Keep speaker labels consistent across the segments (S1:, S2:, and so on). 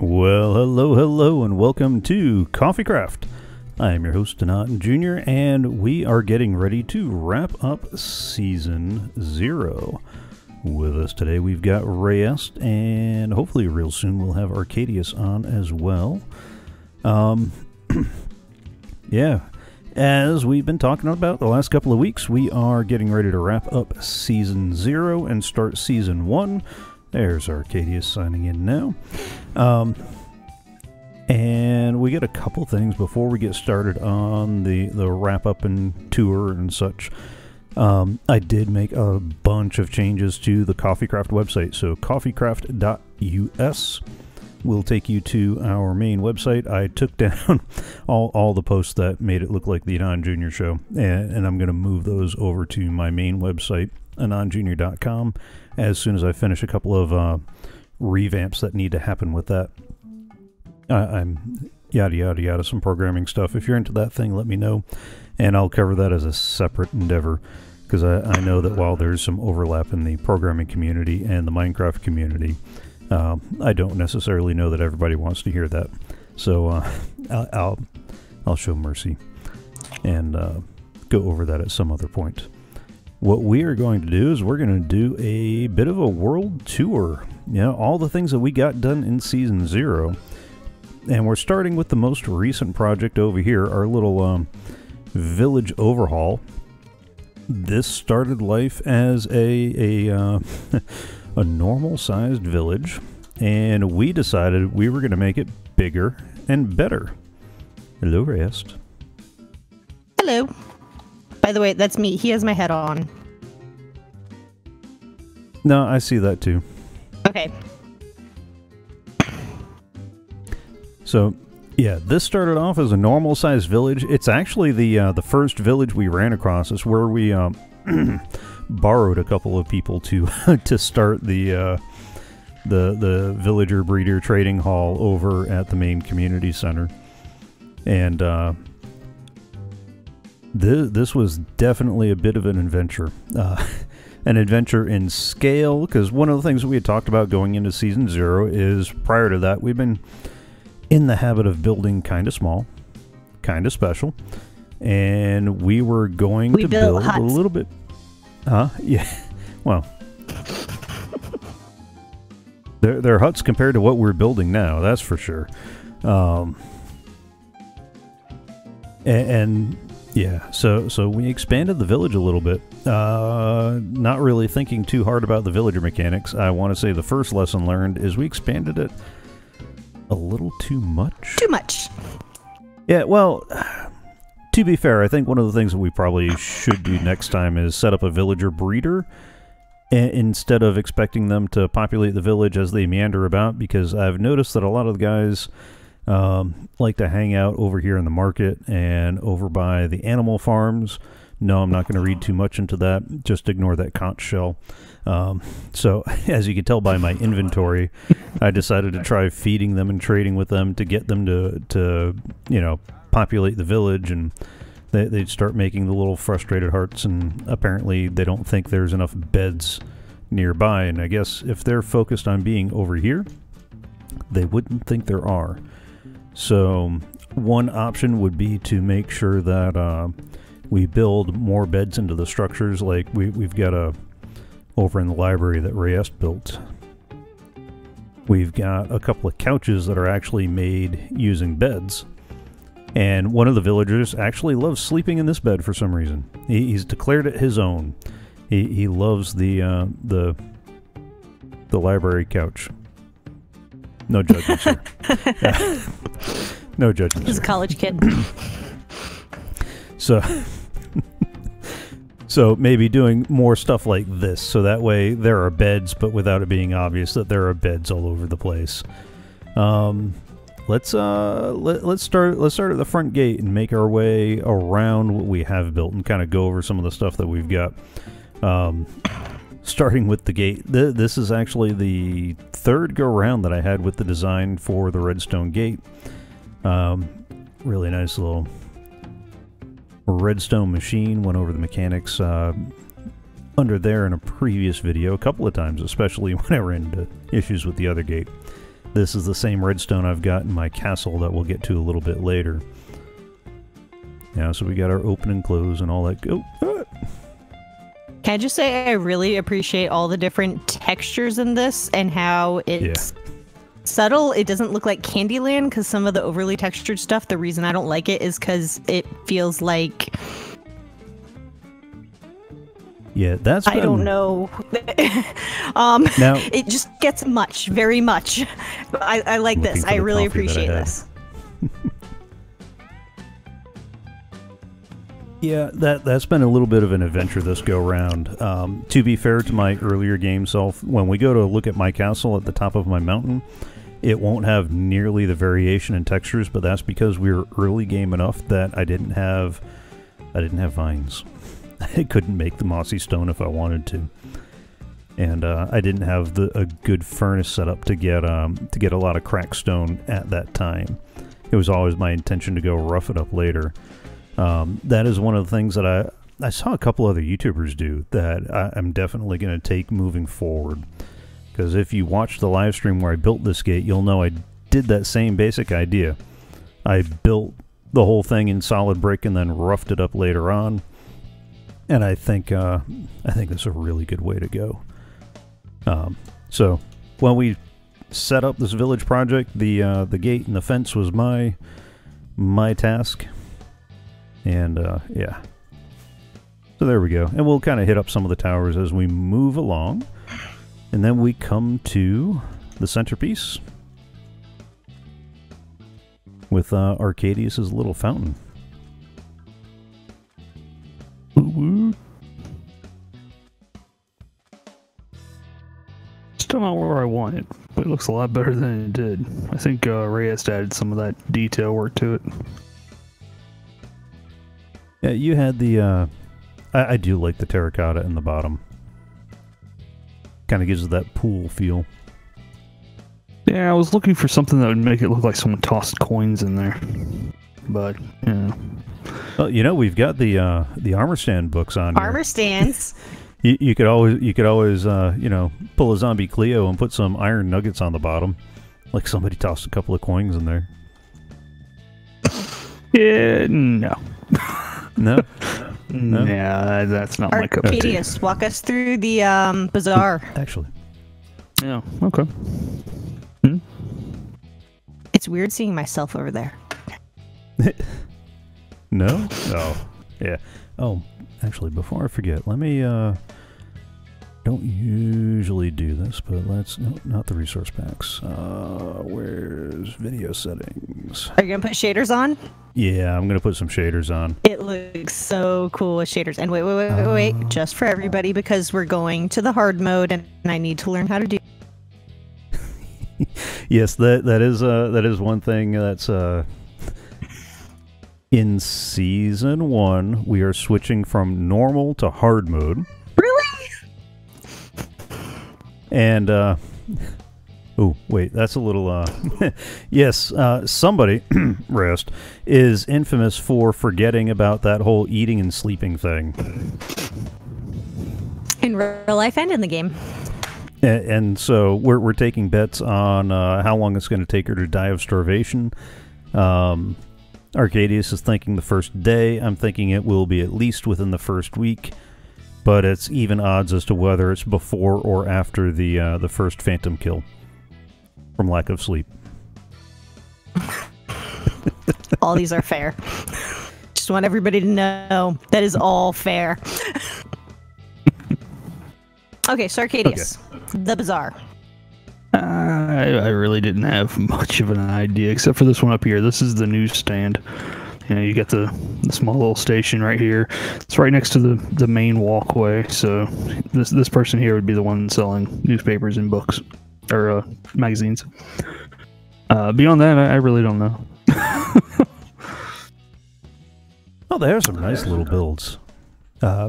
S1: Well, hello, hello, and welcome to Coffee Craft. I am your host, Donatin Jr., and we are getting ready to wrap up Season Zero. With us today, we've got Rayest, and hopefully, real soon, we'll have Arcadius on as well. Um, yeah, as we've been talking about the last couple of weeks, we are getting ready to wrap up Season Zero and start Season One. There's Arcadius signing in now. Um, and we get a couple things before we get started on the, the wrap up and tour and such. Um, I did make a bunch of changes to the CoffeeCraft website. So, coffeecraft.us will take you to our main website. I took down all, all the posts that made it look like the Anon Junior show, and, and I'm going to move those over to my main website, anonjunior.com, as soon as I finish a couple of uh, revamps that need to happen with that. I'm yada yada yada, some programming stuff. If you're into that thing, let me know, and I'll cover that as a separate endeavor because I, I know that while there's some overlap in the programming community and the Minecraft community, uh, I don't necessarily know that everybody wants to hear that. So uh, I'll, I'll, I'll show mercy and uh, go over that at some other point. What we are going to do is we're going to do a bit of a world tour. You know, all the things that we got done in season zero. And we're starting with the most recent project over here, our little um, village overhaul. This started life as a a uh, a normal sized village, and we decided we were going to make it bigger and better. Hello, Rest.
S2: Hello. By the way, that's me. He has my head on.
S1: No, I see that too.
S2: Okay.
S1: So, yeah, this started off as a normal sized village. It's actually the uh, the first village we ran across. It's where we um, borrowed a couple of people to to start the uh, the the villager breeder trading hall over at the main community center, and uh, this this was definitely a bit of an adventure. Uh, an adventure in scale because one of the things we had talked about going into season zero is prior to that we've been in the habit of building kind of small, kind of special, and we were going
S2: We
S1: to build
S2: huts.
S1: a little bit. Huh? Yeah. Well, they're, they're huts compared to what we're building now. That's for sure. Um, and, and yeah, so so we expanded the village a little bit. Uh, not really thinking too hard about the villager mechanics. I want to say the first lesson learned is we expanded it a little too much.
S2: Too much.
S1: Yeah, well, to be fair, I think one of the things that we probably should do next time is set up a villager breeder instead of expecting them to populate the village as they meander about because I've noticed that a lot of the guys um, like to hang out over here in the market and over by the animal farms. No, I'm not going to read too much into that. Just ignore that conch shell. Um, so, as you can tell by my inventory, I decided to try feeding them and trading with them to get them to, to you know, populate the village and they, they'd start making the little frustrated hearts and apparently they don't think there's enough beds nearby and i guess if they're focused on being over here they wouldn't think there are so one option would be to make sure that uh, we build more beds into the structures like we, we've got a over in the library that rayest built we've got a couple of couches that are actually made using beds and one of the villagers actually loves sleeping in this bed for some reason. He, he's declared it his own. He, he loves the uh, the the library couch. No judgment, sir. no judgment,
S2: He's a college kid.
S1: So, so maybe doing more stuff like this, so that way there are beds, but without it being obvious that there are beds all over the place. Um, let's uh, let, let's start let's start at the front gate and make our way around what we have built and kind of go over some of the stuff that we've got. Um, starting with the gate, th- this is actually the third go round that I had with the design for the redstone gate. Um, really nice little redstone machine. Went over the mechanics uh, under there in a previous video a couple of times, especially when I ran into issues with the other gate. this is the same redstone I've got in my castle that we'll get to a little bit later. Yeah, so we got our open and close and all that. Oh.
S2: Can I just say I really appreciate all the different textures in this and how it's subtle. It doesn't look like Candyland because some of the overly textured stuff, the reason I don't like it is because it feels like
S1: yeah, that's
S2: I don't know. um,
S1: Now,
S2: it just gets much, very much. I, I like this. I really
S1: that I
S2: appreciate this.
S1: Yeah, that that's been a little bit of an adventure this go round. Um, to be fair to my earlier game self, when we go to look at my castle at the top of my mountain, it won't have nearly the variation in textures, but that's because we were early game enough that I didn't have I didn't have vines. I couldn't make the mossy stone if I wanted to, and uh, I didn't have the a good furnace set up to get um, to get a lot of cracked stone at that time. It was always my intention to go rough it up later. Um, that is one of the things that I I saw a couple other YouTubers do that I, I'm definitely going to take moving forward. Because if you watch the live stream where I built this gate, you'll know I did that same basic idea. I built the whole thing in solid brick and then roughed it up later on. And I think uh, I think that's a really good way to go. Um, so when we set up this village project, the uh, the gate and the fence was my my task. And uh, yeah. So there we go. And we'll kind of hit up some of the towers as we move along. And then we come to the centerpiece with uh, Arcadius's little fountain.
S3: Still not where I want it, but it looks a lot better than it did. I think uh, Reyes added some of that detail work to it.
S1: Yeah, you had the. Uh, I, I do like the terracotta in the bottom. Kind of gives it that pool feel.
S3: Yeah, I was looking for something that would make it look like someone tossed coins in there. But, yeah.
S1: Well, you know we've got the uh, the armor stand books on here.
S2: Armor stands.
S1: You, you could always you could always uh, you know pull a zombie Cleo and put some iron nuggets on the bottom, like somebody tossed a couple of coins in there.
S3: Yeah, no.
S1: No,
S3: No, yeah, that's not my cup of tea.
S2: Walk us through the um, bazaar.
S1: actually,
S3: Yeah, okay.
S2: It's weird seeing myself over there.
S1: no. Oh, yeah. Oh, actually, before I forget, let me. uh Don't usually do this, but let's no, not the resource packs. Uh Where's video settings?
S2: Are you gonna put shaders on?
S1: Yeah, I'm gonna put some shaders on.
S2: It looks so cool with shaders. And wait, wait, wait, wait, wait,
S1: Uh.
S2: just for everybody because we're going to the hard mode and I need to learn how to do.
S1: yes, that that is uh that is one thing that's uh in season one we are switching from normal to hard mode? And uh oh wait that's a little uh yes uh somebody rest is infamous for forgetting about that whole eating and sleeping thing
S2: In real life and in the game.
S1: and, and so we're, we're taking bets on uh, how long it's going to take her to die of starvation. Um, Arcadius is thinking the first day. I'm thinking it will be at least within the first week, but it's even odds as to whether it's before or after the uh, the first phantom kill from lack of sleep.
S2: All these are fair. Just want everybody to know that is all fair. okay, so Arcadius, the bazaar.
S3: I, I really didn't have much of an idea, except for this one up here. This is the newsstand. You know, you got the, the small little station right here. It's right next to the, the main walkway. So this this person here would be the one selling newspapers and books or uh, magazines. Uh, beyond that, I, I really don't know.
S1: Oh, there are some nice little builds. Uh,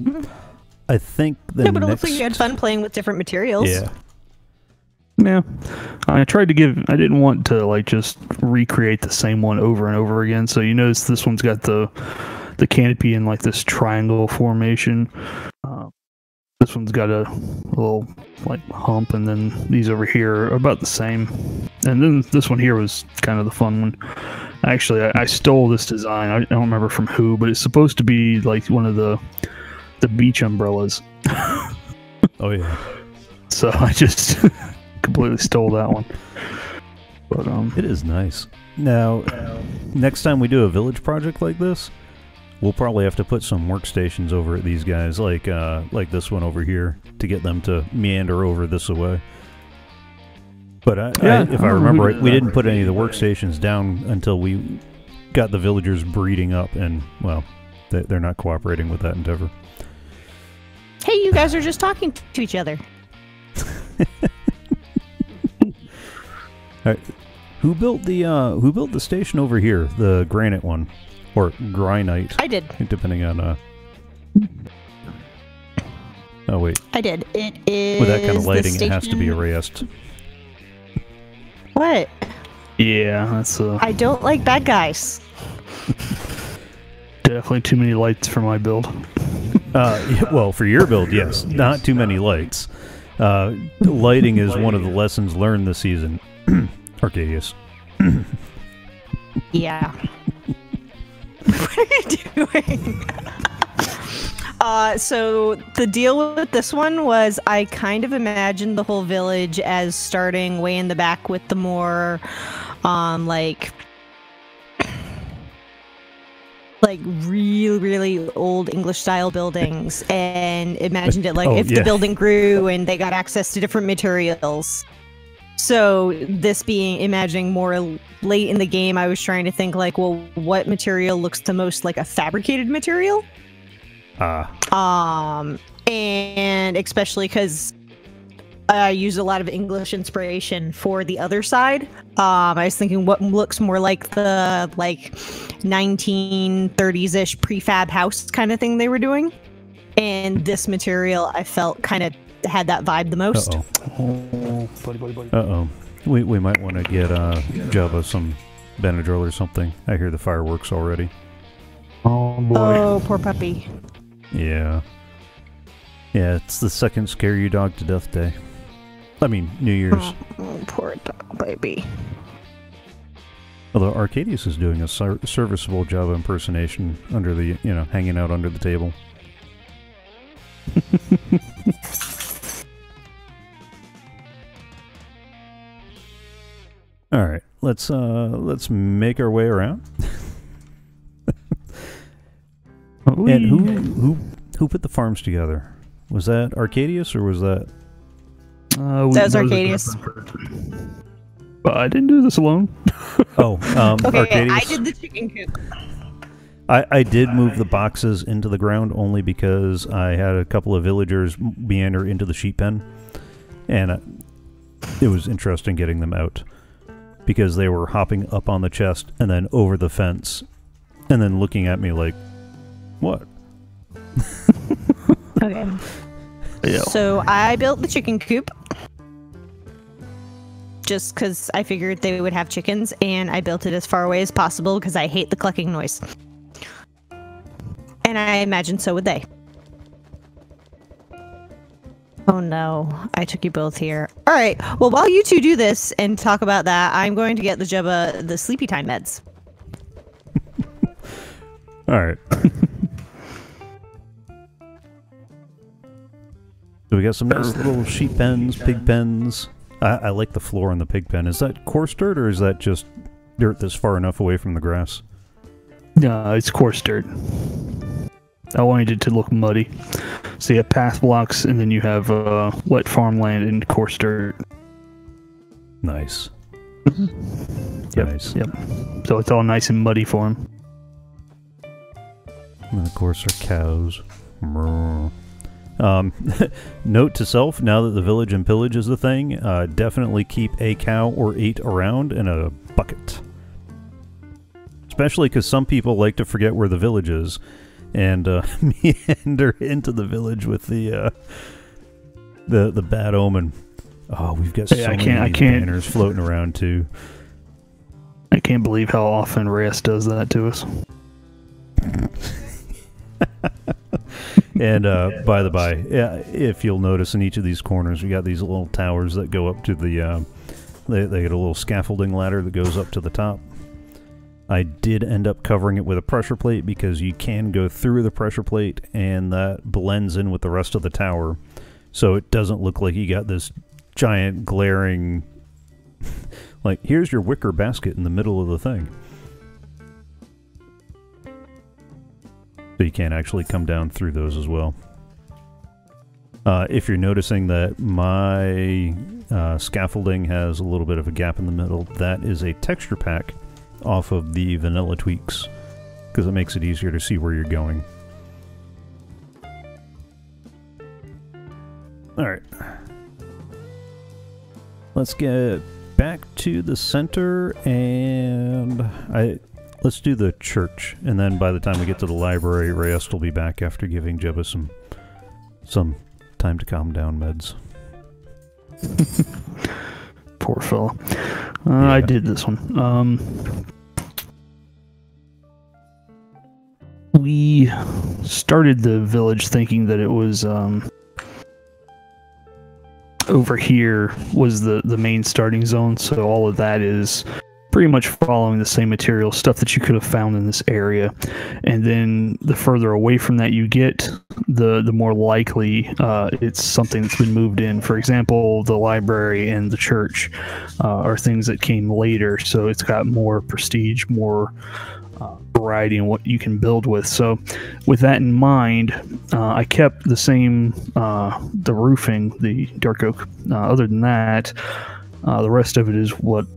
S1: I think the
S2: No, but it looks like you had fun playing with different materials.
S1: Yeah,
S3: Yeah, I tried to give. I didn't want to like just recreate the same one over and over again. So you notice this one's got the the canopy in like this triangle formation. Uh, this one's got a little like hump, and then these over here are about the same. and then this one here was kind of the fun one. Actually, I, I stole this design. I, I don't remember from who, but it's supposed to be like one of the the beach umbrellas.
S1: Oh yeah.
S3: So I just completely stole that one. But um,
S1: It is nice. Now, next time we do a village project like this, we'll probably have to put some workstations over at these guys, like uh, like this one over here, to get them to meander over this way. But I,
S3: Yeah,
S1: I, if I
S3: I
S1: remember
S3: remember
S1: right, we didn't put any of the workstations down until we got the villagers breeding up, and well, they, they're not cooperating with that endeavor.
S2: Hey, you guys are just talking to each other.
S1: Who built the uh, Who built the station over here, the granite one, or granite,
S2: I did.
S1: depending on. Uh... Oh wait.
S2: I did. It is.
S1: With that kind of
S2: the
S1: lighting, it has to be erased.
S2: What?
S3: yeah, that's uh,
S2: I don't like bad guys.
S3: definitely too many lights for my build.
S1: Uh, yeah, well, for your build, yes, not too many lights. Uh, lighting is one of the lessons learned this season. Arcadius.
S2: Yeah. what are you doing? Uh, so the deal with this one was I kind of imagined the whole village as starting way in the back with the more, um, like, like really, really old English style buildings, and imagined it like
S1: Oh,
S2: if
S1: yeah.
S2: the building grew and they got access to different materials. So this being imagining more late in the game, I was trying to think like, well, what material looks the most like a fabricated material?
S1: Ah,
S2: Um, and especially because I use a lot of English inspiration for the other side. Um, I was thinking what looks more like the like 1930s ish prefab house kind of thing they were doing, and this material I felt kind of had that vibe the
S1: uh
S2: most.
S1: oh,
S3: Oh,
S1: uh oh. We we might want to get uh Jabba some Benadryl or something. I hear the fireworks already.
S3: Oh boy.
S2: Oh, poor puppy.
S1: Yeah. Yeah, it's the second scare you dog to death day. I mean, New Year's.
S2: Oh, poor dog baby.
S1: Although Arcadius is doing a ser- serviceable Jabba impersonation under the, you know, hanging out under the table. All right, let's uh let's make our way around. And who who who put the farms together? Was that Arcadius or was that?
S3: Uh, we-
S2: That was Arcadius.
S3: But I didn't do this alone.
S1: Oh, um,
S2: Okay,
S1: Arcadius.
S2: I did the chicken coop.
S1: I, I did move the boxes into the ground only because I had a couple of villagers meander into the sheep pen, and uh, it was interesting getting them out because they were hopping up on the chest and then over the fence, and then looking at me like, "What?"
S2: Okay.
S3: Yeah.
S2: So I built the chicken coop just because I figured they would have chickens, and I built it as far away as possible because I hate the clucking noise. And I imagine so would they. Oh no, I took you both here. All right, well, while you two do this and talk about that, I'm going to get the Jabba the sleepy time meds.
S1: All right. so we got some nice little sheep pens, pig pens. I, I like the floor on the pig pen. Is that coarse dirt or is that just dirt that's far enough away from the grass?
S3: No, it's coarse dirt. I wanted it to look muddy. So you have path blocks, and then you have uh, wet farmland and coarse dirt.
S1: Nice.
S3: Yep,
S1: Nice.
S3: Yep. So it's all nice and muddy for him.
S1: And of course, our cows. Um, note to self: now that the village and pillage is the thing, uh, definitely keep a cow or eight around in a bucket. Especially because some people like to forget where the village is, and uh, meander into the village with the uh, the the bad omen. Oh, we've got so
S3: Yeah, I
S1: many
S3: can't- I can't-
S1: banners floating around too.
S3: I can't believe how often Reyes does that to us.
S1: And uh, by the by, yeah, if you'll notice in each of these corners, we got these little towers that go up to the uh, They, they get a little scaffolding ladder that goes up to the top. I did end up covering it with a pressure plate because you can go through the pressure plate and that blends in with the rest of the tower. So it doesn't look like you got this giant glaring like here's your wicker basket in the middle of the thing. So you can't actually come down through those as well. Uh, if you're noticing that my uh, scaffolding has a little bit of a gap in the middle, that is a texture pack off of the vanilla tweaks because it makes it easier to see where you're going. Alright. Let's get back to the center and I let's do the church and then by the time we get to the library Reyes will be back after giving Jabba some some time to calm down meds.
S3: Poor fellow. Uh, yeah. I did this one. Um, we started the village thinking that it was um, over here was the the main starting zone. So all of that is pretty much following the same material stuff that you could have found in this area. And then the further away from that you get the the more likely uh, it's something that's been moved in. For example the library and the church uh, are things that came later. So it's got more prestige more uh, variety in what you can build with. So with that in mind uh, i kept the same uh, the roofing the dark oak. Uh, other than that the rest of it is what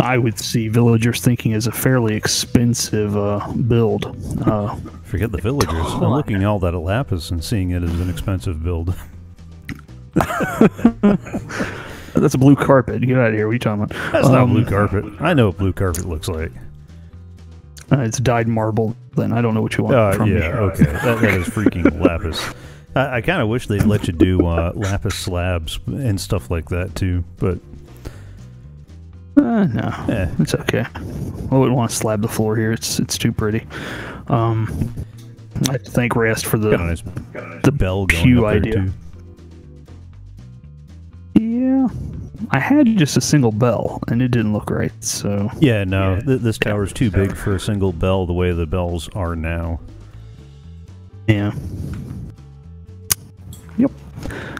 S3: I would see villagers thinking is a fairly expensive uh, build. Uh,
S1: Forget the villagers. I'm looking at all that at lapis and seeing it as an expensive build.
S3: That's a blue carpet. Get out of here. What are you talking about?
S1: That's um, not blue carpet. I know what blue carpet looks like.
S3: Uh, it's dyed marble. Then I don't know what you want uh, from
S1: yeah, me. okay. That, that is freaking lapis. I, I kind of wish they'd let you do uh, lapis slabs and stuff like that too, but
S3: uh, no, yeah. it's okay. I wouldn't want to slab the floor here. It's it's too pretty. Um, I thank Rest for the nice, the bell pew idea. Yeah, I had just a single bell, and it didn't look right. So
S1: yeah, no, yeah. Th this tower's too big for a single bell. The way the bells are now.
S3: Yeah. Yep.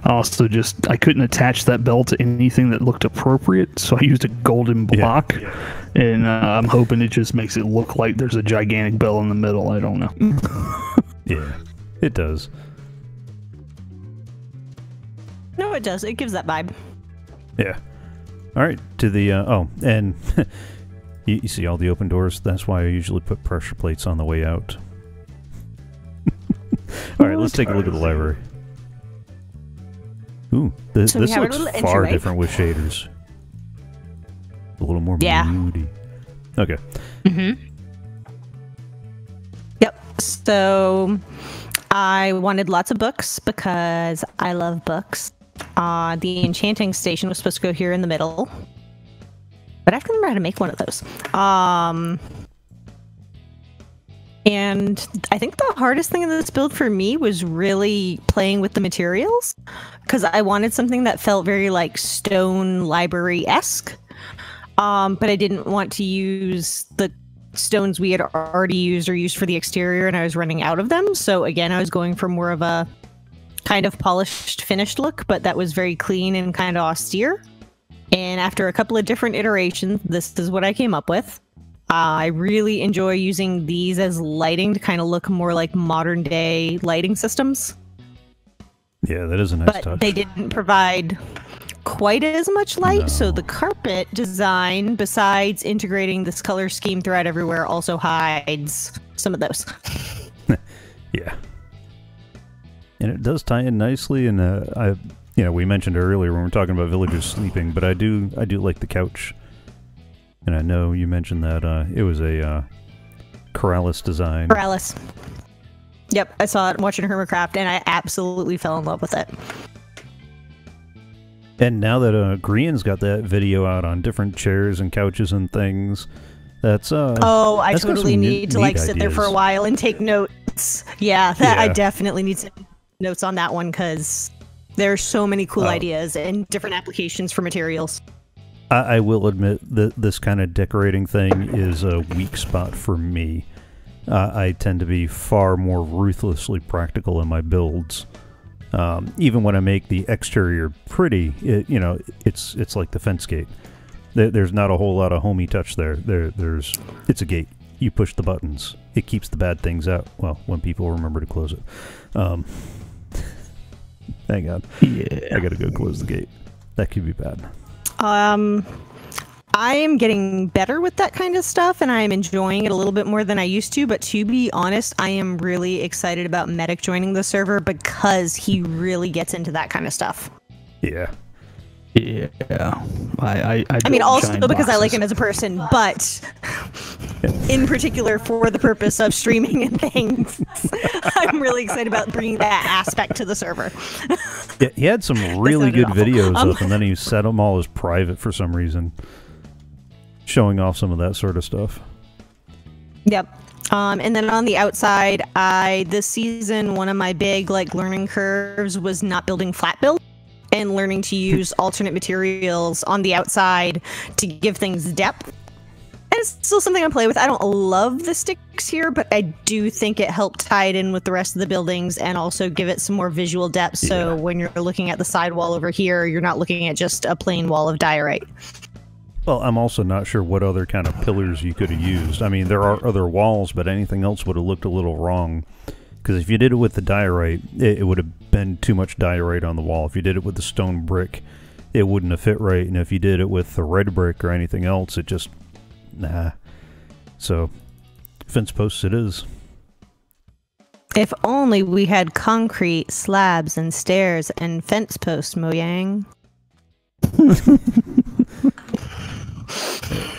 S3: Also, just I couldn't attach that bell to anything that looked appropriate, so I used a golden block, yeah. and uh, I'm hoping it just makes it look like there's a gigantic bell in the middle. I don't know.
S1: yeah, it does.
S2: No, it does. It gives that vibe.
S1: Yeah. All right, to the uh, oh, and you, you see all the open doors. That's why I usually put pressure plates on the way out. all right, let's take a look at the library. Ooh, th so this looks far different with shaders. A little more yeah. moody. Okay.
S2: Mm-hmm. Yep. So I wanted lots of books because I love books. Uh, the enchanting station was supposed to go here in the middle. But I have to remember how to make one of those. Um, and I think the hardest thing in this build for me was really playing with the materials because I wanted something that felt very like stone library esque. Um, but I didn't want to use the stones we had already used or used for the exterior, and I was running out of them. So again, I was going for more of a kind of polished, finished look, but that was very clean and kind of austere. And after a couple of different iterations, this is what I came up with. Uh, I really enjoy using these as lighting to kind of look more like modern day lighting systems.
S1: Yeah, that is a nice
S2: but
S1: touch.
S2: They didn't provide quite as much light, no. so the carpet design, besides integrating this color scheme throughout everywhere, also hides some of those.
S1: yeah, and it does tie in nicely. And uh, I, you know, we mentioned earlier when we are talking about villagers sleeping, but I do, I do like the couch and I know you mentioned that uh, it was a uh, design.
S2: Keralis. Yep, I saw it watching Hermitcraft, and I absolutely fell in love with it.
S1: And now that uh, Grian's got that video out on different chairs and couches and things, that's uh.
S2: Oh, I totally need to like sit there for a while and take notes. Yeah, that, yeah. I definitely need some notes on that one because there's so many cool oh. ideas and different applications for materials.
S1: I, I will admit that this kind of decorating thing is a weak spot for me. Uh, I tend to be far more ruthlessly practical in my builds. Um, even when I make the exterior pretty, it, you know, it's it's like the fence gate. There, there's not a whole lot of homey touch there. There, there's it's a gate. You push the buttons. It keeps the bad things out. Well, when people remember to close it. Um, hang on.
S3: Yeah.
S1: I gotta go close the gate. That could be bad.
S2: Um, I am getting better with that kind of stuff and I am enjoying it a little bit more than I used to. But to be honest, I am really excited about Medic joining the server because he really gets into that kind of stuff.
S1: Yeah.
S3: Yeah. I I, I,
S2: I mean, also
S3: giant
S2: because I like him as a person, but in particular for the purpose of streaming and things, I'm really excited about bringing that aspect to the server.
S1: Yeah, he had some really good
S2: awful.
S1: videos
S2: Um,
S1: up, and then he set them all as private for some reason, showing off some of that sort of stuff.
S2: Yep. Um, and then on the outside, I this season one of my big like learning curves was not building flat build and learning to use alternate materials on the outside to give things depth. And it's still something I play with. I don't love the sticks here, but I do think it helped tie it in with the rest of the buildings and also give it some more visual depth. So
S1: Yeah.
S2: when you're looking at the side wall over here, you're not looking at just a plain wall of diorite.
S1: Well, I'm also not sure what other kind of pillars you could have used. I mean, there are other walls, but anything else would have looked a little wrong. Because if you did it with the diorite, it, it would have been too much diorite on the wall. If you did it with the stone brick, it wouldn't have fit right. And if you did it with the red brick or anything else, it just nah. So, fence posts it is.
S2: If only we had concrete slabs and stairs and fence posts, Mojang.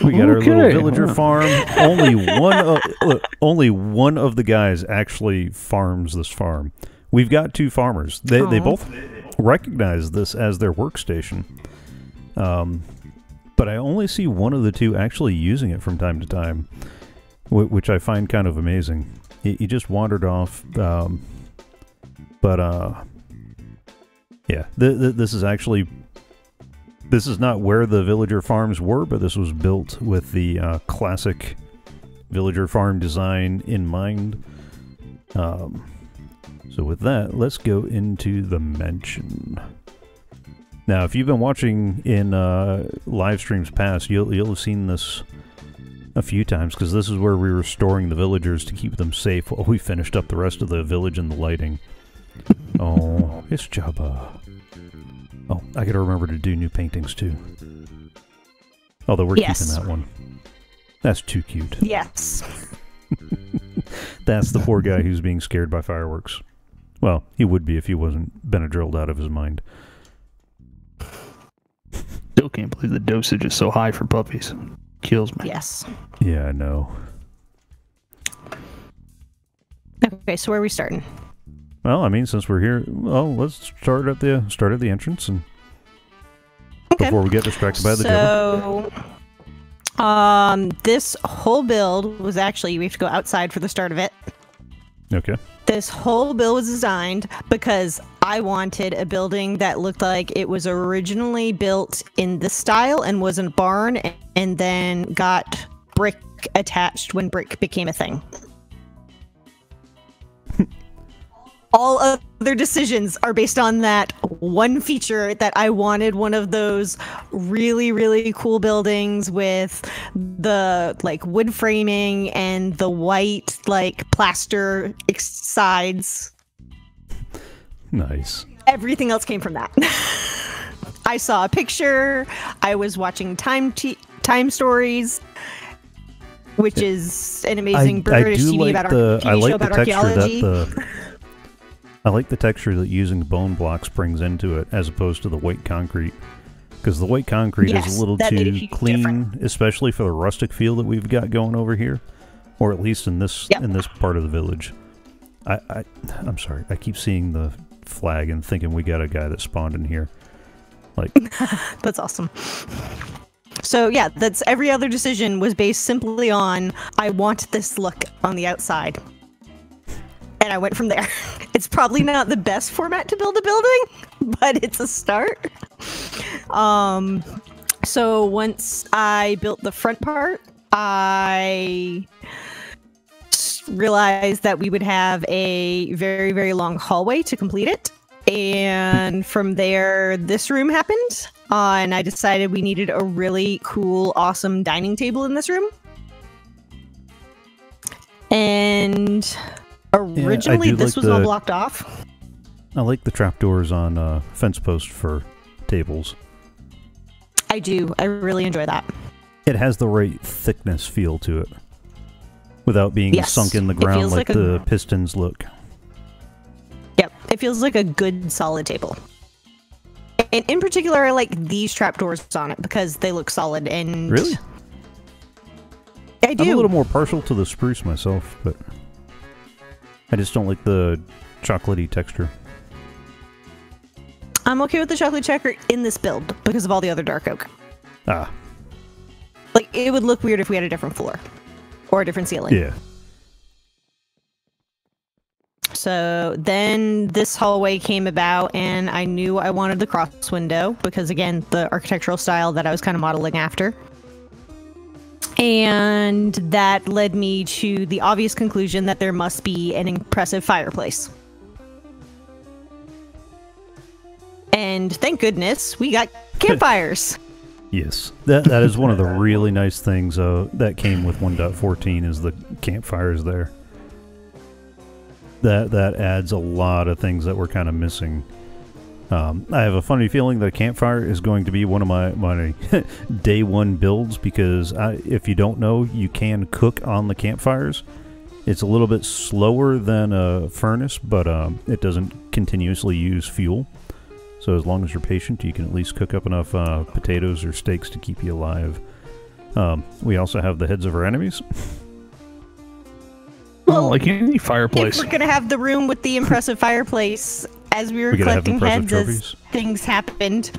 S1: We got our little villager farm. Only one, of, look, only one of the guys actually farms this farm. We've got two farmers. They they both recognize this as their workstation. Um, but I only see one of the two actually using it from time to time, which I find kind of amazing. He, he just wandered off, um, but uh, yeah, th- th- this is actually this is not where the villager farms were, but this was built with the uh, classic villager farm design in mind. Um, so with that, let's go into the mansion. Now, if you've been watching in uh, live streams past, you'll you'll have seen this a few times because this is where we were storing the villagers to keep them safe while we finished up the rest of the village and the lighting. oh, it's Jabba. Oh, I gotta remember to do new paintings too. Although we're
S2: Yes.
S1: keeping that one. That's too cute.
S2: Yes.
S1: That's the poor guy who's being scared by fireworks. Well, he would be if he wasn't Benadrylled out of his mind.
S3: Still can't believe the dosage is so high for puppies. Kills me.
S2: Yes.
S1: Yeah, I know.
S2: Okay, so where are we starting?
S1: Well, I mean, since we're here, well, let's start at the start at the entrance and
S2: Okay.
S1: before we get distracted by the Jabba.
S2: so, um, this whole build was actually we have to go outside for the start of it.
S1: Okay.
S2: This whole bill was designed because I wanted a building that looked like it was originally built in this style and was a barn and then got brick attached when brick became a thing. All other decisions are based on that one feature that I wanted one of those really, really cool buildings with the like wood framing and the white like plaster sides.
S1: Nice.
S2: Everything else came from that. I saw a picture. I was watching time t- time stories, which is an amazing
S1: I,
S2: British
S1: I do
S2: TV
S1: like
S2: about
S1: the
S2: ar-
S1: I
S2: TV
S1: like
S2: show
S1: the
S2: about archaeology.
S1: I like the texture that using bone blocks brings into it as opposed to the white concrete. Because the white concrete
S2: Yes,
S1: is a little too clean, especially for the rustic feel that we've got going over here, or at least in this
S2: Yep.
S1: in this part of the village. I, I I'm sorry, I keep seeing the flag and thinking we got a guy that spawned in here. Like,
S2: That's awesome. So yeah, that's every other decision was based simply on I want this look on the outside. And I went from there. It's probably not the best format to build a building, but it's a start. Um So once I built the front part, I realized that we would have a very, very long hallway to complete it. And from there, this room happened. Uh, and I decided we needed a really cool, awesome dining table in this room. And originally,
S1: do
S2: this
S1: like
S2: was all blocked off.
S1: I like the trapdoors on uh, fence post for tables.
S2: I do. I really enjoy that.
S1: It has the right thickness feel to it, without being
S2: Yes.
S1: sunk in the ground like,
S2: like a-
S1: the pistons look.
S2: Yep, it feels like a good solid table. And in particular, I like these trapdoors on it because they look solid and
S1: Really?
S2: I
S1: I'm
S2: do.
S1: a little more partial to the spruce myself, but I just don't like the chocolatey texture.
S2: I'm okay with the chocolate checker in this build because of all the other dark oak.
S1: Ah,
S2: Like it would look weird if we had a different floor or a different ceiling.
S1: yeah.
S2: So then this hallway came about, and I knew I wanted the cross window because, again, the architectural style that I was kind of modeling after. And that led me to the obvious conclusion that there must be an impressive fireplace. And thank goodness we got campfires.
S1: Yes, that that is one of the really nice things uh, that came with 1.14 is the campfires there. That that adds a lot of things that we're kind of missing. Um, I have a funny feeling that a campfire is going to be one of my my day one builds because I, if you don't know, you can cook on the campfires. It's a little bit slower than a furnace, but um, it doesn't continuously use fuel. So as long as you're patient, you can at least cook up enough uh, potatoes or steaks to keep you alive. Um, we also have the heads of our enemies.
S3: Well, like any
S2: if
S3: fireplace.
S2: we're gonna have the room with the impressive fireplace, as we were
S1: We
S2: collecting heads as things happened,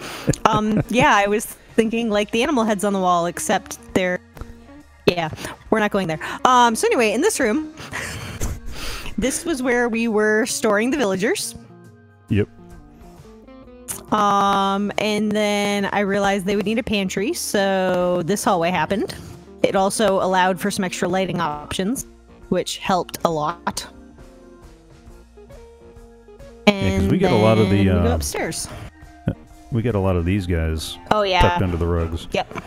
S2: um, yeah, I was thinking like the animal heads on the wall, except they're, yeah, we're not going there. Um, so anyway, in this room, this was where we were storing the villagers.
S1: Yep.
S2: Um, and then I realized they would need a pantry, so this hallway happened. It also allowed for some extra lighting options, which helped a lot. And
S1: we get a lot of the,
S2: then we go
S1: uh,
S2: upstairs.
S1: We get a lot of these guys
S2: Oh yeah,
S1: tucked
S2: yeah.
S1: under the rugs.
S2: Yep.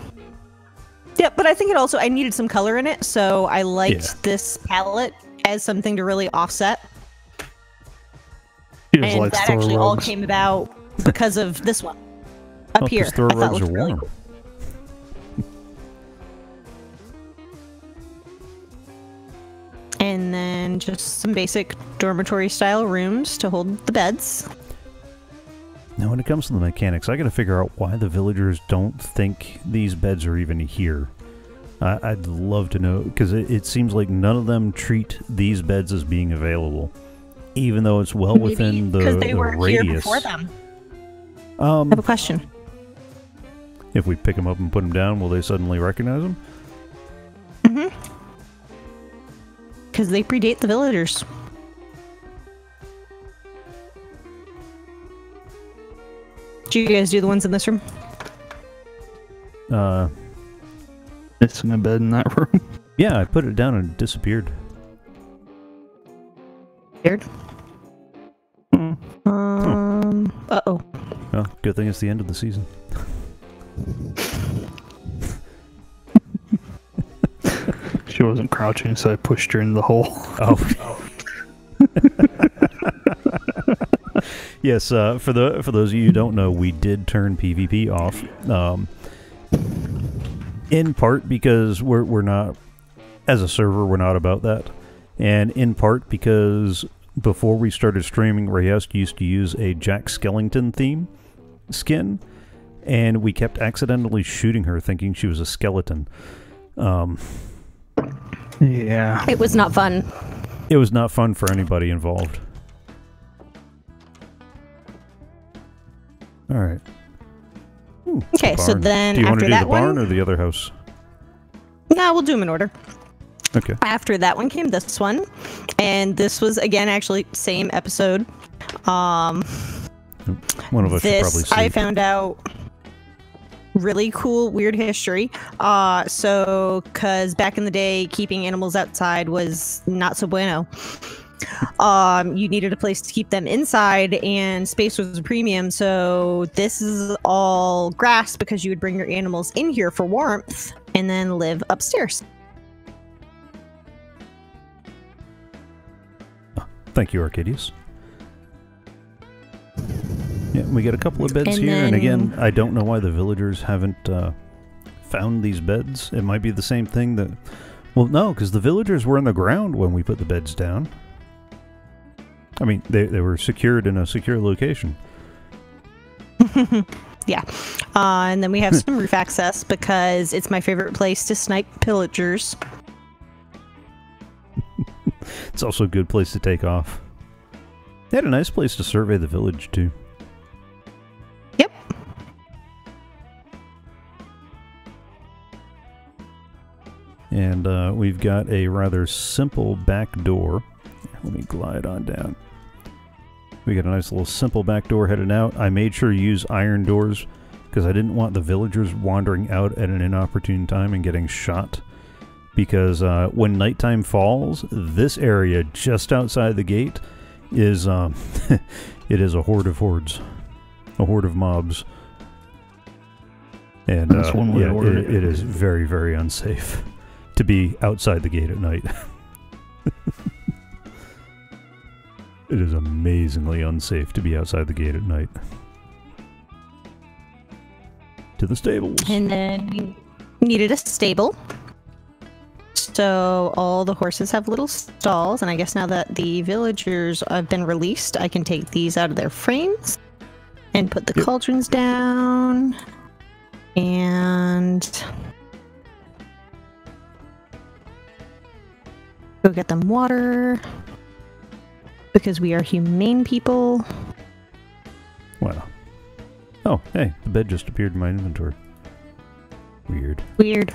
S2: Yep, but I think it also I needed some color in it, so I liked
S1: Yeah.
S2: this palette as something to really offset.
S3: He
S2: and that actually all came about because of this one up
S1: Oh, 'cause
S2: here.
S1: throw rugs are
S2: really
S1: warm.
S2: cool. And just some basic dormitory style rooms to hold the beds.
S1: Now, when it comes to the mechanics, I got to figure out why the villagers don't think these beds are even here. I, I'd love to know because it, it seems like none of them treat these beds as being available, even though it's well within the,
S2: they
S1: the
S2: were here
S1: radius.
S2: before them.
S1: Um,
S2: I have a question.
S1: if we pick them up and put them down, will they suddenly recognize them?
S2: Because they predate the villagers. Do you guys do the ones in this room?
S1: Uh,
S3: missing a bed in that room.
S1: yeah, I put it down and it disappeared.
S2: Weird.
S3: Hmm.
S2: Um. Uh oh.
S1: Well, good thing it's the end of the season.
S3: She wasn't crouching, so I pushed her in the hole.
S1: Oh. yes, uh, for the for those of you who don't know, we did turn PvP off. Um, in part because we're we're not as a server we're not about that, and in part because before we started streaming, Rayest used to use a Jack Skellington theme skin, and we kept accidentally shooting her, thinking she was a skeleton. Um,
S3: Yeah.
S2: It was not fun.
S1: it was not fun for anybody involved. All right. Ooh,
S2: Okay, so then
S1: do you want to
S2: after
S1: do
S2: that
S1: the barn
S2: one,
S1: or the other house?
S2: no, we'll do them in order.
S1: Okay.
S2: After that one came this one, and this was again actually same episode. Um,
S1: One of us should probably
S2: this
S1: see.
S2: I found out. Really cool, weird history. Uh, so, because back in the day, keeping animals outside was not so bueno. Um, you needed a place to keep them inside, and space was a premium. So, this is all grass because you would bring your animals in here for warmth and then live upstairs.
S1: Thank you, Arcadius. Yeah, we got a couple of beds
S2: And
S1: here, and again, I don't know why the villagers haven't uh, found these beds. It might be the same thing that. Well, no, because the villagers were in the ground when we put the beds down. I mean, they, they were secured in a secure location.
S2: yeah. Uh, and then we have some roof access because it's my favorite place to snipe pillagers.
S1: It's also a good place to take off. They had a nice place to survey the village, too.
S2: Yep.
S1: And uh, we've got a rather simple back door. Let me glide on down. We got a nice little simple back door headed out. I made sure to use iron doors because I didn't want the villagers wandering out at an inopportune time and getting shot. Because uh, when nighttime falls, this area just outside the gate is um, it is a horde of hordes, a horde of mobs, and
S3: That's
S1: uh,
S3: one way
S1: yeah,
S3: word
S1: it,
S3: it.
S1: it is very very unsafe to be outside the gate at night. it is amazingly unsafe to be outside the gate at night. To the stables.
S2: And then we needed a stable. So all the horses have little stalls, and I guess now that the villagers have been released, I can take these out of their frames and put the
S1: Yep.
S2: cauldrons down. And go get them water because we are humane people.
S1: Wow. Oh, hey, the bed just appeared in my inventory. Weird.
S2: Weird.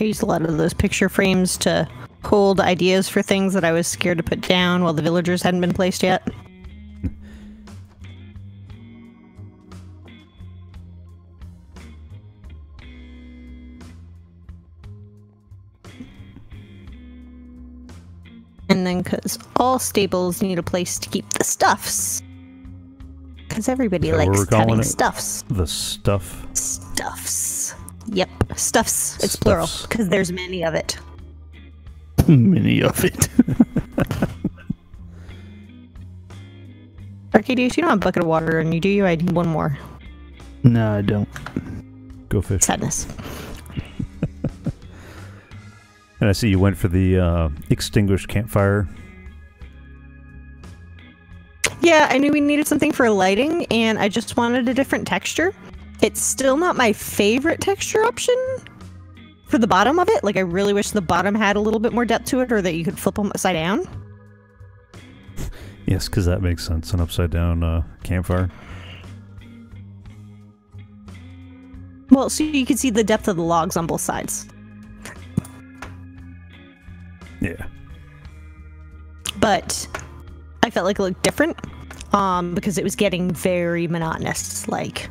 S2: I used a lot of those picture frames to hold ideas for things that I was scared to put down while the villagers hadn't been placed yet. And then, because all stables need a place to keep the stuffs. Because everybody
S1: Is that what
S2: likes having stuffs.
S1: The stuff.
S2: Stuffs. Stuffs. It's plural because there's many of it.
S3: Many of it.
S2: Arcadius, you don't have a bucket of water, and you do you. I need one more.
S3: no, I don't.
S1: Go fish.
S2: Sadness.
S1: And I see you went for the uh, extinguished campfire.
S2: Yeah, I knew we needed something for lighting, and I just wanted a different texture. It's still not my favorite texture option for the bottom of it. Like, I really wish the bottom had a little bit more depth to it, or that you could flip them upside down.
S1: Yes, because that makes sense. An upside down uh, campfire.
S2: Well, so you can see the depth of the logs on both sides.
S1: Yeah.
S2: but I felt like it looked different um, because it was getting very monotonous, like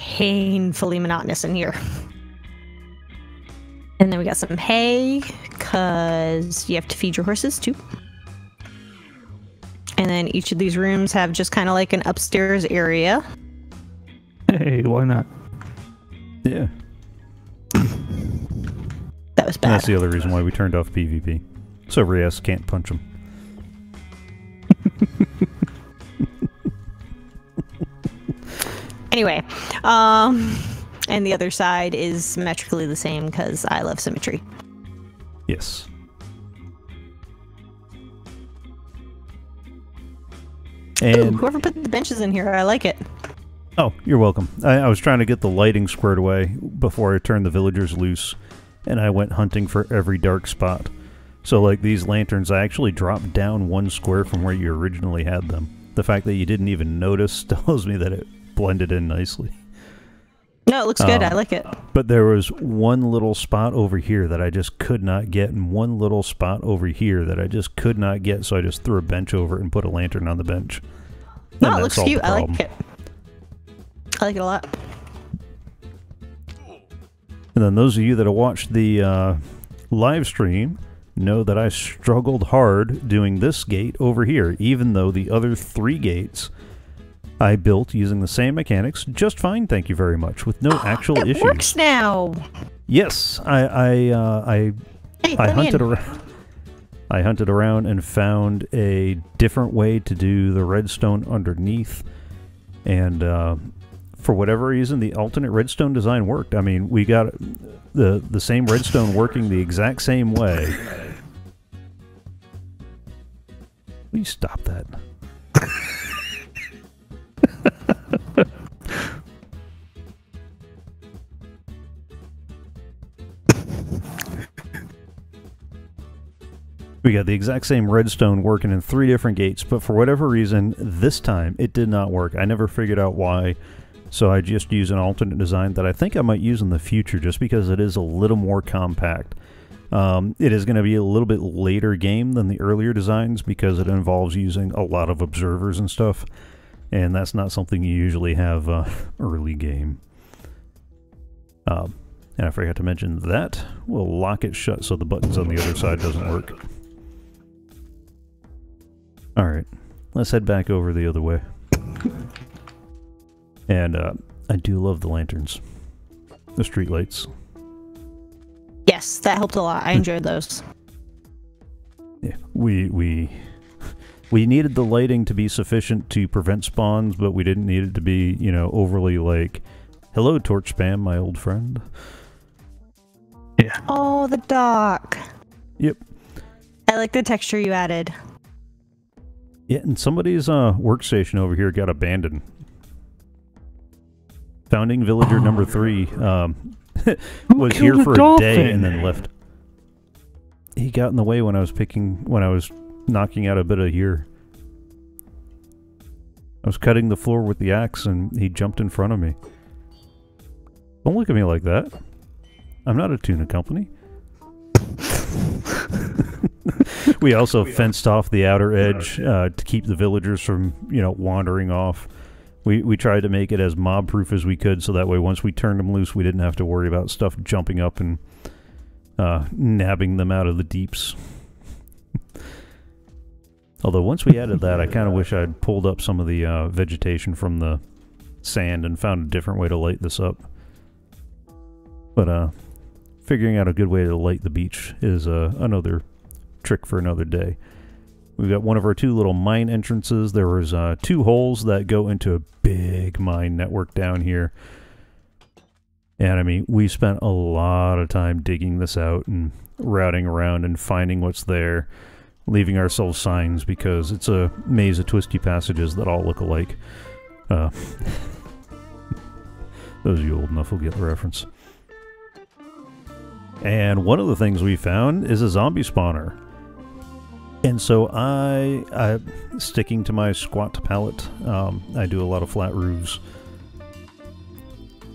S2: painfully monotonous in here. And then we got some hay because you have to feed your horses too. And then each of these rooms have just kind of like an upstairs area.
S3: Hey, why not?
S1: Yeah.
S2: That was
S1: And
S2: bad.
S1: that's the other reason why we turned off PvP. So Rias can't punch him.
S2: Anyway, um, and the other side is symmetrically the same because I love symmetry.
S1: Yes.
S2: Ooh,
S1: And
S2: whoever put the benches in here, I like it.
S1: oh, you're welcome. I, I was trying to get the lighting squared away before I turned the villagers loose, and I went hunting for every dark spot. So, like these lanterns, I actually dropped down one square from where you originally had them. The fact that you didn't even notice tells me that it blended in nicely.
S2: No, it looks good. I
S1: Um,
S2: like it.
S1: But there was one little spot over here that I just could not get, and one little spot over here that I just could not get. So I just threw a bench over and put a lantern on the bench.
S2: No, it looks cute. I like it. I like it a lot.
S1: And then those of you that have watched the uh, live stream know that I struggled hard doing this gate over here, even though the other three gates I built using the same mechanics just fine. Thank you very much, with no actual
S2: it
S1: issues.
S2: works now.
S1: Yes, I I uh, I
S2: Hey,
S1: I hunted
S2: in.
S1: around. I hunted around and found a different way to do the redstone underneath, and uh, for whatever reason, the alternate redstone design worked. I mean, we got the the same redstone working the exact same way. Please stop that. We got the exact same redstone working in three different gates, but for whatever reason, this time it did not work. I never figured out why, so I just used an alternate design that I think I might use in the future just because it is a little more compact. Um, it is going to be a little bit later game than the earlier designs because it involves using a lot of observers and stuff, and that's not something you usually have uh, early game. Um, and I forgot to mention that we'll lock it shut so the buttons on the other side doesn't work. All right, let's head back over the other way. And uh, I do love the lanterns, the street lights.
S2: Yes, that helped a lot. I enjoyed those.
S1: Yeah, we we we needed the lighting to be sufficient to prevent spawns, but we didn't need it to be, you know, overly like, "Hello, torch spam, my old friend." Yeah.
S2: Oh, the dock.
S1: Yep.
S2: I like the texture you added.
S1: Yeah, and somebody's uh, workstation over here got abandoned. Founding villager number three um, was here
S3: killed a
S1: for a day and then left. He got in the way when I was picking, when I was knocking out a bit of here. I was cutting the floor with the axe and he jumped in front of me. Don't look at me like that. I'm not a tuna company. we also fenced off the outer edge uh, to keep the villagers from, you know, wandering off. We we tried to make it as mob proof as we could, so that way once we turned them loose, we didn't have to worry about stuff jumping up and uh, nabbing them out of the deeps. Although once we added that, I kind of wish I'd pulled up some of the uh, vegetation from the sand and found a different way to light this up. But uh, figuring out a good way to light the beach is uh, another trick for another day. We've got one of our two little mine entrances. There was uh, two holes that go into a big mine network down here. And I mean, we spent a lot of time digging this out and routing around and finding what's there, leaving ourselves signs because it's a maze of twisty passages that all look alike. Uh, those of you old enough will get the reference. And one of the things we found is a zombie spawner. And so I, I sticking to my squat palette, um, I do a lot of flat roofs.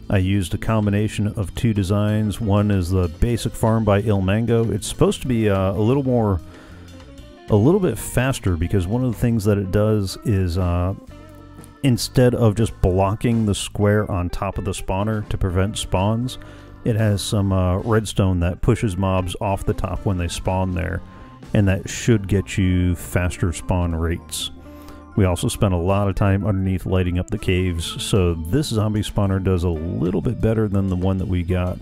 S1: I used a combination of two designs. One is the basic farm by ilmango. It's supposed to be uh, a little more, a little bit faster because one of the things that it does is uh, instead of just blocking the square on top of the spawner to prevent spawns, it has some uh, redstone that pushes mobs off the top when they spawn there and that should get you faster spawn rates. We also spent a lot of time underneath lighting up the caves, so this zombie spawner does a little bit better than the one that we got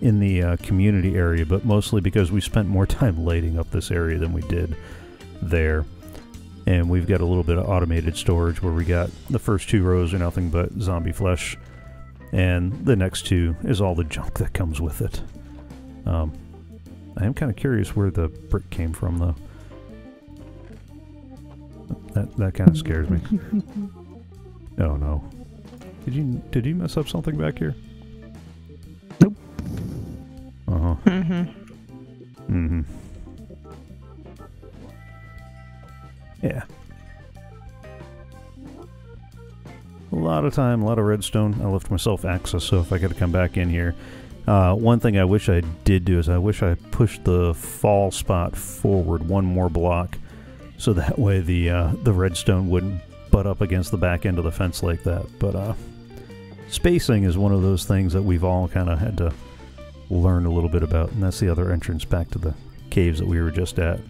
S1: in the uh, community area, but mostly because we spent more time lighting up this area than we did there. And we've got a little bit of automated storage where we got the first two rows are nothing but zombie flesh, and the next two is all the junk that comes with it. Um, I am kind of curious where the brick came from, though. That that kind of scares me. oh no! Did you did you mess up something back here?
S3: Nope.
S1: Uh huh.
S2: Mm-hmm.
S1: Mm-hmm. Yeah. a lot of time, a lot of redstone. I left myself access, so if I got to come back in here. Uh, one thing I wish I did do is I wish I pushed the fall spot forward one more block, so that way the uh, the redstone wouldn't butt up against the back end of the fence like that. But uh, spacing is one of those things that we've all kind of had to learn a little bit about, and that's the other entrance back to the caves that we were just at.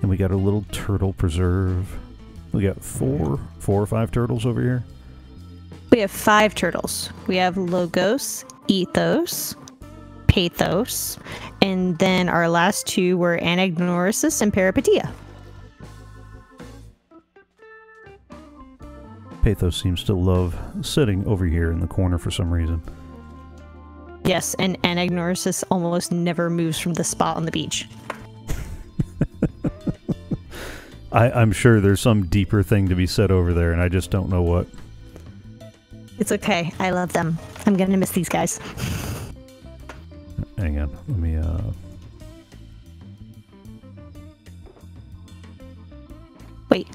S1: And we got a little turtle preserve. We got four, four or five turtles over here.
S2: We have five turtles. We have Logos, Ethos, Pathos, and then our last two were Anagnorisis and Peripeteia.
S1: Pathos seems to love sitting over here in the corner for some reason.
S2: Yes, and Anagnorisis almost never moves from the spot on the beach.
S1: I, I'm sure there's some deeper thing to be said over there, and I just don't know what.
S2: It's okay. I love them. I'm gonna miss these guys.
S1: Hang on. Let me, uh.
S2: Wait.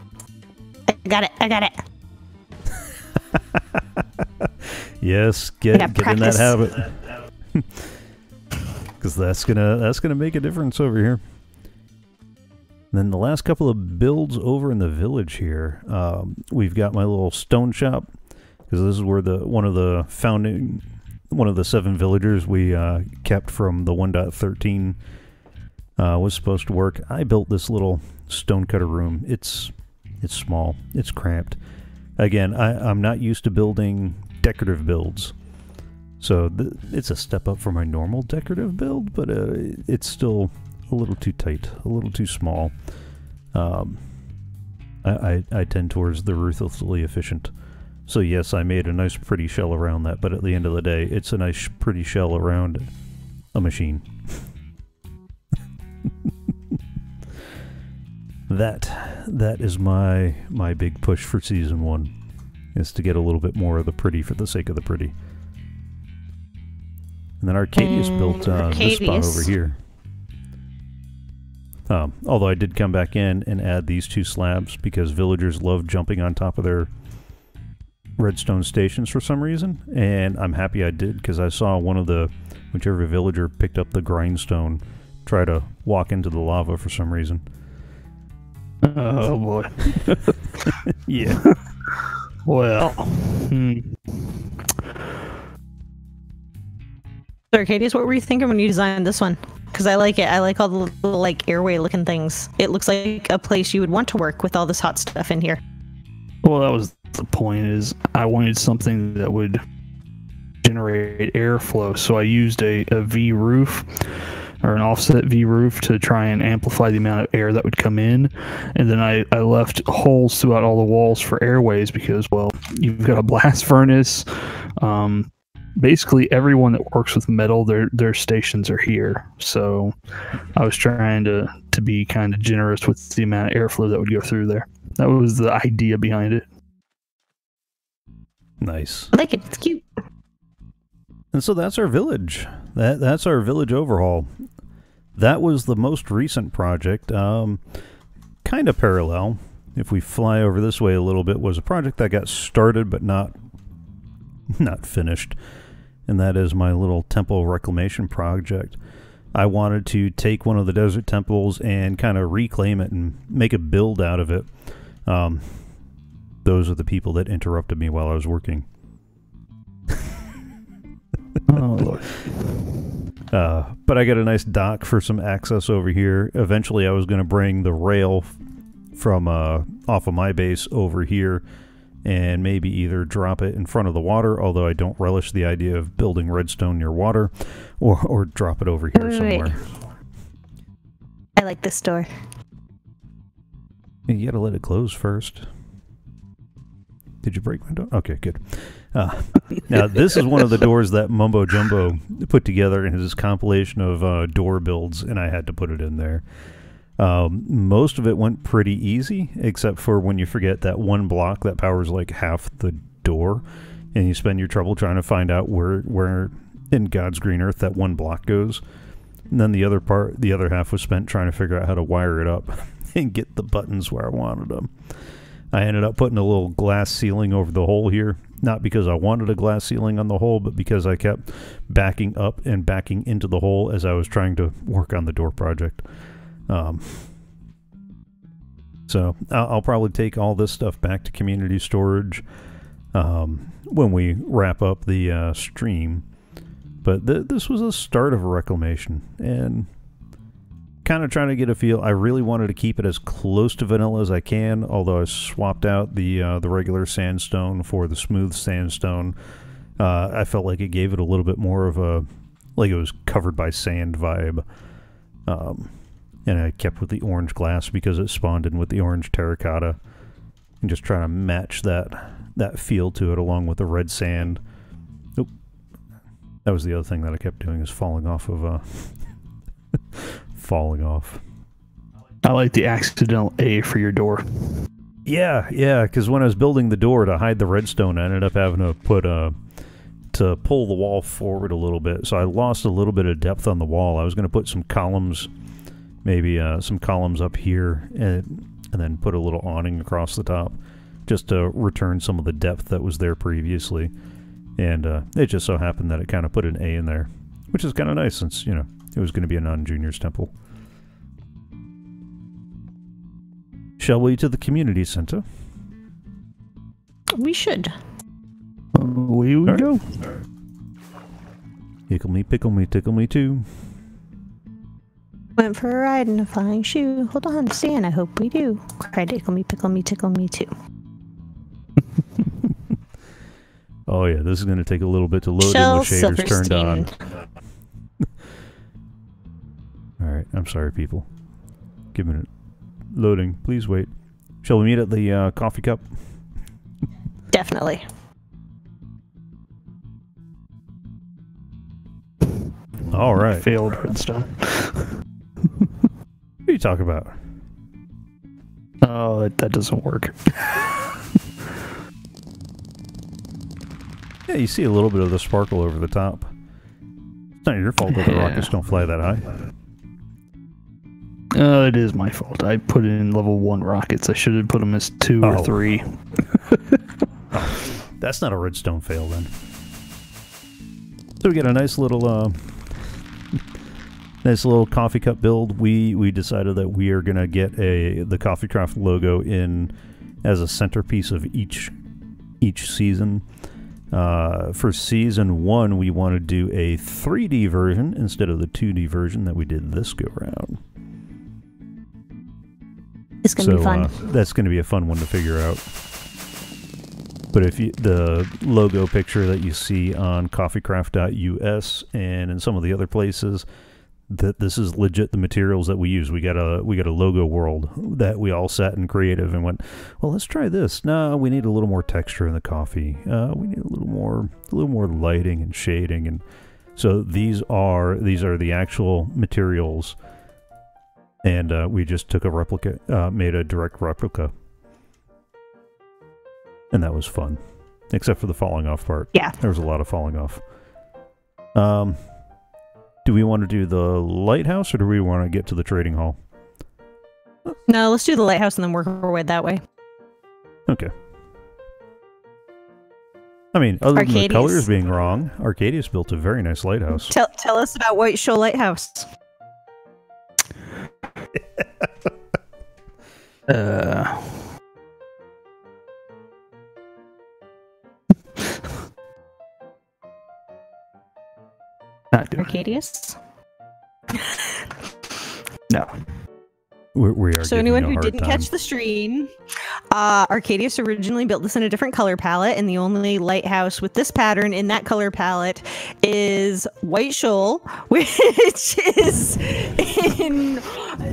S2: I got it. I got it.
S1: yes, get get in that habit. Because that's gonna that's gonna make a difference over here. And then the last couple of builds over in the village here, um, we've got my little stone shop because this is where the one of the founding one of the seven villagers we uh, kept from the 1.13 uh, was supposed to work. I built this little stonecutter room. It's it's small. It's cramped. Again, I, I'm not used to building decorative builds, so th- it's a step up from my normal decorative build, but uh, it's still a little too tight, a little too small. Um, I, I, I tend towards the ruthlessly efficient. So yes, I made a nice pretty shell around that, but at the end of the day, it's a nice pretty shell around a machine. that that is my my big push for season one is to get a little bit more of the pretty for the sake of the pretty. And then Arcadius
S2: And
S1: built uh, this spot over here. Um, although I did come back in and add these two slabs because villagers love jumping on top of their redstone stations for some reason, and I'm happy I did because I saw one of the whichever villager picked up the grindstone try to walk into the lava for some reason.
S3: Oh boy.
S1: Yeah.
S3: Well, hmm.
S2: So Arcadius, what were you thinking when you designed this one? Because I like it. I like all the little like airway looking things. It looks like a place you would want to work with all this hot stuff in here.
S3: well, that was the point. Is I wanted something that would generate airflow, so I used a, a V roof or an offset V roof to try and amplify the amount of air that would come in, and then I, I left holes throughout all the walls for airways because well, you've got a blast furnace. Um, basically everyone that works with metal their their stations are here so i was trying to to be kind of generous with the amount of airflow that would go through there that was the idea behind it
S1: nice.
S2: I like it. It's cute.
S1: And so that's our village. That that's our village overhaul. That was the most recent project. Um, kind of parallel. If we fly over this way a little bit, was a project that got started but not not finished, and that is my little temple reclamation project. I wanted to take one of the desert temples and kind of reclaim it and make a build out of it. Um, those are the people that interrupted me while I was working.
S3: oh lord
S1: Uh, but I got a nice dock for some access over here. Eventually, I was going to bring the rail from uh, off of my base over here and maybe either drop it in front of the water, although I don't relish the idea of building redstone near water, or, or drop it over here
S2: Wait, wait, wait.
S1: somewhere.
S2: I like this door.
S1: You gotta let it close first. Did you break my door? Okay, good. Uh, now this is one of the doors that Mumbo Jumbo put together in his compilation of uh, door builds, and I had to put it in there. Um, most of it went pretty easy, except for when you forget that one block that powers like half the door, and you spend your trouble trying to find out where where in God's green earth that one block goes. And then the other part, the other half was spent trying to figure out how to wire it up and get the buttons where I wanted them. I ended up putting a little glass ceiling over the hole here, not because I wanted a glass ceiling on the hole, but because I kept backing up and backing into the hole as I was trying to work on the door project. Um, so I'll, probably take all this stuff back to community storage um, when we wrap up the uh, stream. But th- this was a start of a reclamation, and kind of trying to get a feel. I really wanted to keep it as close to vanilla as I can, although I swapped out the uh, the regular sandstone for the smooth sandstone. Uh, I felt like it gave it a little bit more of a like it was covered by sand vibe. Um, and I kept with the orange glass because it spawned in with the orange terracotta, and just trying to match that that feel to it along with the red sand. Oop. That was the other thing that I kept doing is falling off of uh falling off.
S3: I like the accidental A for your door.
S1: Yeah, yeah, because when I was building the door to hide the redstone, I ended up having to put a to pull the wall forward a little bit. So I lost a little bit of depth on the wall. I was going to put some columns, maybe uh, some columns up here, and and then put a little awning across the top, just to return some of the depth that was there previously. And uh, it just so happened that it kind of put an A in there, which is kind of nice since you know it was going to be Anon Junior's temple. Shall we to the community center?
S2: We should.
S3: We would go.
S1: Tickle me, pickle me, tickle me too.
S2: Went for a ride in a flying shoe. Hold on, Stan. I hope we do. Cry, tickle me, pickle me, tickle me too.
S1: Oh yeah, this is going to take a little bit to load
S2: Shel
S1: in with shaders turned on. All right, I'm sorry, people. Give me a minute. loading. Please wait. Shall we meet at the uh, coffee cup?
S2: Definitely.
S1: All right.
S3: Failed redstone.
S1: What are you talking about?
S3: Oh, that, that doesn't work.
S1: Yeah, you see a little bit of the sparkle over the top. It's not your fault that the
S3: Yeah.
S1: rockets don't fly that high.
S3: Uh, it is my fault. I put in level one rockets. I should have put them as two
S1: Oh.
S3: or three.
S1: That's not a redstone fail then. So we get a nice little uh nice little coffee cup build. We we decided that we are gonna get a the CoffeeCraft logo in as a centerpiece of each each season. Uh, for season one, we want to do a 3D version instead of the 2D version that we did this go round.
S2: It's gonna
S1: so
S2: be fun.
S1: Uh, that's going to be a fun one to figure out. But if you, the logo picture that you see on coffeecraft.us and in some of the other places, that this is legit the materials that we use. We got a we got a logo world that we all sat in creative and went, well, let's try this. No, we need a little more texture in the coffee. Uh, we need a little more a little more lighting and shading and so these are these are the actual materials and uh, we just took a replica, uh, made a direct replica, and that was fun, except for the falling off part.
S2: Yeah.
S1: there was a lot of falling off. Um, do we want to do the lighthouse, or do we want to get to the trading hall?
S2: No, let's do the lighthouse and then work our way that way.
S1: Okay. I mean, other than the colors being wrong, Arcadius built a very nice lighthouse.
S2: Tell tell us about White Shoal Lighthouse.
S3: Uh, not doing it.
S2: Arcadius.
S3: No.
S1: We, we are
S2: So anyone who didn't
S1: time.
S2: catch the stream, uh, Arcadius originally built this in a different color palette, and the only lighthouse with this pattern in that color palette is White Shoal, which is in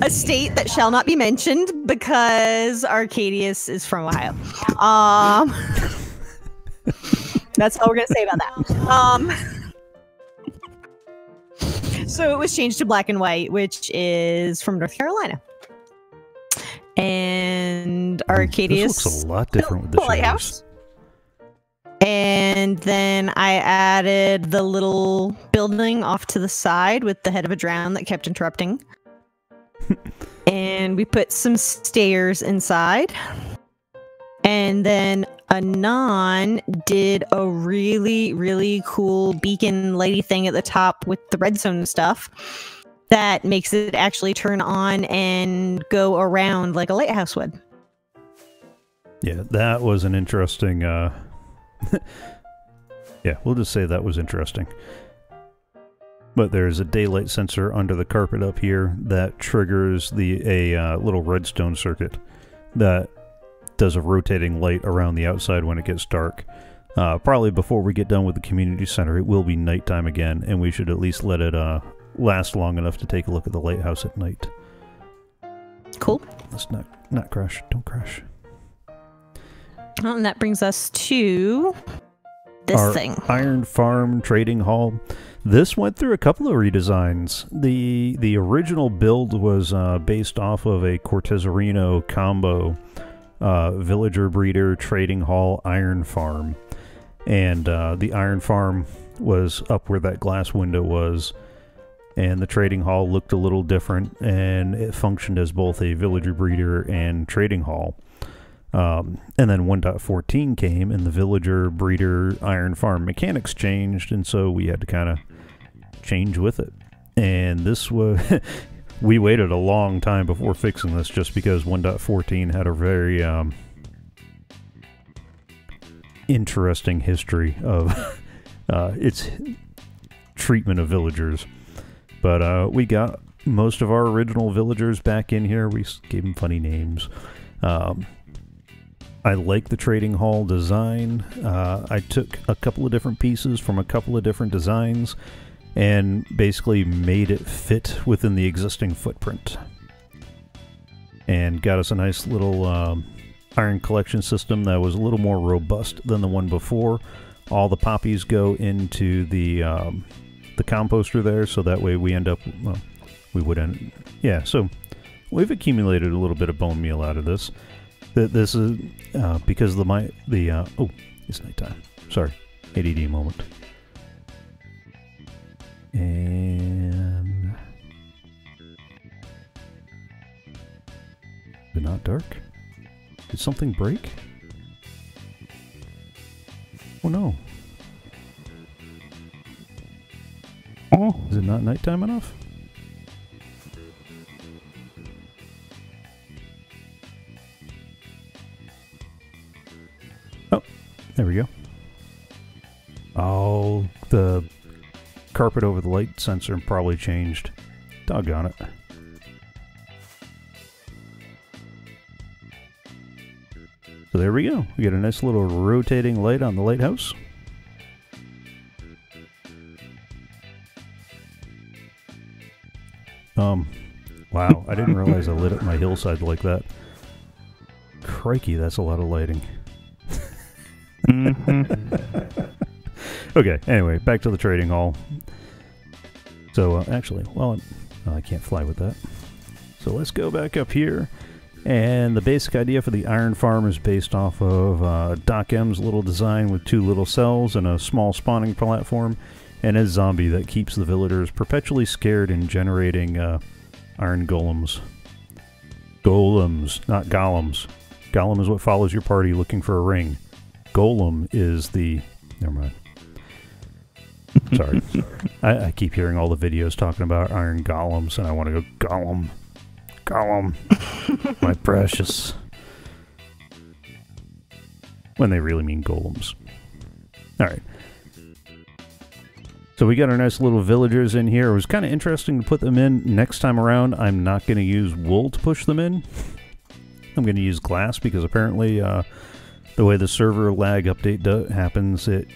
S2: a state that shall not be mentioned because Arcadius is from Ohio. Um, that's all we're gonna say about that. Um, so it was changed to black and white, which is from North Carolina and Arcadius
S1: This looks a lot different with the
S2: the lighthouse. And then I added the little building off to the side with the head of a drown that kept interrupting. and we put some stairs inside. And then Anon did a really, really cool beacon lady thing at the top with the redstone stuff that makes it actually turn on and go around like a lighthouse would.
S1: Yeah, that was an interesting. Uh, yeah, we'll just say that was interesting. But there's a daylight sensor under the carpet up here that triggers the a uh, little redstone circuit that does a rotating light around the outside when it gets dark. Uh, probably before we get done with the community center, it will be nighttime again, and we should at least let it uh, last long enough to take a look at the lighthouse at night.
S2: Cool.
S1: Let's not not crash. Don't crash.
S2: Well, and that brings us to this
S1: Our
S2: thing.
S1: Iron Farm Trading Hall. This went through a couple of redesigns. The the original build was uh, based off of a Cortezarino combo uh, villager breeder trading hall iron farm, and uh, the iron farm was up where that glass window was, and the trading hall looked a little different, and it functioned as both a villager breeder and trading hall. Um, and then 1.14 came, and the villager breeder iron farm mechanics changed, and so we had to kind of change with it. And this was. we waited a long time before fixing this just because 1.14 had a very um, interesting history of uh, its treatment of villagers. But uh, we got most of our original villagers back in here. We gave them funny names. Um, I like the trading hall design. Uh, I took a couple of different pieces from a couple of different designs and basically made it fit within the existing footprint. And got us a nice little um, iron collection system that was a little more robust than the one before. All the poppies go into the um, the composter there, so that way we end up well, we would end yeah. So we've accumulated a little bit of bone meal out of this. That this is uh, because the my the uh, oh it's nighttime. Sorry, ADD moment. And is not dark? Did something break? Oh no.
S3: Oh,
S1: Is it not nighttime enough? Oh, there we go. Oh, the carpet over the light sensor and probably changed. Doggone it. So there we go. We got a nice little rotating light on the lighthouse. Um, wow, I didn't realize I lit up my hillside like that. Crikey, that's a lot of lighting.
S3: mhm.
S1: Okay, anyway, back to the trading hall. So, uh, actually, well, I can't fly with that. So let's go back up here. And the basic idea for the iron farm is based off of uh, Doc M's little design with two little cells and a small spawning platform, and a zombie that keeps the villagers perpetually scared and generating uh, iron golems. Golems, not golems. Gollum is what follows your party looking for a ring. Golem is the. Never mind. Sorry. I, I keep hearing all the videos talking about iron golems, and I want to go golem. Gollum. My precious. When they really mean golems. Alright. So we got our nice little villagers in here. It was kind of interesting to put them in. Next time around, I'm not going to use wool to push them in. I'm going to use glass because apparently uh, the way the server lag update happens, it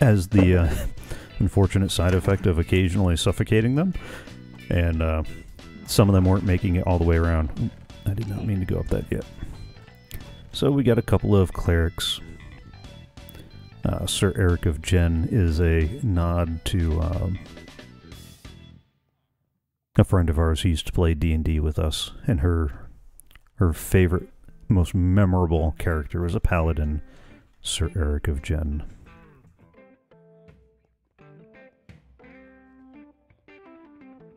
S1: as the uh, unfortunate side effect of occasionally suffocating them. And uh, some of them weren't making it all the way around. I did not mean to go up that yet. So we got a couple of clerics. Uh, Sir Eric of Gen is a nod to um, a friend of ours who used to play D and D with us, and her her favorite, most memorable character was a paladin, Sir Eric of Gen.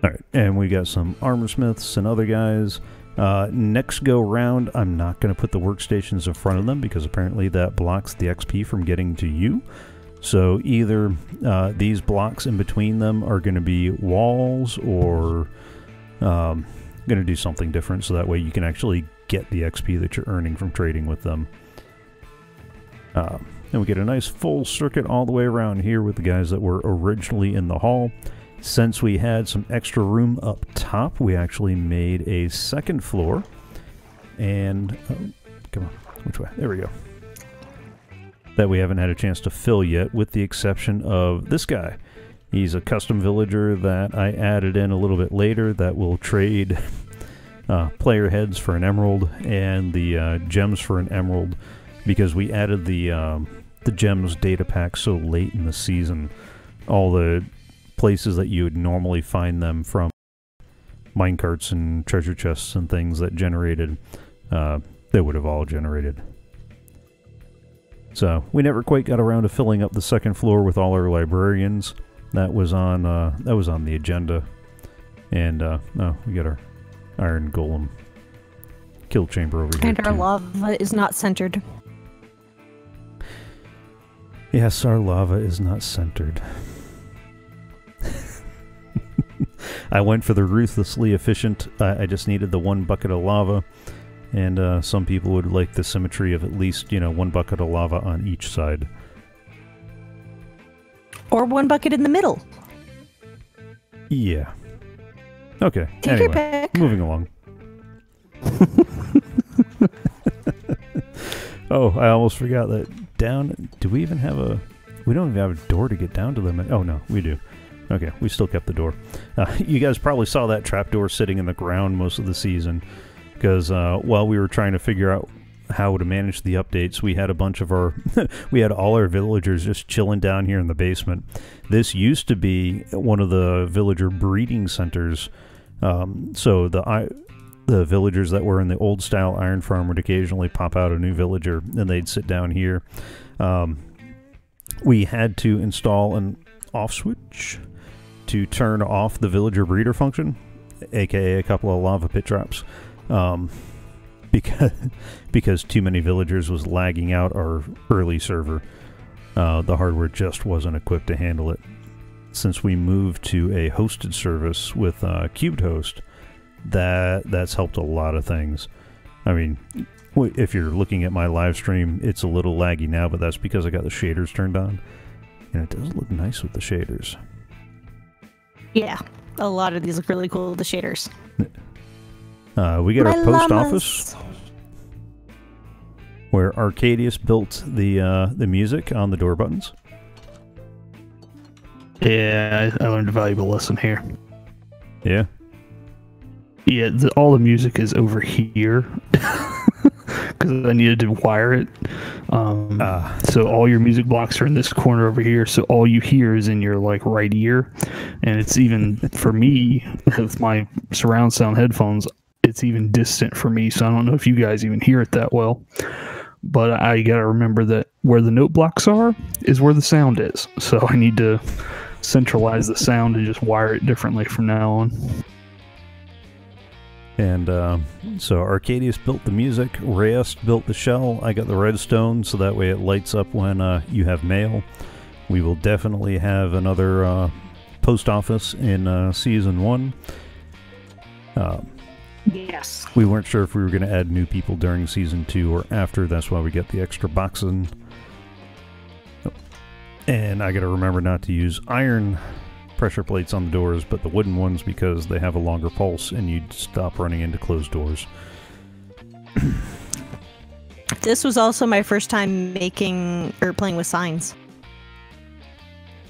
S1: All right, and we got some armor smiths and other guys. Uh, next go round, I'm not going to put the workstations in front of them because apparently that blocks the XP from getting to you. So either uh, these blocks in between them are going to be walls or um, going to do something different so that way you can actually get the XP that you're earning from trading with them. Uh, and we get a nice full circuit all the way around here with the guys that were originally in the hall. Since we had some extra room up top, we actually made a second floor. And, oh, come on, which way? There we go. That we haven't had a chance to fill yet, with the exception of this guy. He's a custom villager that I added in a little bit later that will trade uh, player heads for an emerald and the uh, gems for an emerald because we added the um, the gems data pack so late in the season. All the places that you would normally find them from minecarts and treasure chests and things that generated, uh, they would have all generated. So we never quite got around to filling up the second floor with all our librarians. That was on uh, that was on the agenda, and uh, oh, we got our iron golem kill chamber over here.
S2: And our
S1: too.
S2: lava is not centered.
S1: Yes, our lava is not centered. I went for the ruthlessly efficient. I, I just needed the one bucket of lava, and uh, some people would like the symmetry of at least you know one bucket of lava on each side.
S2: Or one bucket in the middle.
S1: Yeah. Okay.
S2: Take your
S1: anyway,
S2: pick.
S1: moving along. oh, I almost forgot that down. Do we even have a? We don't even have a door to get down to them. Oh no, we do. Okay, we still kept the door. Uh, you guys probably saw that trapdoor sitting in the ground most of the season because uh, while we were trying to figure out how to manage the updates, we had a bunch of our, we had all our villagers just chilling down here in the basement. This used to be one of the villager breeding centers. Um, so the I, the villagers that were in the old style iron farm would occasionally pop out a new villager and they'd sit down here. Um, we had to install an off switch to turn off the villager breeder function, aka a couple of lava pit traps, um, because because too many villagers was lagging out our early server. Uh, the hardware just wasn't equipped to handle it. Since we moved to a hosted service with uh, Cubed Host, that that's helped a lot of things. I mean, if you're looking at my live stream, it's a little laggy now, but that's because I got the shaders turned on, and it does look nice with the shaders.
S2: Yeah. A lot of these look really cool the shaders.
S1: Uh, we get
S2: My
S1: our post
S2: llamas.
S1: office where Arcadius built the uh, the music on the door buttons.
S3: Yeah, I, I learned a valuable lesson here.
S1: Yeah.
S3: Yeah, the, all the music is over here because I needed to wire it. Um,
S1: Ah.
S3: so all your music blocks are in this corner over here. So all you hear is in your like right ear, and it's even for me with my surround sound headphones. It's even distant for me, so I don't know if you guys even hear it that well. But I gotta remember that where the note blocks are is where the sound is. So I need to centralize the sound and just wire it differently from now on.
S1: And um, so Arcadius built the music, Reyes built the shell. I got the redstone, so that way it lights up when uh, you have mail. We will definitely have another uh, post office in uh, season one. Uh,
S2: Yes.
S1: we weren't sure if we were going to add new people during season two or after. That's why we get the extra boxing. Oh. And I got to remember not to use iron pressure plates on the doors, but the wooden ones because they have a longer pulse and you'd stop running into closed doors.
S2: This was also my first time making or playing with signs.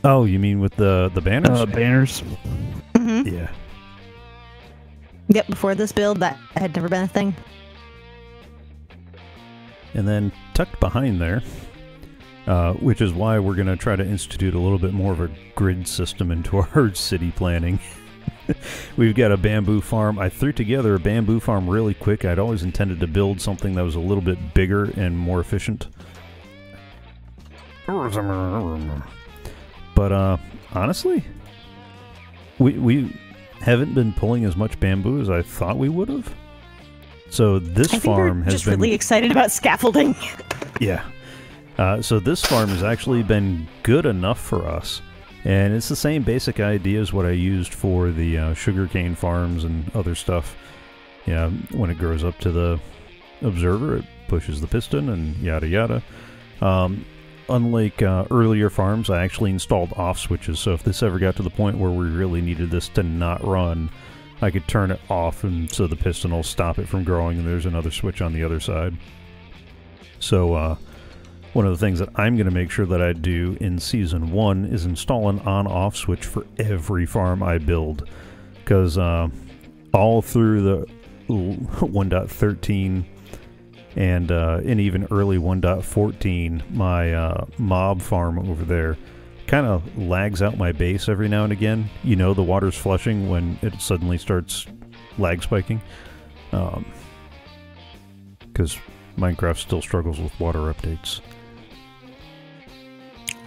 S1: Oh, you mean with the the banners?
S3: Uh, banners.
S2: hmm
S1: yeah.
S2: Yep, before this build, that had never been a thing.
S1: And then tucked behind there, uh, which is why we're going to try to institute a little bit more of a grid system into our city planning. We've got a bamboo farm. I threw together a bamboo farm really quick. I'd always intended to build something that was a little bit bigger and more efficient. But uh, honestly, we we haven't been pulling as much bamboo as I thought we would have. So this farm has
S2: just
S1: been
S2: really excited about scaffolding.
S1: yeah. Uh, so this farm has actually been good enough for us, and it's the same basic idea as what I used for the uh, sugarcane farms and other stuff. Yeah, when it grows up to the observer, it pushes the piston and yada yada. Um, unlike uh, earlier farms, I actually installed off switches, so if this ever got to the point where we really needed this to not run, I could turn it off, and so the piston will stop it from growing, and there's another switch on the other side. So, uh, one of the things that I'm going to make sure that I do in season one is install an on-off switch for every farm I build, because uh, all through the 1.13 and uh, in even early 1.14, my uh, mob farm over there kind of lags out my base every now and again. You know, the water's flushing when it suddenly starts lag spiking. Because um, Minecraft still struggles with water updates.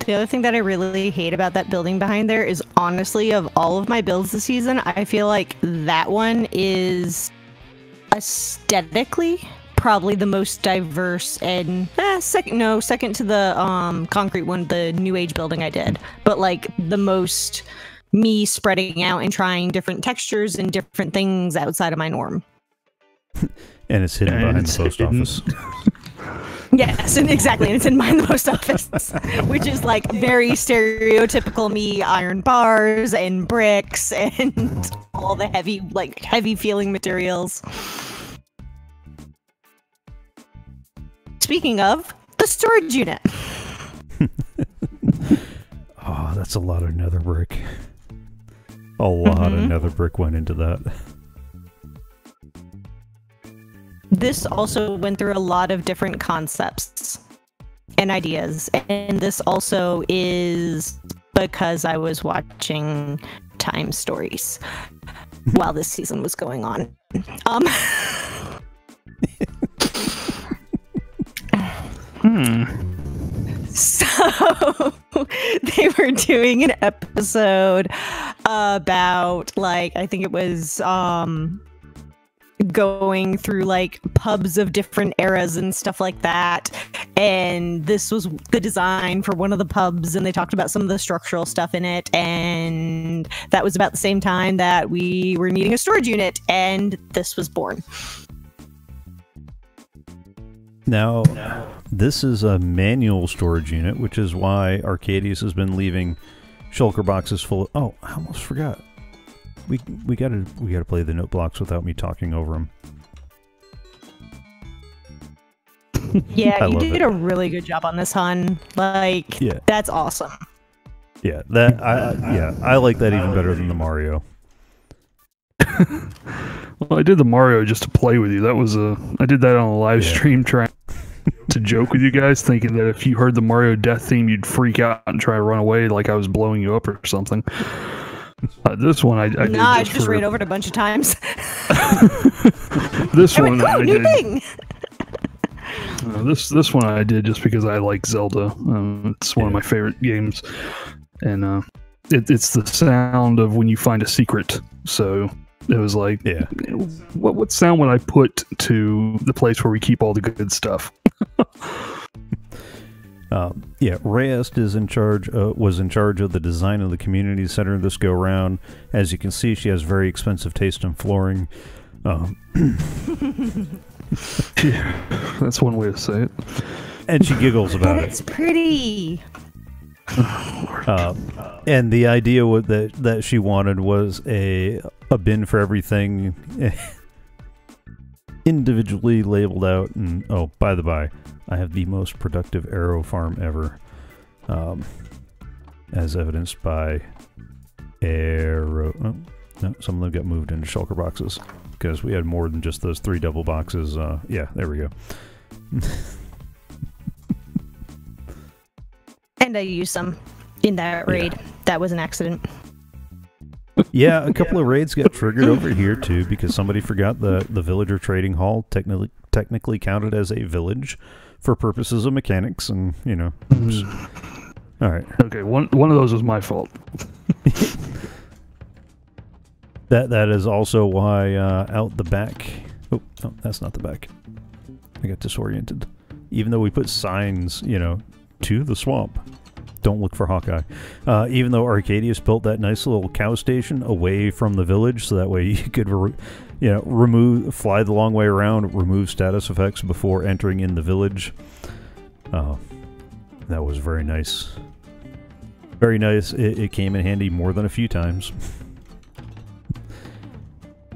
S2: The other thing that I really hate about that building behind there is honestly, of all of my builds this season, I feel like that one is aesthetically probably the most diverse and eh, second no second to the um concrete one the new age building i did. But like the most me spreading out and trying different textures and different things outside of my norm.
S1: And it's hidden
S3: And
S1: behind
S3: it's
S1: the post
S3: hidden.
S1: office
S2: yes and exactly and it's in the post office which is like very stereotypical me iron bars and bricks and all the heavy like heavy feeling materials. Speaking of the storage unit.
S1: Oh that's a lot of nether brick. A lot
S2: Mhm.
S1: of nether brick went into that
S2: this also went through a lot of different concepts and ideas and this also is because i was watching time stories while this season was going on um
S3: Hmm.
S2: so they were doing an episode about like i think it was um going through like pubs of different eras and stuff like that and this was the design for one of the pubs and they talked about some of the structural stuff in it and that was about the same time that we were needing a storage unit and this was born
S1: Now, this is a manual storage unit, which is why Arcadius has been leaving shulker boxes full. Of, oh, I almost forgot. We we gotta we gotta play the note blocks without me talking over them.
S2: yeah you did
S1: it.
S2: a really good job on this hun like
S1: Yeah.
S2: that's awesome
S1: Yeah, that I yeah I like that even better than the Mario.
S3: Well, I did the Mario just to play with you. That was a. I did that on a live
S1: Yeah.
S3: stream trying to joke with you guys, thinking that if you heard the Mario death theme, you'd freak out and try to run away like I was blowing you up or something. Uh, this one I, I did
S2: nah, I
S3: just,
S2: just
S3: for,
S2: ran over it a bunch of times.
S3: This
S2: I
S3: one
S2: went,
S3: I
S2: new
S3: did.
S2: thing.
S3: Uh, this this one I did just because I like Zelda. Um, it's one of my favorite games, and uh, it, it's the sound of when you find a secret. So it was like,
S1: Yeah,
S3: what what sound would I put to the place where we keep all the good stuff?
S1: um, yeah. Reyes is in charge. Uh, was in charge of the design of the community center this go round. As you can see, she has very expensive taste in flooring. Um,
S3: That's one way to say it.
S1: and she giggles about it.
S2: It's pretty.
S1: Uh, and the idea wa- that that she wanted was a a bin for everything, individually labeled out. And oh, by the by, I have the most productive arrow farm ever, um, as evidenced by arrow. Oh, no, some of them got moved into shulker boxes because we had more than just those three double boxes. Uh, yeah, there we go.
S2: And I used some in that
S1: Yeah.
S2: raid. That was an accident.
S1: Yeah, a couple of raids got triggered over here too because somebody forgot the the villager trading hall technically technically counted as a village for purposes of mechanics and you know. just- all right,
S3: Okay, one one of those was my fault.
S1: that that is also why uh, out the back Oh, no, that's not the back. I got disoriented. Even though we put signs, you know, to the swamp. Don't look for Hawkeye. Uh, even though Arcadius built that nice little cow station away from the village, so that way you could, re- you know, remove, fly the long way around, remove status effects before entering in the village. Uh, that was very nice. Very nice. It, it came in handy more than a few times.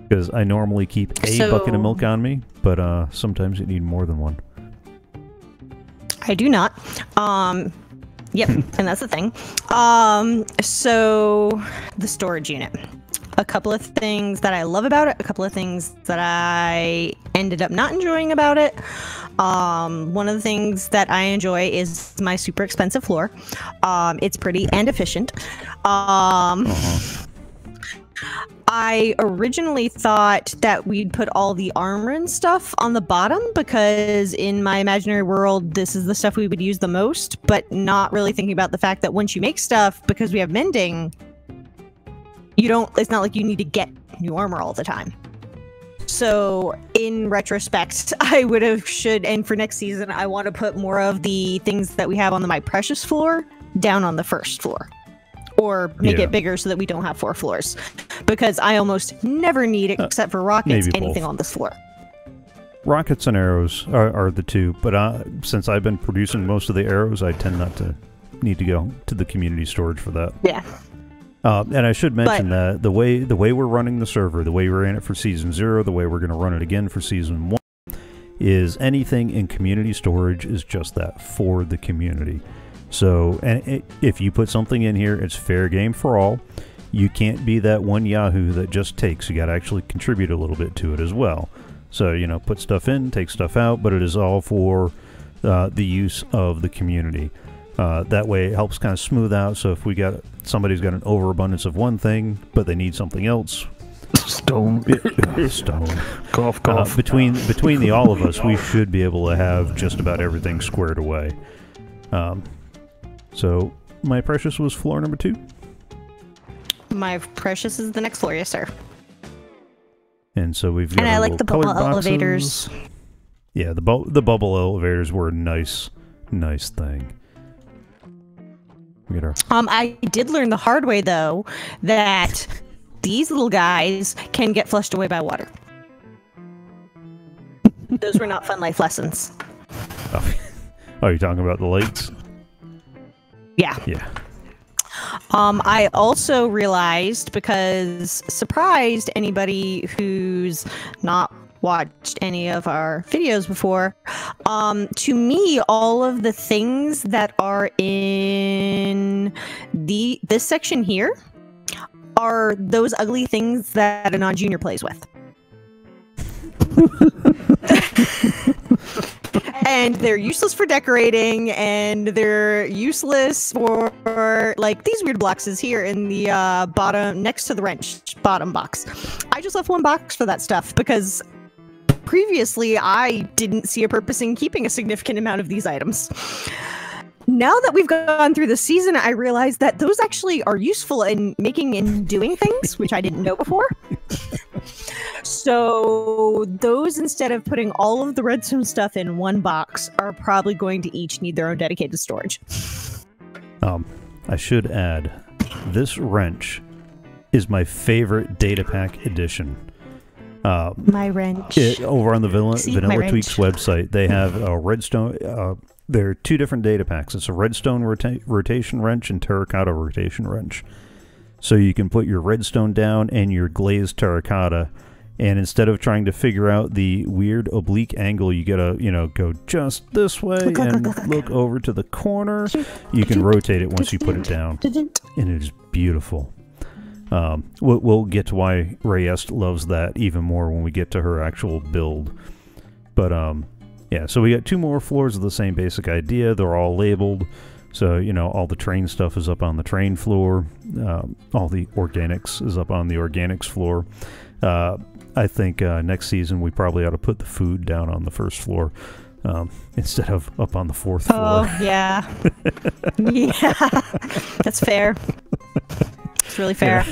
S1: Because I normally keep a
S2: So-
S1: bucket of milk on me, but uh, sometimes you need more than one.
S2: I do not. Um, yep, and that's the thing. Um, so the storage unit. A couple of things that I love about it, a couple of things that I ended up not enjoying about it. Um, one of the things that I enjoy is my super expensive floor. Um, it's pretty and efficient. Um, I originally thought that we'd put all the armor and stuff on the bottom because in my imaginary world, this is the stuff we would use the most, but not really thinking about the fact that once you make stuff, because we have mending, you don't, it's not like you need to get new armor all the time. So, in retrospect, I would have should, and for next season, I want to put more of the things that we have on the My Precious floor down on the first floor or make
S1: Yeah.
S2: it bigger so that we don't have four floors because I almost never need it except for rockets
S1: Uh,
S2: anything
S1: both.
S2: on this floor.
S1: Rockets and arrows are, are the two, but uh, since I've been producing most of the arrows, I tend not to need to go to the community storage for that.
S2: Yeah.
S1: Uh, and I should mention that the way the way we're running the server, the way we ran it for season zero, the way we're going to run it again for season one, is anything in community storage is just that for the community. So, and it, if you put something in here, it's fair game for all. You can't be that one Yahoo that just takes. You got to actually contribute a little bit to it as well. So, you know, put stuff in, take stuff out, but it is all for uh, the use of the community. Uh, that way, it helps kind of smooth out. So, if we got somebody's got an overabundance of one thing, but they need something else,
S3: Stone.
S1: stone.
S3: cough,
S1: Uh,
S3: cough.
S1: between between the all of us, we should be able to have just about everything squared away. Um, so, my precious was floor number two,
S2: My precious is the next floor, yes, sir.
S1: and so we've got
S2: And I like the bubble elevators.
S1: Yeah, the bu- the bubble elevators were a nice, nice thing. We got our
S2: Um, I did learn the hard way though that these little guys can get flushed away by water. Those were not fun life lessons.
S1: Oh, oh, you're talking about the lakes?
S2: Yeah.
S1: Yeah.
S2: Um, I also realized because surprised anybody who's not watched any of our videos before. Um, to me, all of the things that are in the this section here are those ugly things that Anon Junior plays with. and they're useless for decorating and they're useless for like these weird boxes here in the uh, bottom next to the wrench bottom box. I just left one box for that stuff because previously i didn't see a purpose in keeping a significant amount of these items. Now that we've gone through the season i realize that those actually are useful in making and doing things which i didn't know before so those, instead of putting all of the redstone stuff in one box, are probably going to each need their own dedicated storage.
S1: Um, I should add, this wrench is my favorite data pack edition. Uh,
S2: My wrench.
S1: it, over on the Vanilla,
S2: See,
S1: Vanilla. Tweaks website, they have a redstone. Uh, there are two different data packs. It's a redstone rota- rotation wrench and terracotta rotation wrench. So you can put your redstone down and your glazed terracotta, and instead of trying to figure out the weird oblique angle, you gotta you know go just this way
S2: Look,
S1: and
S2: look, look,
S1: look over to the corner. You can rotate it once you put it down and it is beautiful. Um, we'll, we'll get to why Reyes loves that even more when we get to her actual build. But um, yeah, so we got two more floors of the same basic idea. They're all labeled, so you know all the train stuff is up on the train floor. Um, all the organics is up on the organics floor. Uh, I think uh, next season we probably ought to put the food down on the first floor. Um, instead of up on the fourth
S2: Oh
S1: floor.
S2: yeah, yeah, that's fair. It's really fair.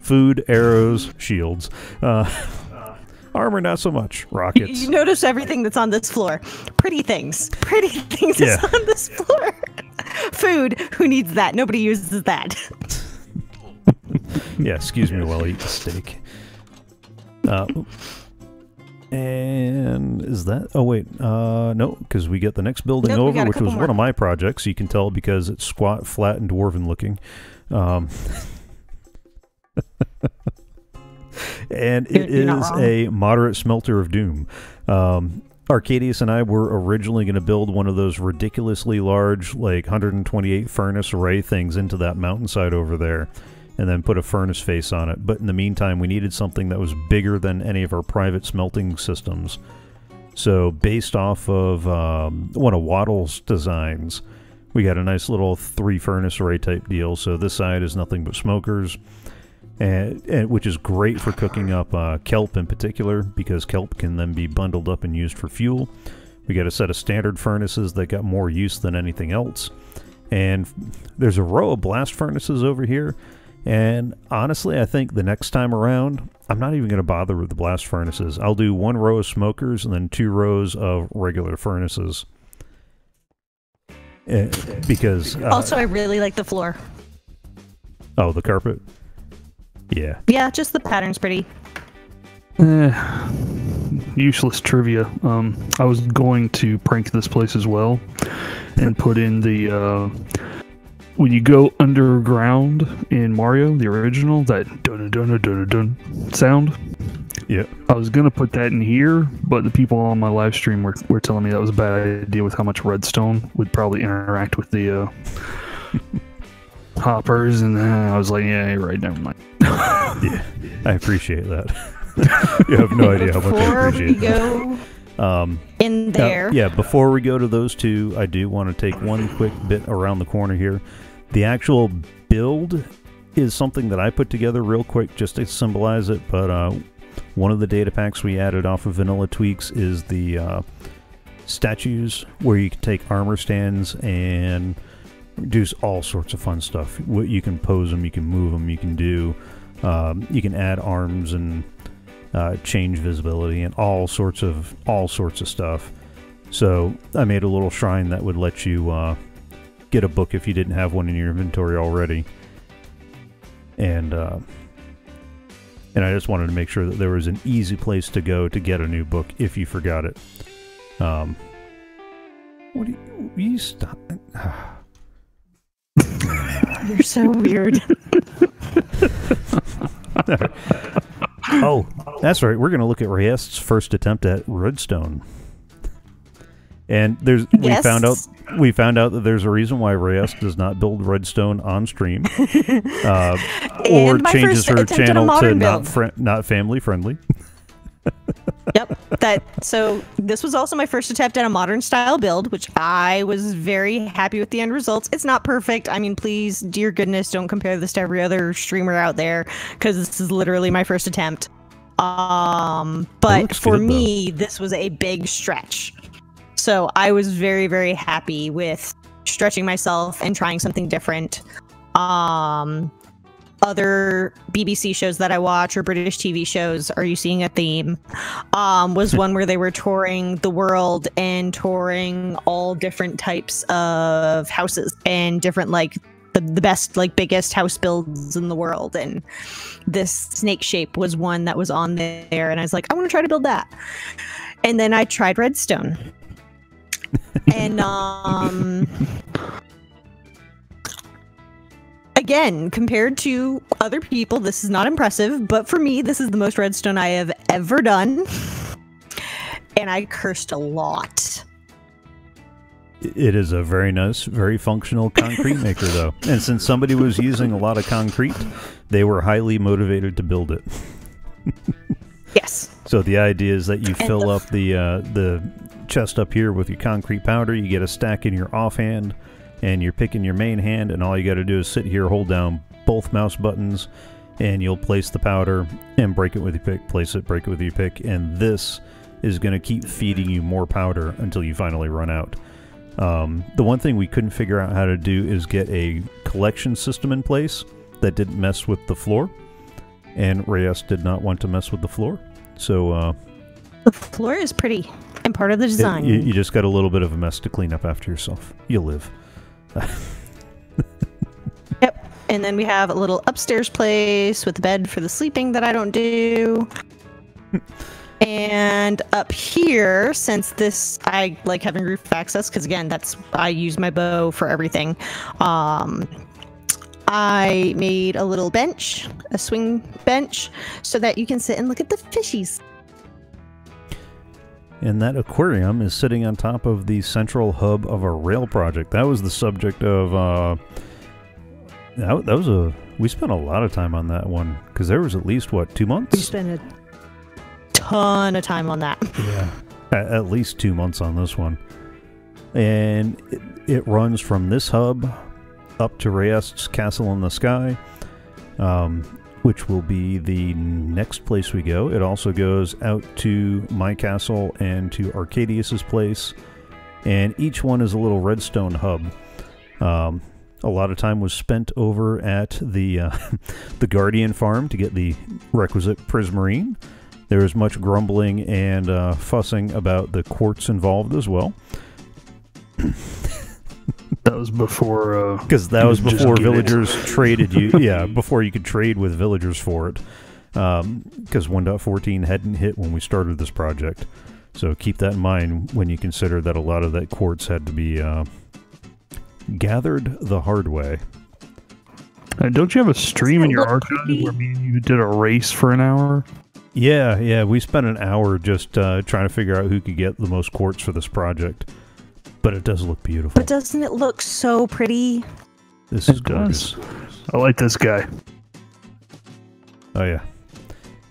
S1: food, arrows, shields. Uh, Armor, not so much. Rockets.
S2: You notice everything that's on this floor. Pretty things. Pretty things
S1: Yeah.
S2: is on this floor. Food. Who needs that? Nobody uses that.
S1: yeah, excuse me while I eat the steak. Uh, and is that? Oh wait, uh, no, because we get the next building
S2: Nope,
S1: over, which was
S2: more.
S1: one of my projects. You can tell because it's squat, flat, and dwarven looking. Um, and it is a moderate smelter of doom. Um, Arcadius and I were originally going to build one of those ridiculously large, like 128 furnace array things into that mountainside over there, and then put a furnace face on it. But in the meantime, we needed something that was bigger than any of our private smelting systems. So, based off of um, one of Waddle's designs, we got a nice little three furnace array type deal. So, this side is nothing but smokers, and, and which is great for cooking up uh, kelp in particular because kelp can then be bundled up and used for fuel. We got a set of standard furnaces that got more use than anything else, and there's a row of blast furnaces over here. And honestly, I think the next time around, I'm not even going to bother with the blast furnaces. I'll do one row of smokers and then two rows of regular furnaces. Eh, because uh,
S2: also, I really like the floor.
S1: oh, the carpet. Yeah,
S2: Yeah, just the pattern's pretty.
S3: Eh, useless trivia. Um, I was going to prank this place as well, and put in the uh, when you go underground in Mario, the original, that dun dun dun dun dun sound.
S1: yeah.
S3: I was gonna put that in here, but the people on my live stream were, were telling me that was a bad idea with how much redstone would probably interact with the uh, hoppers, and then I was like, yeah, you're right, never mind.
S1: yeah, I appreciate that. you have no idea how much I
S2: Before we
S1: appreciate that.
S2: go
S1: Um,
S2: in
S1: Now,
S2: there,
S1: yeah, before we go to those two, I do want to take one quick bit around the corner here. The actual build is something that I put together real quick just to symbolize it, but uh, one of the data packs we added off of Vanilla Tweaks is the uh, statues where you can take armor stands and do all sorts of fun stuff. What You can pose them, you can move them, you can do, um, you can add arms and uh, change visibility and all sorts of all sorts of stuff. So I made a little shrine that would let you uh, get a book if you didn't have one in your inventory already, and uh, and I just wanted to make sure that there was an easy place to go to get a new book if you forgot it. Um, what do you, you stop?
S2: you're so weird.
S1: Oh, that's right. We're going to look at Reyes's first attempt at Redstone. And there's we found out we found out that there's a reason why Reyes does not build Redstone on stream, uh, or changes her
S2: attempt at a
S1: channel to
S2: modern
S1: not
S2: build.
S1: not family friendly.
S2: yep. That so this was also my first attempt at a modern style build, which I was very happy with the end results. It's not perfect. I mean, please, dear goodness, don't compare this to every other streamer out there because this is literally my first attempt. Um, but for
S1: good,
S2: me, this was a big stretch. So I was very, very happy with stretching myself and trying something different. Um, other BBC shows that I watch or British TV shows, are you seeing a theme? Um, was one where they were touring the world and touring all different types of houses and different like the, the best like biggest house builds in the world and this snake shape was one that was on there and I was like I want to try to build that and then I tried redstone and um again compared to other people this is not impressive but for me this is the most redstone i have ever done and i cursed a lot
S1: It is a very nice, very functional concrete maker, though. And since somebody was using a lot of concrete, they were highly motivated to build it.
S2: yes
S1: So the idea is that you
S2: And
S1: fill
S2: the-
S1: up the uh, the chest up here with your concrete powder. You get a stack in your offhand, and you're picking your main hand, and all you got to do is sit here, hold down both mouse buttons, and you'll place the powder and break it with your pick. Place it, break it with your pick, and this is going to keep feeding you more powder until you finally run out. Um, the one thing we couldn't figure out how to do is get a collection system in place that didn't mess with the floor, and Reyes did not want to mess with the floor. So uh,
S2: The floor is pretty and part of the
S1: it-
S2: design.
S1: you, you just got a little bit of a mess to clean up after yourself. You live.
S2: Yep. And then we have a little upstairs place with a bed for the sleeping that I don't do. and up here, since this I like having roof access, because again, that's I use my bow for everything. Um I made a little bench, a swing bench, so that you can sit and look at the fishies.
S1: And that aquarium is sitting on top of the central hub of a rail project. That was the subject of. Uh, that, that was a. We spent a lot of time on that one because there was at least what two months.
S2: We spent a ton of time on that.
S1: Yeah, at, at least two months on this one, and it, it runs from this hub up to Reyes's Castle in the Sky, um, which will be the next place we go. It also goes out to my castle and to Arcadius's place, and each one is a little redstone hub. Um, a lot of time was spent over at the uh, the Guardian farm to get the requisite prismarine. There was much grumbling and uh, fussing about the quartz involved as well,
S3: That was before. Uh,
S1: because that was before
S3: get it.
S1: villagers traded you. Yeah, before you could trade with villagers for it, because 1.14 hadn't hit when we started this project. So keep that in mind when you consider that a lot of that quartz had to be uh, gathered the hard way.
S3: uh, don't you have a stream in your archive
S2: pretty?
S3: where me and you did a race for an hour?
S1: Yeah, yeah, we spent an hour just uh, trying to figure out who could get the most quartz for this project. But it does look beautiful.
S2: But doesn't it look so pretty?
S1: this is
S3: It does.
S1: gorgeous.
S3: I like this guy.
S1: Oh yeah.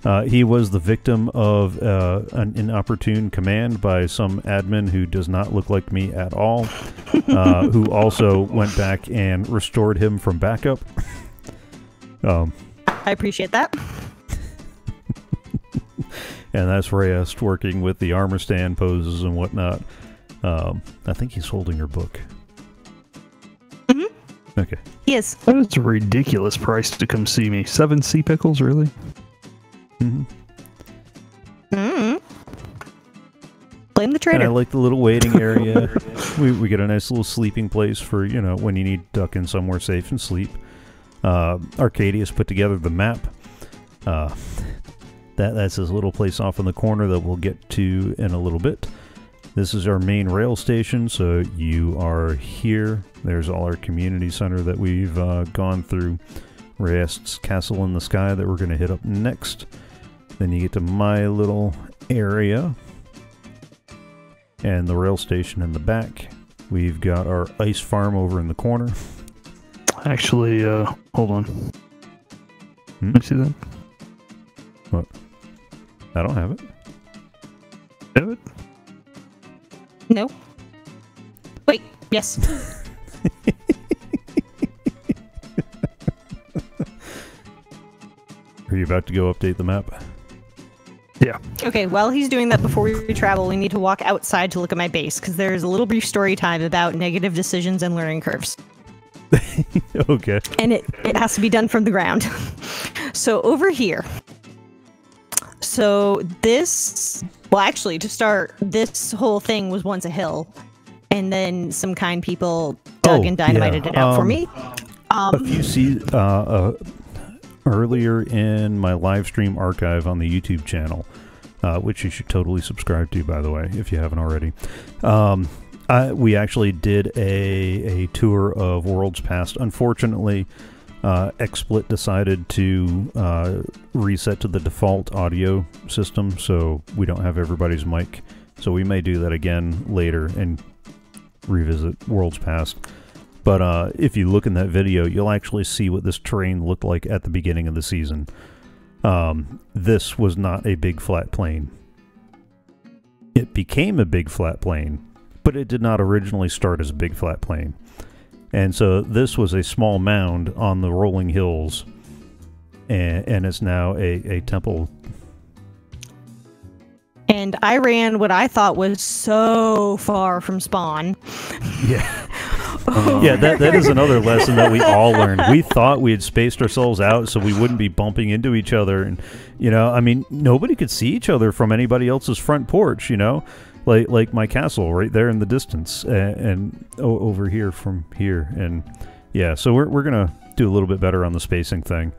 S1: Uh, he was the victim of uh, an inopportune command by some admin who does not look like me at all, uh, who also went back and restored him from backup. Um,
S2: I appreciate that.
S1: and that's Reyes working with the armor stand poses and whatnot. Um, I think he's holding her book.
S2: Mhm.
S1: Okay.
S2: Yes.
S3: That is a ridiculous price to come see me. Seven sea pickles, really?
S1: Mm-hmm.
S2: mm Blame the
S1: And I like the little waiting area. we, we get a nice little sleeping place for, you know, when you need to duck in somewhere safe and sleep. Uh, Arcadius put together the map. Uh, that That's his little place off in the corner that we'll get to in a little bit. This is our main rail station, so you are here. There's all our community center that we've uh, gone through. Reyes's Castle in the Sky that we're going to hit up next. Then you get to my little area and the rail station in the back. We've got our ice farm over in the corner.
S3: Actually, uh, hold on.
S1: Hmm?
S3: Let me see that. What?
S1: I don't have it.
S3: Have it?
S2: No. Wait. Yes.
S1: Are you about to go update the map? Yeah.
S2: Okay, while he's doing that before we travel, we need to walk outside to look at my base because there's a little brief story time about negative decisions and learning curves.
S1: okay.
S2: And it, it has to be done from the ground. so over here. So this, well, actually, to start, this whole thing was once a hill. And then some kind people dug
S1: Oh,
S2: and dynamited
S1: yeah,
S2: it out for
S1: um,
S2: me.
S1: A
S2: Um,
S1: few see uh, uh, earlier in my live stream archive on the YouTube channel, uh, which you should totally subscribe to, by the way, if you haven't already. Um, I, we actually did a, a tour of Worlds Past. Unfortunately, uh, XSplit decided to uh, reset to the default audio system, so we don't have everybody's mic. So we may do that again later and revisit Worlds Past. But uh, if you look in that video, you'll actually see what this terrain looked like at the beginning of the season. Um, this was not a big flat plane. It became a big flat plane, but it did not originally start as a big flat plain. And so this was a small mound on the rolling hills, and, and it's now a, a temple.
S2: and I ran what I thought was so far from spawn.
S1: Yeah. Oh. yeah, that, that is another lesson that we all learned. We thought we had spaced ourselves out so we wouldn't be bumping into each other. And, you know, I mean, nobody could see each other from anybody else's front porch, you know? Like, like my castle right there in the distance and, and over here from here. And, yeah, so we're, we're going to do a little bit better on the spacing thing.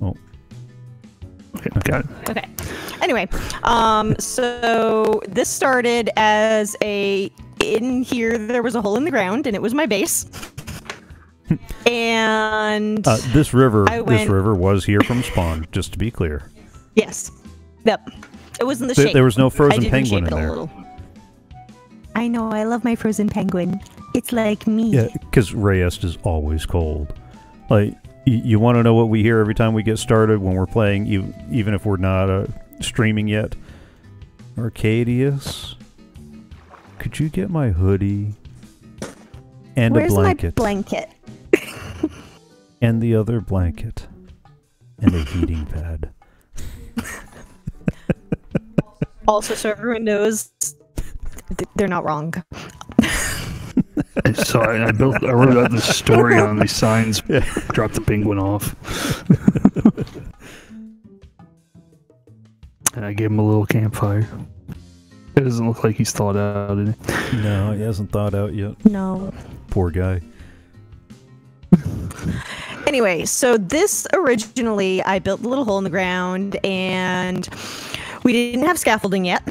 S1: Oh.
S3: Okay, got it.
S2: Okay. Anyway, um, so this started as a in here there was a hole in the ground and it was my base. and
S1: Uh, this river,
S2: I
S1: this river was here from spawn, just to be clear.
S2: Yes, yep, it was in the
S1: There-
S2: shape.
S1: there was no
S2: I
S1: frozen penguin in there.
S2: I know. I love my frozen penguin. It's like me.
S1: Yeah, because Rayest is always cold. Like, you want to know what we hear every time we get started when we're playing, even if we're not uh, streaming yet? Arcadius, could you get my hoodie? And
S2: Where's
S1: a blanket.
S2: my blanket?
S1: and the other blanket. And a heating pad.
S2: Also, so everyone knows, they're not wrong.
S3: So I, I built, I wrote out this story on these signs.
S1: Yeah.
S3: Drop the penguin off. and I gave him a little campfire. It doesn't look like he's thought out any.
S1: No, he hasn't thought out yet.
S2: No.
S1: Poor guy.
S2: Anyway, so this originally, I built a little hole in the ground and we didn't have scaffolding yet.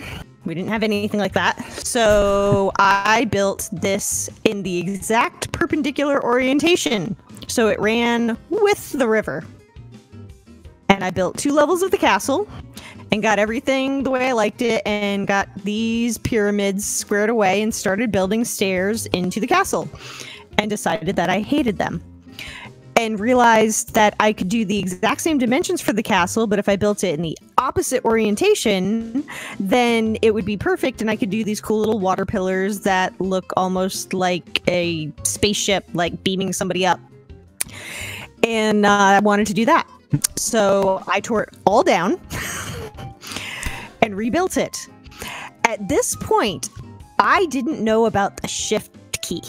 S2: We didn't have anything like that. So I built this in the exact perpendicular orientation. So it ran with the river. And I built two levels of the castle and got everything the way I liked it and got these pyramids squared away and started building stairs into the castle and decided that I hated them and realized that I could do the exact same dimensions for the castle, but if I built it in the opposite orientation, then it would be perfect and I could do these cool little water pillars that look almost like a spaceship, like beaming somebody up. And uh, I wanted to do that. So I tore it all down and rebuilt it. At this point, I didn't know about the shift key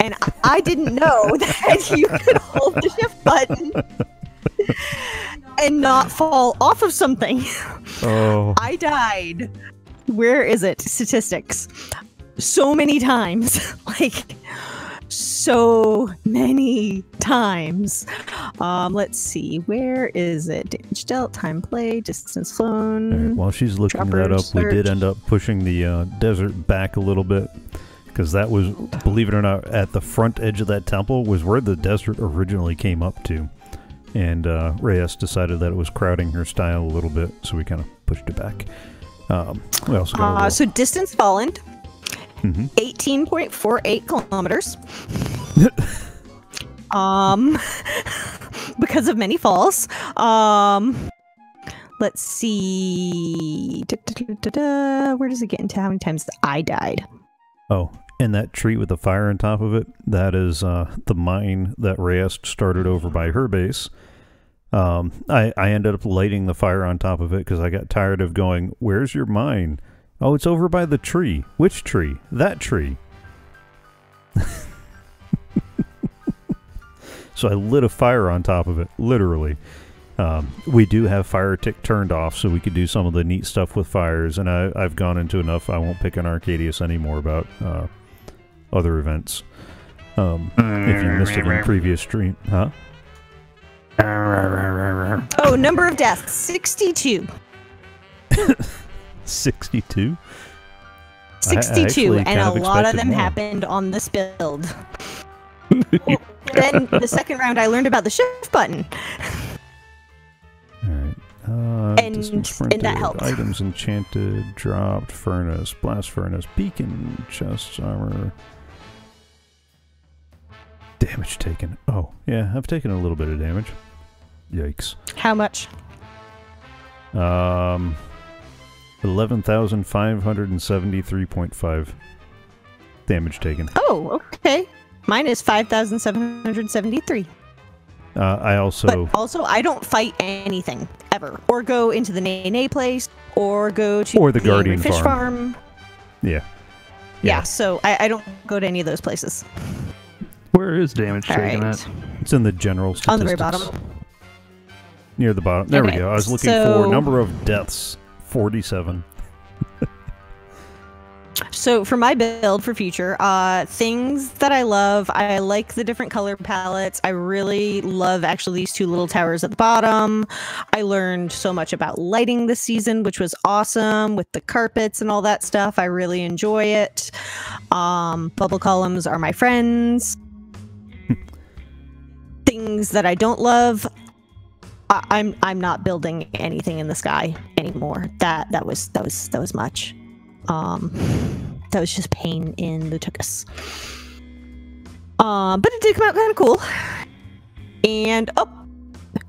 S2: and I- didn't know that you could hold the shift button and not fall off of something.
S1: Oh.
S2: I died. Where is it? Statistics. So many times. like so many times. Um, let's see. Where is it? Damage dealt, time play, distance
S1: All right,
S2: flown.
S1: While she's looking that up,
S2: Trappers
S1: we did end up pushing the uh, desert back a little bit because that was, believe it or not, at the front edge of that temple was where the desert originally came up to. And uh, Reyes decided that it was crowding her style a little bit, so we kind of pushed it back. Um, we also got
S2: Uh,
S1: little-
S2: so distance fallen,
S1: Mhm.
S2: 18.48 kilometers. um, because of many falls. Um, let's see. Da, da, da. Where does it get into how many times I died?
S1: Oh, and that tree with the fire on top of it, that is uh, the mine that Reyes started over by her base. Um, I, I ended up lighting the fire on top of it because I got tired of going, Where's your mine? Oh, it's over by the tree. Which tree? That tree. so I lit a fire on top of it, literally. Um, we do have fire tick turned off, so we could do some of the neat stuff with fires. And I, I've gone into enough. I won't pick on Arcadius anymore about uh, other events. Um, if you missed it in previous stream, huh?
S2: Oh, number of deaths 62.
S1: Sixty-two.
S2: 62,
S1: actually
S2: and a lot of them
S1: more.
S2: happened on this build. then the second round, I learned about the shift button.
S1: All right. Uh,
S2: And- and that helped.
S1: Items enchanted, dropped, furnace, blast furnace, beacon, chest armor. Damage taken. Oh, yeah, I've taken a little bit of damage. Yikes.
S2: How much?
S1: Um, eleven thousand five hundred and seventy-three point five damage taken.
S2: Oh, okay. Mine is 5,773.
S1: Uh, I also
S2: But also, I don't fight anything ever, or go into the Nene place, or go to
S1: Or the
S2: Angry
S1: Guardian
S2: Fish
S1: Farm.
S2: farm.
S1: Yeah.
S2: Yeah, so I, I don't go to any of those places.
S3: Where is damage
S2: All
S3: taken
S2: right.
S3: at?
S1: It's in the general statistics.
S2: On the very bottom.
S1: Near the bottom. There
S2: Okay,
S1: we go. I was looking
S2: so-
S1: for number of deaths. 47.
S2: So for my build for future, uh, things that I love, I like the different color palettes. I really love actually these two little towers at the bottom. I learned so much about lighting this season, which was awesome with the carpets and all that stuff. I really enjoy it. Um, bubble columns are my friends. Things that I don't love. I, I'm I'm not building anything in the sky anymore. That that was that was that was much. Um, that was just pain in the tuchus. Um, but it did come out kind of cool. And oh,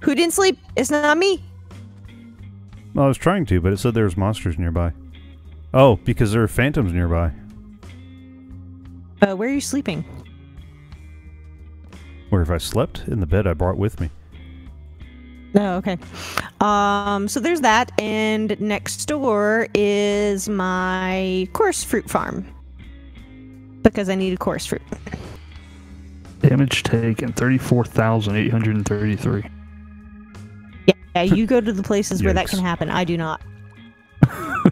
S2: who didn't sleep? It's not me.
S1: Well, I was trying to, but it said there was monsters nearby. Oh, because there are phantoms nearby.
S2: Uh, where are you sleeping?
S1: Where if I slept in the bed I brought with me.
S2: Oh, okay. Um, so there's that, and next door is my chorus fruit farm because I needed chorus fruit.
S3: Damage taken 34,833.
S2: Yeah, you go to the places where that can happen. I do not.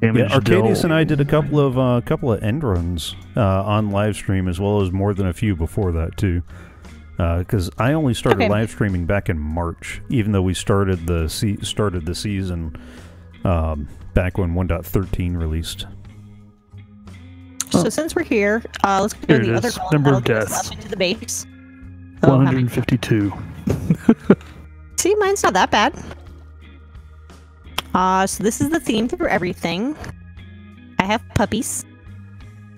S3: Damage
S1: Yeah, Arcadius and I did a couple of uh, couple of end runs uh, on live stream as well as more than a few before that too. Because I only started
S2: Okay.
S1: live streaming back in March, even though we started the se- started the season um, back when 1.13 released.
S2: So
S3: Oh.
S2: since we're here, uh, let's go
S3: Here
S2: to
S3: it
S2: the other
S3: is.
S2: column.
S3: Number of
S2: that'll get
S3: deaths.
S2: Up into the base. Oh,
S3: 152.
S2: See, mine's not that bad. Uh, so this is the theme for everything. I have puppies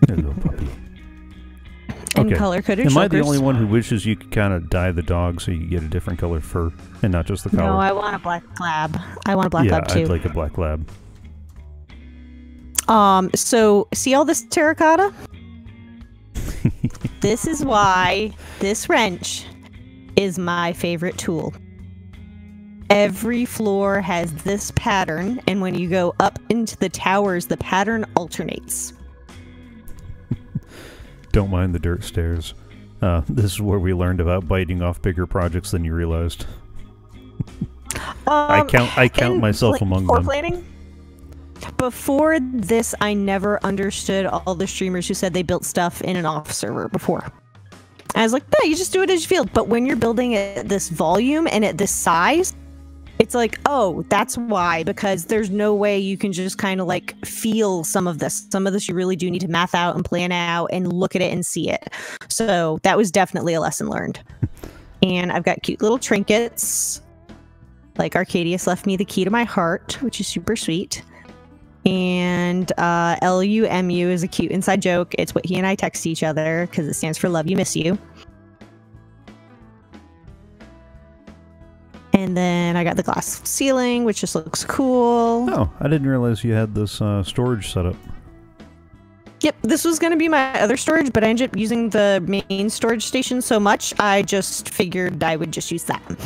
S1: Hello, puppy.
S2: and
S1: Okay.
S2: color-coded
S1: Am I the only one who wishes you could kind of dye the dog so you get a different color fur and not just the color?
S2: No, I want a black lab. I want a black
S1: yeah,
S2: lab too.
S1: I'd like a black lab.
S2: Um, so see all this terracotta? this is why this wrench is my favorite tool. Every floor has this pattern, and when you go up into the towers, the pattern alternates.
S1: Don't mind the dirt stairs. Uh, this is where we learned about biting off bigger projects than you realized. I
S2: Um,
S1: count. I count myself among them.
S2: planning. Before this, I never understood all the streamers who said they built stuff in an off server before. I was like, no, you just do it as you feel. But when you're building at this volume and at this size, it's like, oh, that's why. Because there's no way you can just kind of like feel some of this. Some of this you really do need to math out and plan out and look at it and see it. So that was definitely a lesson learned. and I've got cute little trinkets. Like Arcadius left me the key to my heart, which is super sweet. And uh, LUMU is a cute inside joke. It's what he and I text each other because it stands for love you, miss you. And then I got the glass ceiling, which just looks cool.
S1: Oh, I didn't realize you had this uh, storage set up.
S2: Yep, this was going to be my other storage, but I ended up using the main storage station so much, I just figured I would just use that.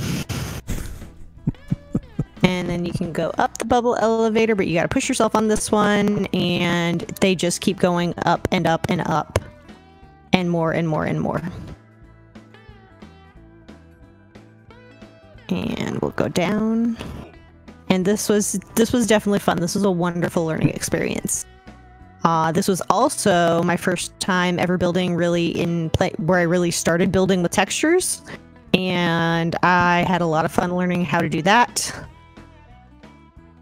S2: and then you can go up the bubble elevator, but you got to push yourself on this one, and they just keep going up and up and up, and more and more and more. And we'll go down. And this was this was definitely fun. This was a wonderful learning experience. Uh, this was also my first time ever building really in play where I really started building with textures. And I had a lot of fun learning how to do that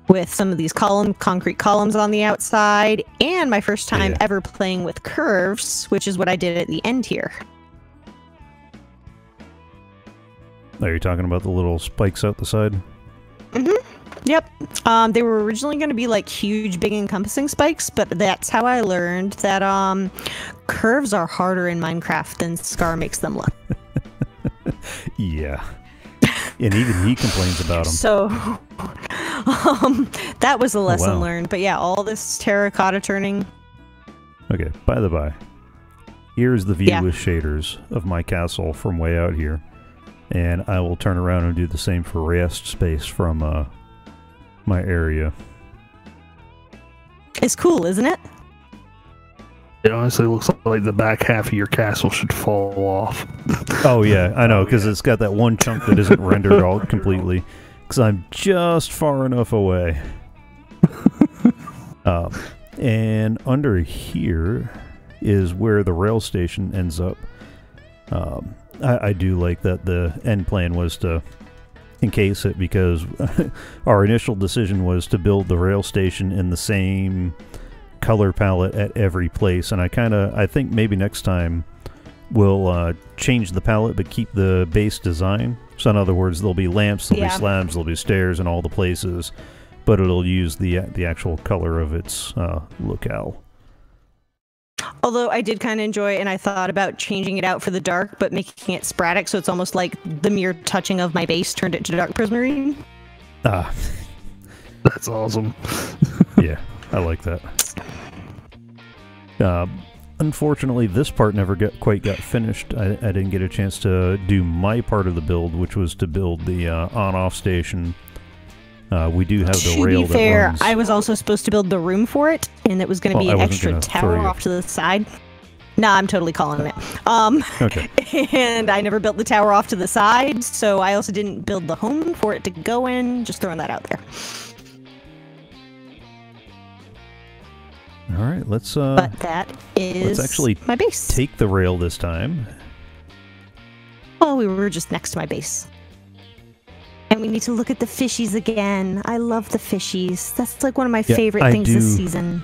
S2: with some of these column concrete columns on the outside and my first time
S1: Yeah.
S2: ever playing with curves, which is what I did at the end here.
S1: Are you talking about the little spikes out the side?
S2: Yep. Um, they were originally going to be like huge, big encompassing spikes, but that's how I learned that um, curves are harder in Minecraft than Scar makes them look.
S1: Yeah. and even he complains about them.
S2: So um, that was a lesson
S1: wow.
S2: learned. But yeah, all this terracotta turning.
S1: Okay, by the by, here's the view
S2: Yeah.
S1: with shaders of my castle from way out here. And I will turn around and do the same for rest space from uh, my area.
S2: It's cool, isn't it?
S3: It honestly looks like the back half of your castle should fall off.
S1: Oh yeah, I know because it's got that one chunk that isn't rendered all completely. Because I'm just far enough away. um, and under here is where the rail station ends up. Um, I, I do like that the end plan was to encase it because our initial decision was to build the rail station in the same color palette at every place, and I kind of I think maybe next time we'll uh, change the palette but keep the base design. So in other words, there'll be lamps, there'll
S2: Yeah.
S1: be slabs, there'll be stairs in all the places, but it'll use the the actual color of its uh, locale.
S2: Although I did kind of enjoy, and I thought about changing it out for the dark, but making it sporadic, so it's almost like the mere touching of my base turned it to dark prismarine.
S1: Ah,
S3: That's awesome.
S1: yeah, I like that. Uh, unfortunately, this part never got quite got finished. I, I didn't get a chance to do my part of the build, which was to build the uh, on-off station. Uh, we do have the
S2: to
S1: rail
S2: be
S1: that
S2: fair,
S1: runs.
S2: I was also supposed to build the room for it, and it was going to
S1: Well,
S2: be an extra
S1: gonna
S2: tower off to the side. Nah, I'm totally calling it. Um,
S1: Okay.
S2: and I never built the tower off to the side, so I also didn't build the home for it to go in. Just throwing that out there.
S1: All right, let's uh,
S2: But that is
S1: actually
S2: my base.
S1: take the rail this time.
S2: well, we were just next to my base. And we need to look at the fishies again. I love the fishies. That's like one of my
S1: Yeah,
S2: favorite
S1: I
S2: things this season.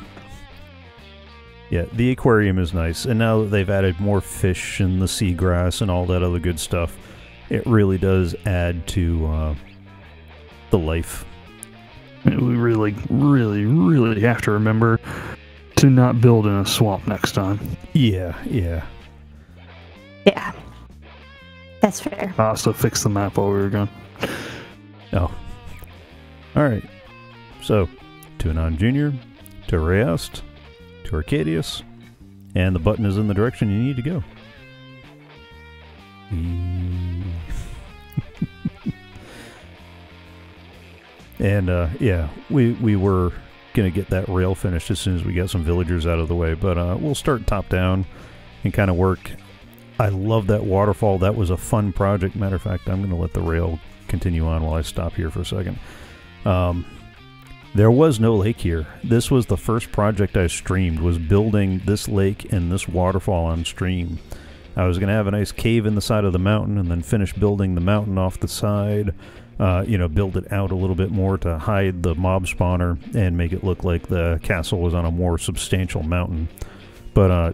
S1: Yeah, the aquarium is nice, and now that they've added more fish and the seagrass and all that other good stuff, it really does add to uh, the life.
S3: We really, really, really have to remember to not build in a swamp next time.
S1: Yeah, yeah.
S2: Yeah. That's fair.
S3: I also fix the map while we were gone.
S1: Oh. All right. So, To Anon Jr., to Reyes's, to Arcadius, and the button is in the direction you need to go. And uh, yeah, we we were gonna get that rail finished as soon as we got some villagers out of the way, but uh, we'll start top down and kind of work. I love that waterfall. That was a fun project. Matter of fact, I'm gonna let the rail continue on while I stop here for a second. Um, there was no lake here. This was the first project I streamed. Was building this lake and this waterfall on stream. I was gonna have a nice cave in the side of the mountain, and then finish building the mountain off the side. Uh, you know, build it out a little bit more to hide the mob spawner and make it look like the castle was on a more substantial mountain. But uh,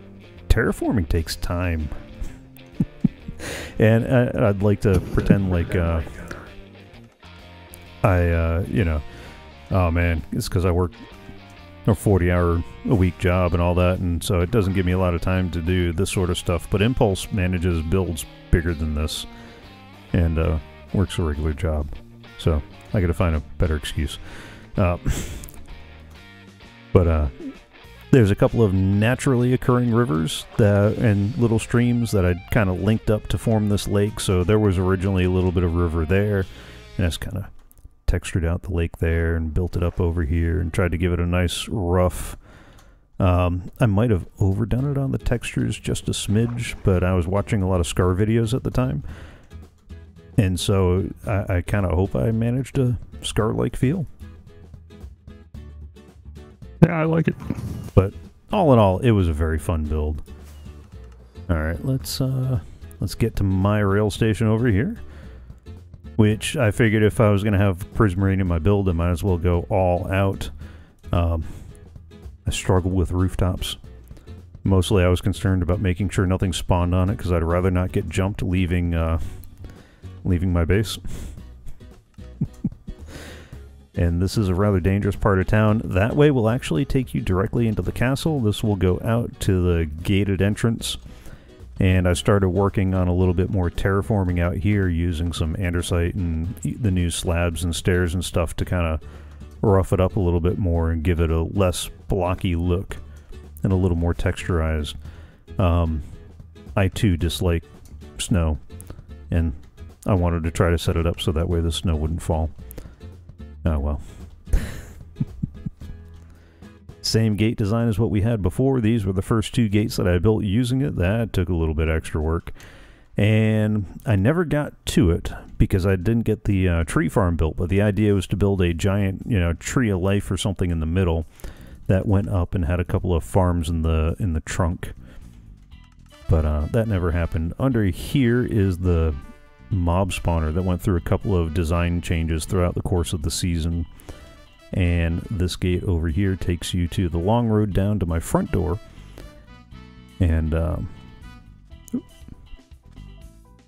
S1: terraforming takes time, and I, I'd like to pretend like. Uh, I, uh, you know, oh man, it's because I work a 40 hour a week job and all that, and so it doesn't give me a lot of time to do this sort of stuff. But Impulse manages builds bigger than this and uh, works a regular job. So I got to find a better excuse. Uh, but uh, there's a couple of naturally occurring rivers that, and little streams that I'd kind of linked up to form this lake. So there was originally a little bit of river there, and it's kind of textured out the lake there and built it up over here and tried to give it a nice rough. Um, I might have overdone it on the textures just a smidge, but I was watching a lot of Scar videos at the time. And so I, I kind of hope I managed a Scar like feel.
S3: Yeah, I like it.
S1: But all in all, it was a very fun build. All right, let's uh, let's get to my rail station over here. Which I figured if I was going to have Prismarine in my build, I might as well go all out. Um, I struggle with rooftops. Mostly, I was concerned about making sure nothing spawned on it because I'd rather not get jumped leaving uh, leaving my base. and this is a rather dangerous part of town. That way will actually take you directly into the castle. This will go out to the gated entrance. And I started working on a little bit more terraforming out here using some andesite and the new slabs and stairs and stuff to kind of rough it up a little bit more and give it a less blocky look and a little more texturized. Um, I too dislike snow, and I wanted to try to set it up so that way the snow wouldn't fall. Oh well. Same gate design as what we had before. These were the first two gates that I built using it. That took a little bit extra work. And I never got to it because I didn't get the uh, tree farm built. But the idea was to build a giant, you know, tree of life or something in the middle that went up and had a couple of farms in the in the trunk. But uh, that never happened. Under here is the mob spawner that went through a couple of design changes throughout the course of the season. And this gate over here takes you to the long road down to my front door. And um,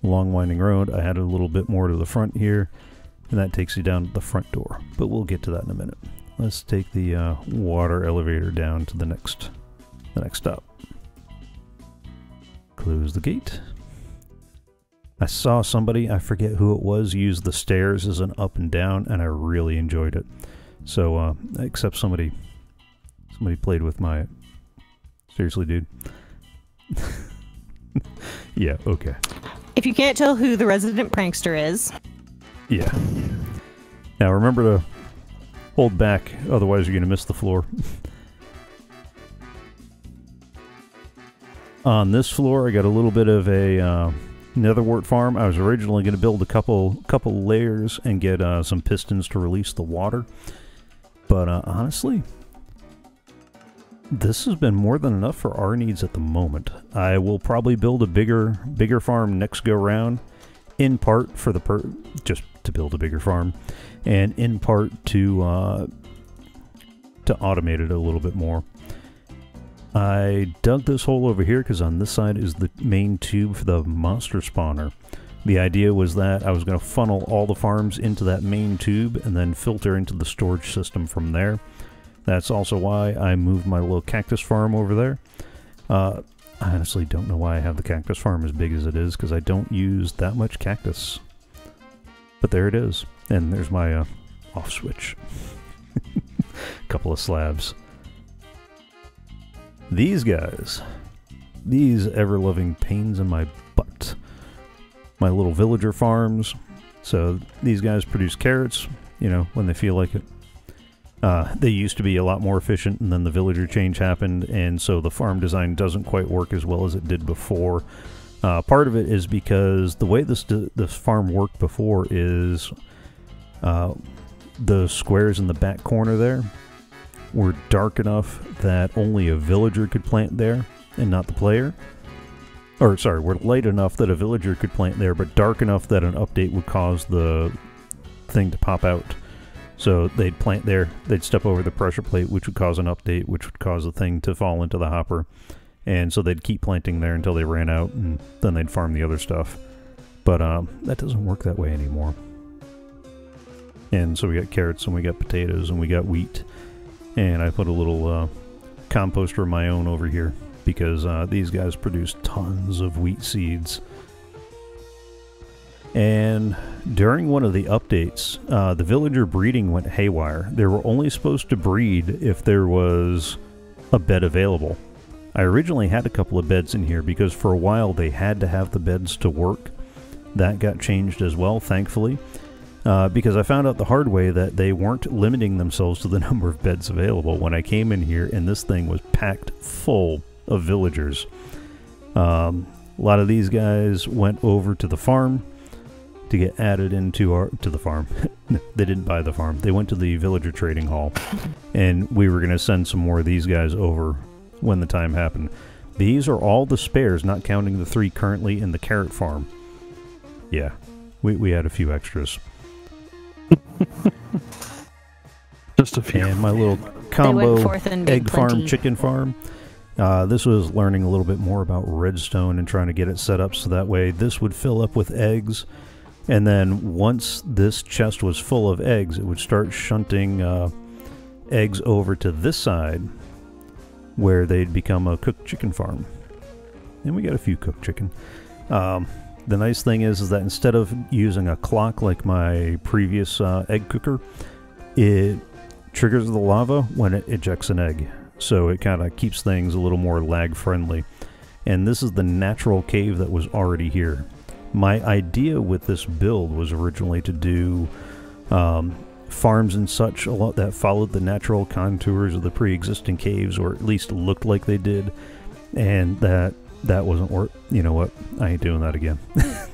S1: long winding road, I had a little bit more to the front here. And that takes you down to the front door. But we'll get to that in a minute. Let's take the uh, water elevator down to the next, the next stop. Close the gate. I saw somebody, I forget who it was, use the stairs as an up and down, and I really enjoyed it. So, uh, except somebody, somebody played with my, seriously, dude. yeah, okay.
S2: If you can't tell who the resident prankster is.
S1: Yeah. Now remember to hold back, otherwise you're going to miss the floor. On this floor, I got a little bit of a uh, netherwort farm. I was originally going to build a couple couple layers and get uh, some pistons to release the water. But uh, honestly, this has been more than enough for our needs at the moment. I will probably build a bigger bigger farm next go round, in part for the per just to build a bigger farm, and in part to uh, to automate it a little bit more. I dug this hole over here because on this side is the main tube for the monster spawner. The idea was that I was going to funnel all the farms into that main tube and then filter into the storage system from there. That's also why I moved my little cactus farm over there. Uh, I honestly don't know why I have the cactus farm as big as it is because I don't use that much cactus. But there it is. And there's my uh, off switch. Couple of slabs. These guys. These ever-loving pains in my. My little villager farms. So these guys produce carrots, you know, when they feel like it. Uh, they used to be a lot more efficient, and then the villager change happened, and so the farm design doesn't quite work as well as it did before. Uh, part of it is because the way this this farm worked before is uh, the squares in the back corner there were dark enough that only a villager could plant there and not the player. Or, sorry, were light enough that a villager could plant there, but dark enough that an update would cause the thing to pop out. So they'd plant there, they'd step over the pressure plate, which would cause an update, which would cause the thing to fall into the hopper. And so they'd keep planting there until they ran out, and then they'd farm the other stuff. But um, that doesn't work that way anymore. And so we got carrots, and we got potatoes, and we got wheat. And I put a little uh, composter of my own over here because uh, these guys produce tons of wheat seeds. And during one of the updates, uh, the villager breeding went haywire. They were only supposed to breed if there was a bed available. I originally had a couple of beds in here because for a while they had to have the beds to work. That got changed as well, thankfully. Uh, because I found out the hard way that they weren't limiting themselves to the number of beds available when I came in here, and this thing was packed full of villagers. Um, a lot of these guys went over to the farm to get added into our to the farm. they didn't buy the farm. They went to the villager trading hall, and we were going to send some more of these guys over when the time happened. These are all the spares, not counting the three currently in the carrot farm. Yeah, we we had a few extras.
S3: Just a few.
S1: And my little combo egg farm, chicken farm. Uh, this was learning a little bit more about redstone and trying to get it set up so that way this would fill up with eggs. And then once this chest was full of eggs, it would start shunting uh, eggs over to this side where they'd become a cooked chicken farm. And we got a few cooked chicken. Um, the nice thing is, is that instead of using a clock like my previous uh, egg cooker, it triggers the lava when it ejects an egg. So it kind of keeps things a little more lag friendly. And this is the natural cave that was already here. My idea with this build was originally to do um, farms and such a lot that followed the natural contours of the pre-existing caves, or at least looked like they did, and that that wasn't work. You know what? I ain't doing that again.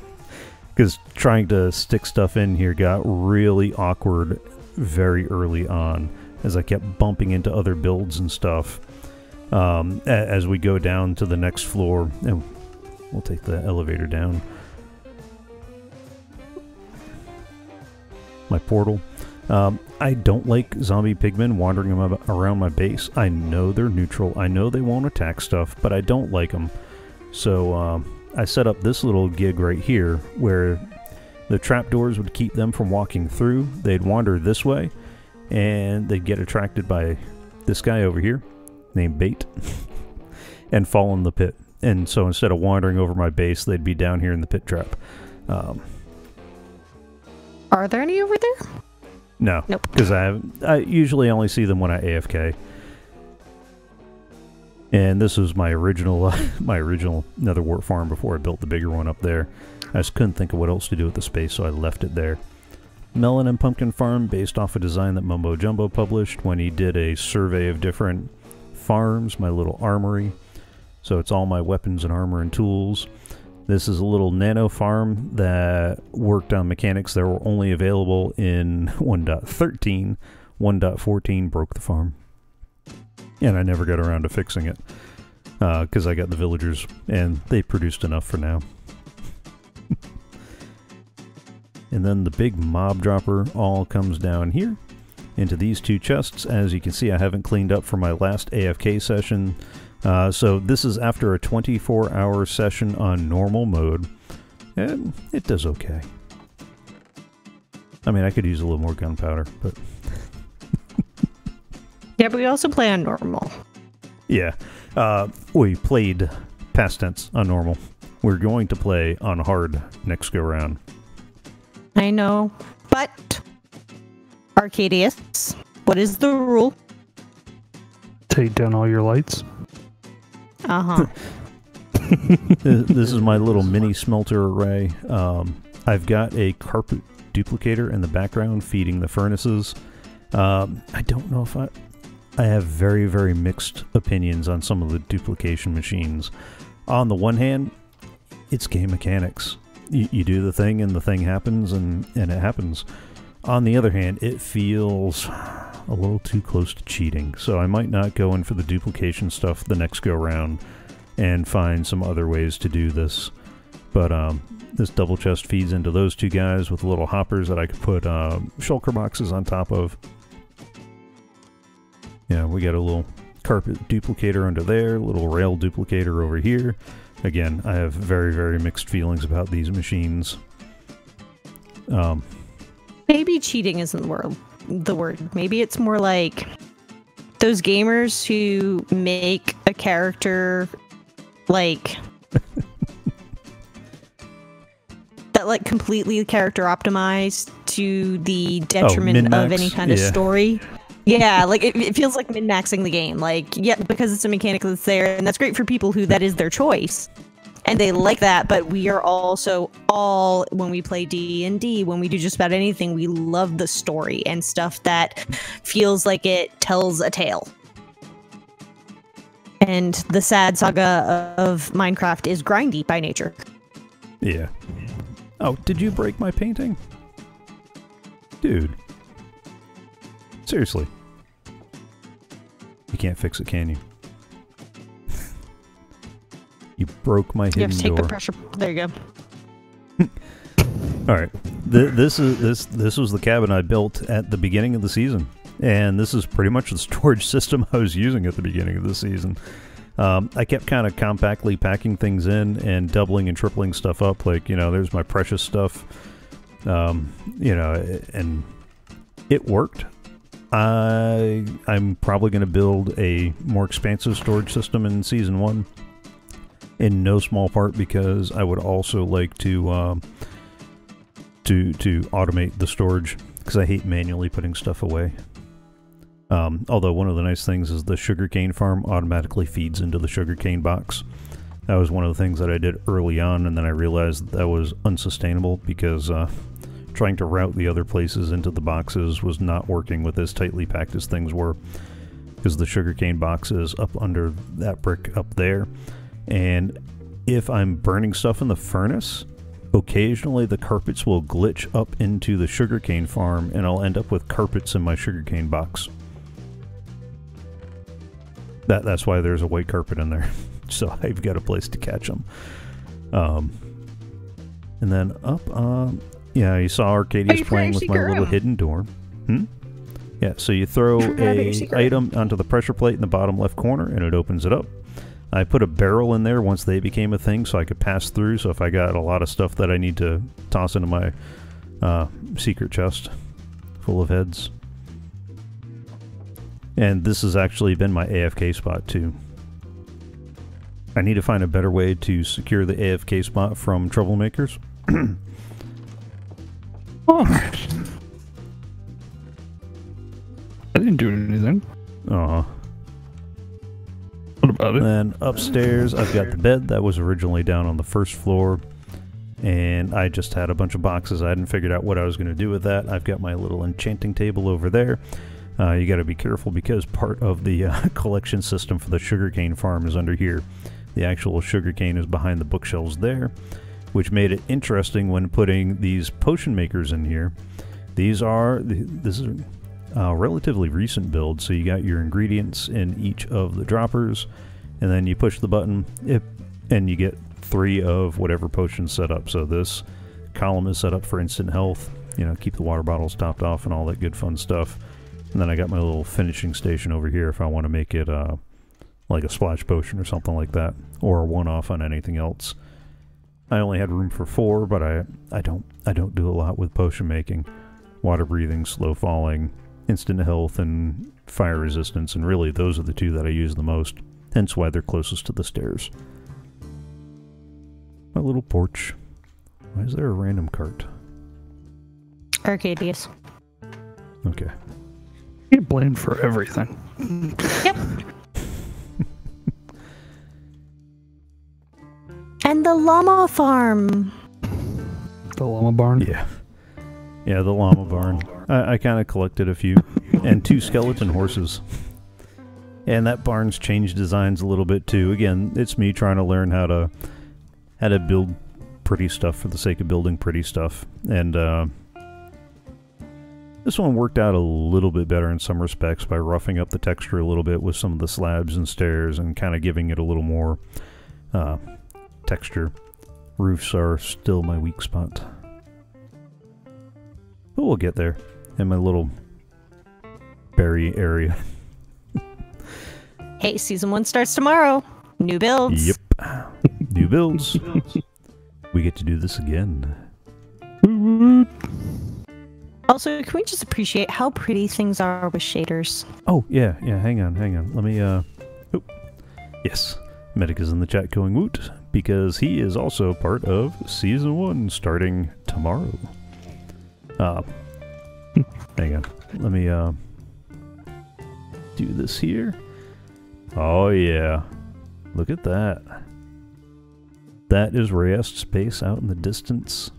S1: Because trying to stick stuff in here got really awkward very early on as I kept bumping into other builds and stuff. Um, as we go down to the next floor, and we'll take the elevator down. My portal. Um, I don't like zombie pigmen wandering around my base. I know they're neutral. I know they won't attack stuff, but I don't like them. So um, I set up this little gig right here where the trapdoors would keep them from walking through. They'd wander this way, and they'd get attracted by this guy over here named Bait and fall in the pit. And so instead of wandering over my base, they'd be down here in the pit trap. Um,
S2: Are there any over there?
S1: No,
S2: Nope.
S1: because I I usually only see them when I AFK. And this was my original my original Nether Wart farm before I built the bigger one up there. I just couldn't think of what else to do with the space, so I left it there. Melon and Pumpkin Farm, based off a design that Mumbo Jumbo published when he did a survey of different farms, my little armory. So it's all my weapons and armor and tools. This is a little nano farm that worked on mechanics that were only available in 1.13. 1.14 broke the farm. And I never got around to fixing it. Because uh, I got the villagers, and they produced enough for now. And then the big mob dropper all comes down here into these two chests. As you can see, I haven't cleaned up for my last AFK session. Uh, so this is after a 24 hour session on normal mode. And it does okay. I mean, I could use a little more gunpowder, but...
S2: yeah, but we also play on normal.
S1: Yeah. Uh, we played past tense on normal. We're going to play on hard next go round.
S2: I know, but Arcadius, what is the rule?
S3: Take down all your lights.
S2: Uh huh.
S1: this is my little mini smelter array. Um, I've got a carpet duplicator in the background feeding the furnaces. Um, I don't know if I. I have very, very mixed opinions on some of the duplication machines. On the one hand, it's game mechanics. You, you do the thing and the thing happens and, and it happens. On the other hand, it feels a little too close to cheating, so I might not go in for the duplication stuff the next go round and find some other ways to do this. But um, this double chest feeds into those two guys with little hoppers that I could put uh, shulker boxes on top of. Yeah, we got a little carpet duplicator under there, little rail duplicator over here. Again, I have very, very mixed feelings about these machines. Um,
S2: Maybe cheating isn't the word. The word. Maybe it's more like those gamers who make a character like that like completely character optimized to the detriment
S1: oh,
S2: of any kind of
S1: yeah.
S2: story. Yeah, like it, it feels like min maxing the game. Like, yeah, because it's a mechanic that's there, and that's great for people who that is their choice and they like that but we are also all when we play d&d when we do just about anything we love the story and stuff that feels like it tells a tale and the sad saga of minecraft is grindy by nature
S1: yeah. Oh, did you break my painting? Dude. Seriously. You can't fix it, can you? You broke my hidden
S2: you have to take
S1: door.
S2: the pressure there you go
S1: All right, Th- this is this this was the cabin I built at the beginning of the season, and this is pretty much the storage system I was using at the beginning of the season. Um, I kept kind of compactly packing things in and doubling and tripling stuff up. Like you know, there's my precious stuff. Um, you know, and it worked. I'm probably going to build a more expansive storage system in season one in no small part because I would also like to um, to to automate the storage because I hate manually putting stuff away. Um, although one of the nice things is the sugarcane farm automatically feeds into the sugarcane box. That was one of the things that I did early on, and then I realized that, that was unsustainable because uh, trying to route the other places into the boxes was not working with as tightly packed as things were. Because the sugarcane box is up under that brick up there. And if I'm burning stuff in the furnace, occasionally the carpets will glitch up into the sugarcane farm and I'll end up with carpets in my sugarcane box. That, that's why there's a white carpet in there. so I've got a place to catch them. Um, and then up, um, yeah, you saw Arcadius playing with my little hidden door. Hmm? Yeah, so you throw a item onto the pressure plate in the bottom left corner and it opens it up. I put a barrel in there once they became a thing so I could pass through. So if I got a lot of stuff that I need to toss into my uh, secret chest full of heads. And this has actually been my AFK spot too. I need to find a better way to secure the AFK spot from troublemakers.
S3: oh. I didn't do anything.
S1: Huh.
S3: What about it?
S1: Then upstairs, I've got the bed that was originally down on the first floor. And I just had a bunch of boxes. I hadn't figured out what I was going to do with that. I've got my little enchanting table over there. Uh, you got to be careful because part of the uh, collection system for the sugarcane farm is under here. The actual sugarcane is behind the bookshelves there, which made it interesting when putting these potion makers in here. These are, this is a relatively recent build, so you got your ingredients in each of the droppers, and then you push the button, it, and you get three of whatever potion set up. So this column is set up for instant health, you know, keep the water bottles topped off and all that good fun stuff. And then I got my little finishing station over here if I want to make it uh, like a splash potion or something like that, or a one-off on anything else. I only had room for four, but I I don't I don't do a lot with potion making. Water breathing, slow falling, instant health, and fire resistance, and really those are the two that I use the most. Hence why they're closest to the stairs. My little porch. Why is there a random cart?
S2: Arcadius.
S1: Okay.
S3: You blamed for everything.
S2: Yep. And the llama farm.
S3: The llama barn?
S1: Yeah. Yeah, the llama barn. I, I kind of collected a few. and two skeleton horses. And that barn's changed designs a little bit too. Again, it's me trying to learn how to how to build pretty stuff for the sake of building pretty stuff. And uh, this one worked out a little bit better in some respects by roughing up the texture a little bit with some of the slabs and stairs and kind of giving it a little more uh, texture. Roofs are still my weak spot. But we'll get there in my little berry area.
S2: hey, season one starts tomorrow. New builds.
S1: Yep. New builds. we get to do this again.
S2: Also, can we just appreciate how pretty things are with shaders?
S1: Oh, yeah, yeah, hang on, hang on. Let me, uh... Oh. Yes. Medic is in the chat going woot because he is also part of season one starting tomorrow. Uh, hang on. Let me uh, do this here. Oh yeah. Look at that. That is Reyes's space out in the distance.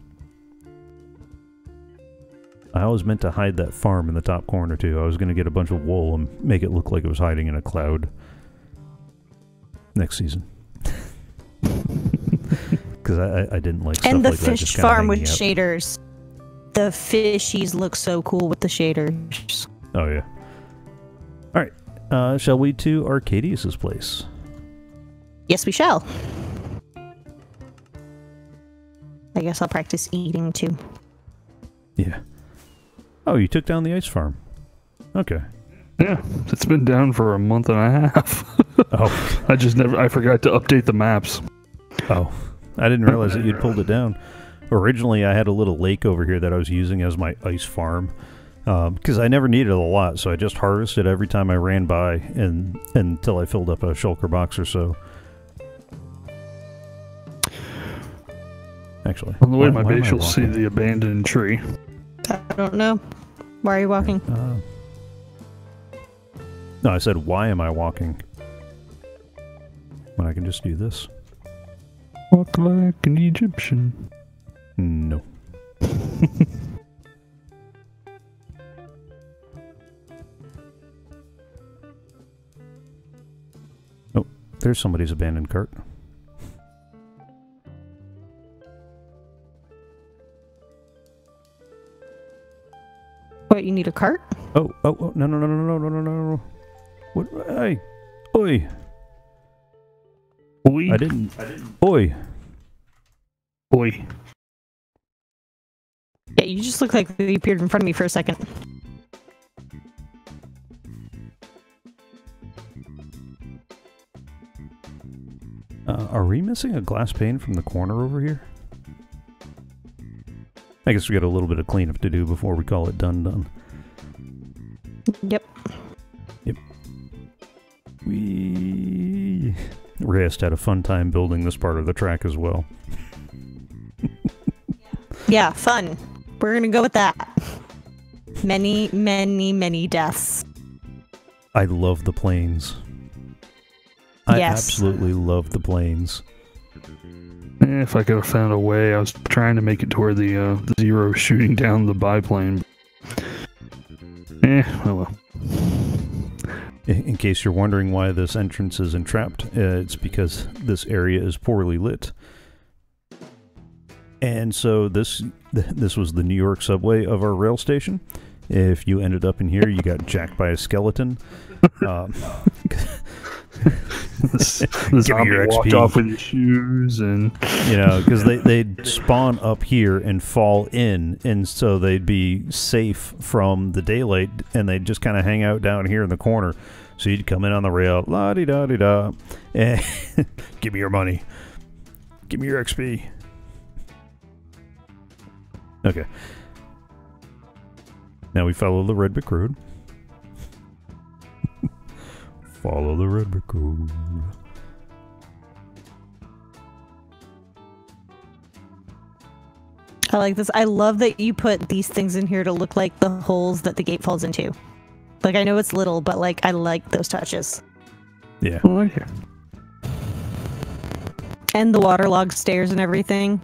S1: I always meant to hide that farm in the top corner too. I was going to get a bunch of wool and make it look like it was hiding in a cloud. Next season because I, I didn't like
S2: and the
S1: like
S2: fish farm with shaders. The fishies look so cool with the shaders.
S1: Oh yeah. All right, uh, shall we to Arcadius's place?
S2: Yes, we shall. I guess I'll practice eating too.
S1: Yeah. Oh, you took down the ice farm. Okay.
S3: Yeah, it's been down for a month and a half. oh, I just never. I forgot to update the maps.
S1: Oh. I didn't realize that you'd pulled it down. Originally, I had a little lake over here that I was using as my ice farm because um, I never needed a lot, so I just harvested every time I ran by and until I filled up a shulker box or so. Actually,
S3: on the way to my base, you'll see the abandoned tree.
S2: I don't know. Why are you walking? Uh,
S1: no, I said, why am I walking? When I can just do this.
S3: Walk like an Egyptian.
S1: No. oh, there's somebody's abandoned cart.
S2: What, you need a cart?
S1: Oh, oh, oh, no, no, no, no, no, no, no, no. What? Hey, oi.
S3: Boy,
S1: I didn't. Oi!
S3: boy.
S2: Yeah, you just look like you appeared in front of me for a second.
S1: Uh, are we missing a glass pane from the corner over here? I guess we got a little bit of cleanup to do before we call it done done.
S2: Yep. Yep.
S1: We Reyes had a fun time building this part of the track as well.
S2: Yeah, fun. We're gonna go with that. Many, many, many deaths.
S1: I love the planes. I
S2: Yes.
S1: absolutely love the planes.
S3: Eh, If I could have found a way, I was trying to make it to where the, uh, zero was shooting down the biplane. Eh, oh well.
S1: In case you're wondering why this entrance is entrapped, uh, it's because this area is poorly lit. And so this this was the New York subway of our rail station. If you ended up in here, you got jacked by a skeleton. Um,
S3: The
S1: Give me
S3: zombie walked
S1: XP.
S3: off with his shoes and
S1: you know, because they they'd spawn up here and fall in, and so they'd be safe from the daylight, and they'd just kind of hang out down here in the corner. So you'd come in on the rail, la di da di da, and give me your money, give me your XP. Okay. Now we follow the Red Brick Road. Follow the Red Brick Road.
S2: I like this. I love that you put these things in here to look like the holes that the gate falls into. Like I know it's little, but like I like those touches.
S1: Yeah.
S3: oh, yeah.
S2: And the waterlogged stairs and everything.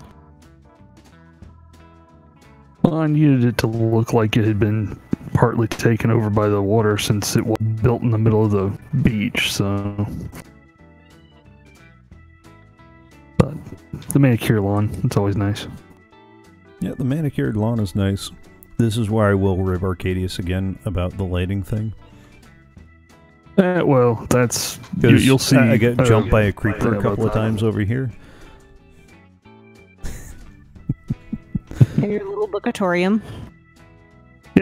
S3: Well, I needed it to look like it had been partly taken over by the water since it was built in the middle of the beach, so. But the manicure lawn, it's always nice.
S1: Yeah, the manicured lawn is nice. This is where I will rib Arcadius again about the lighting thing.
S3: Eh, well, that's. You,
S1: 'Cause
S3: you'll see.
S1: I I get
S3: uh,
S1: jumped by a creeper a couple of
S3: about
S1: times over here.
S2: And your little bookatorium.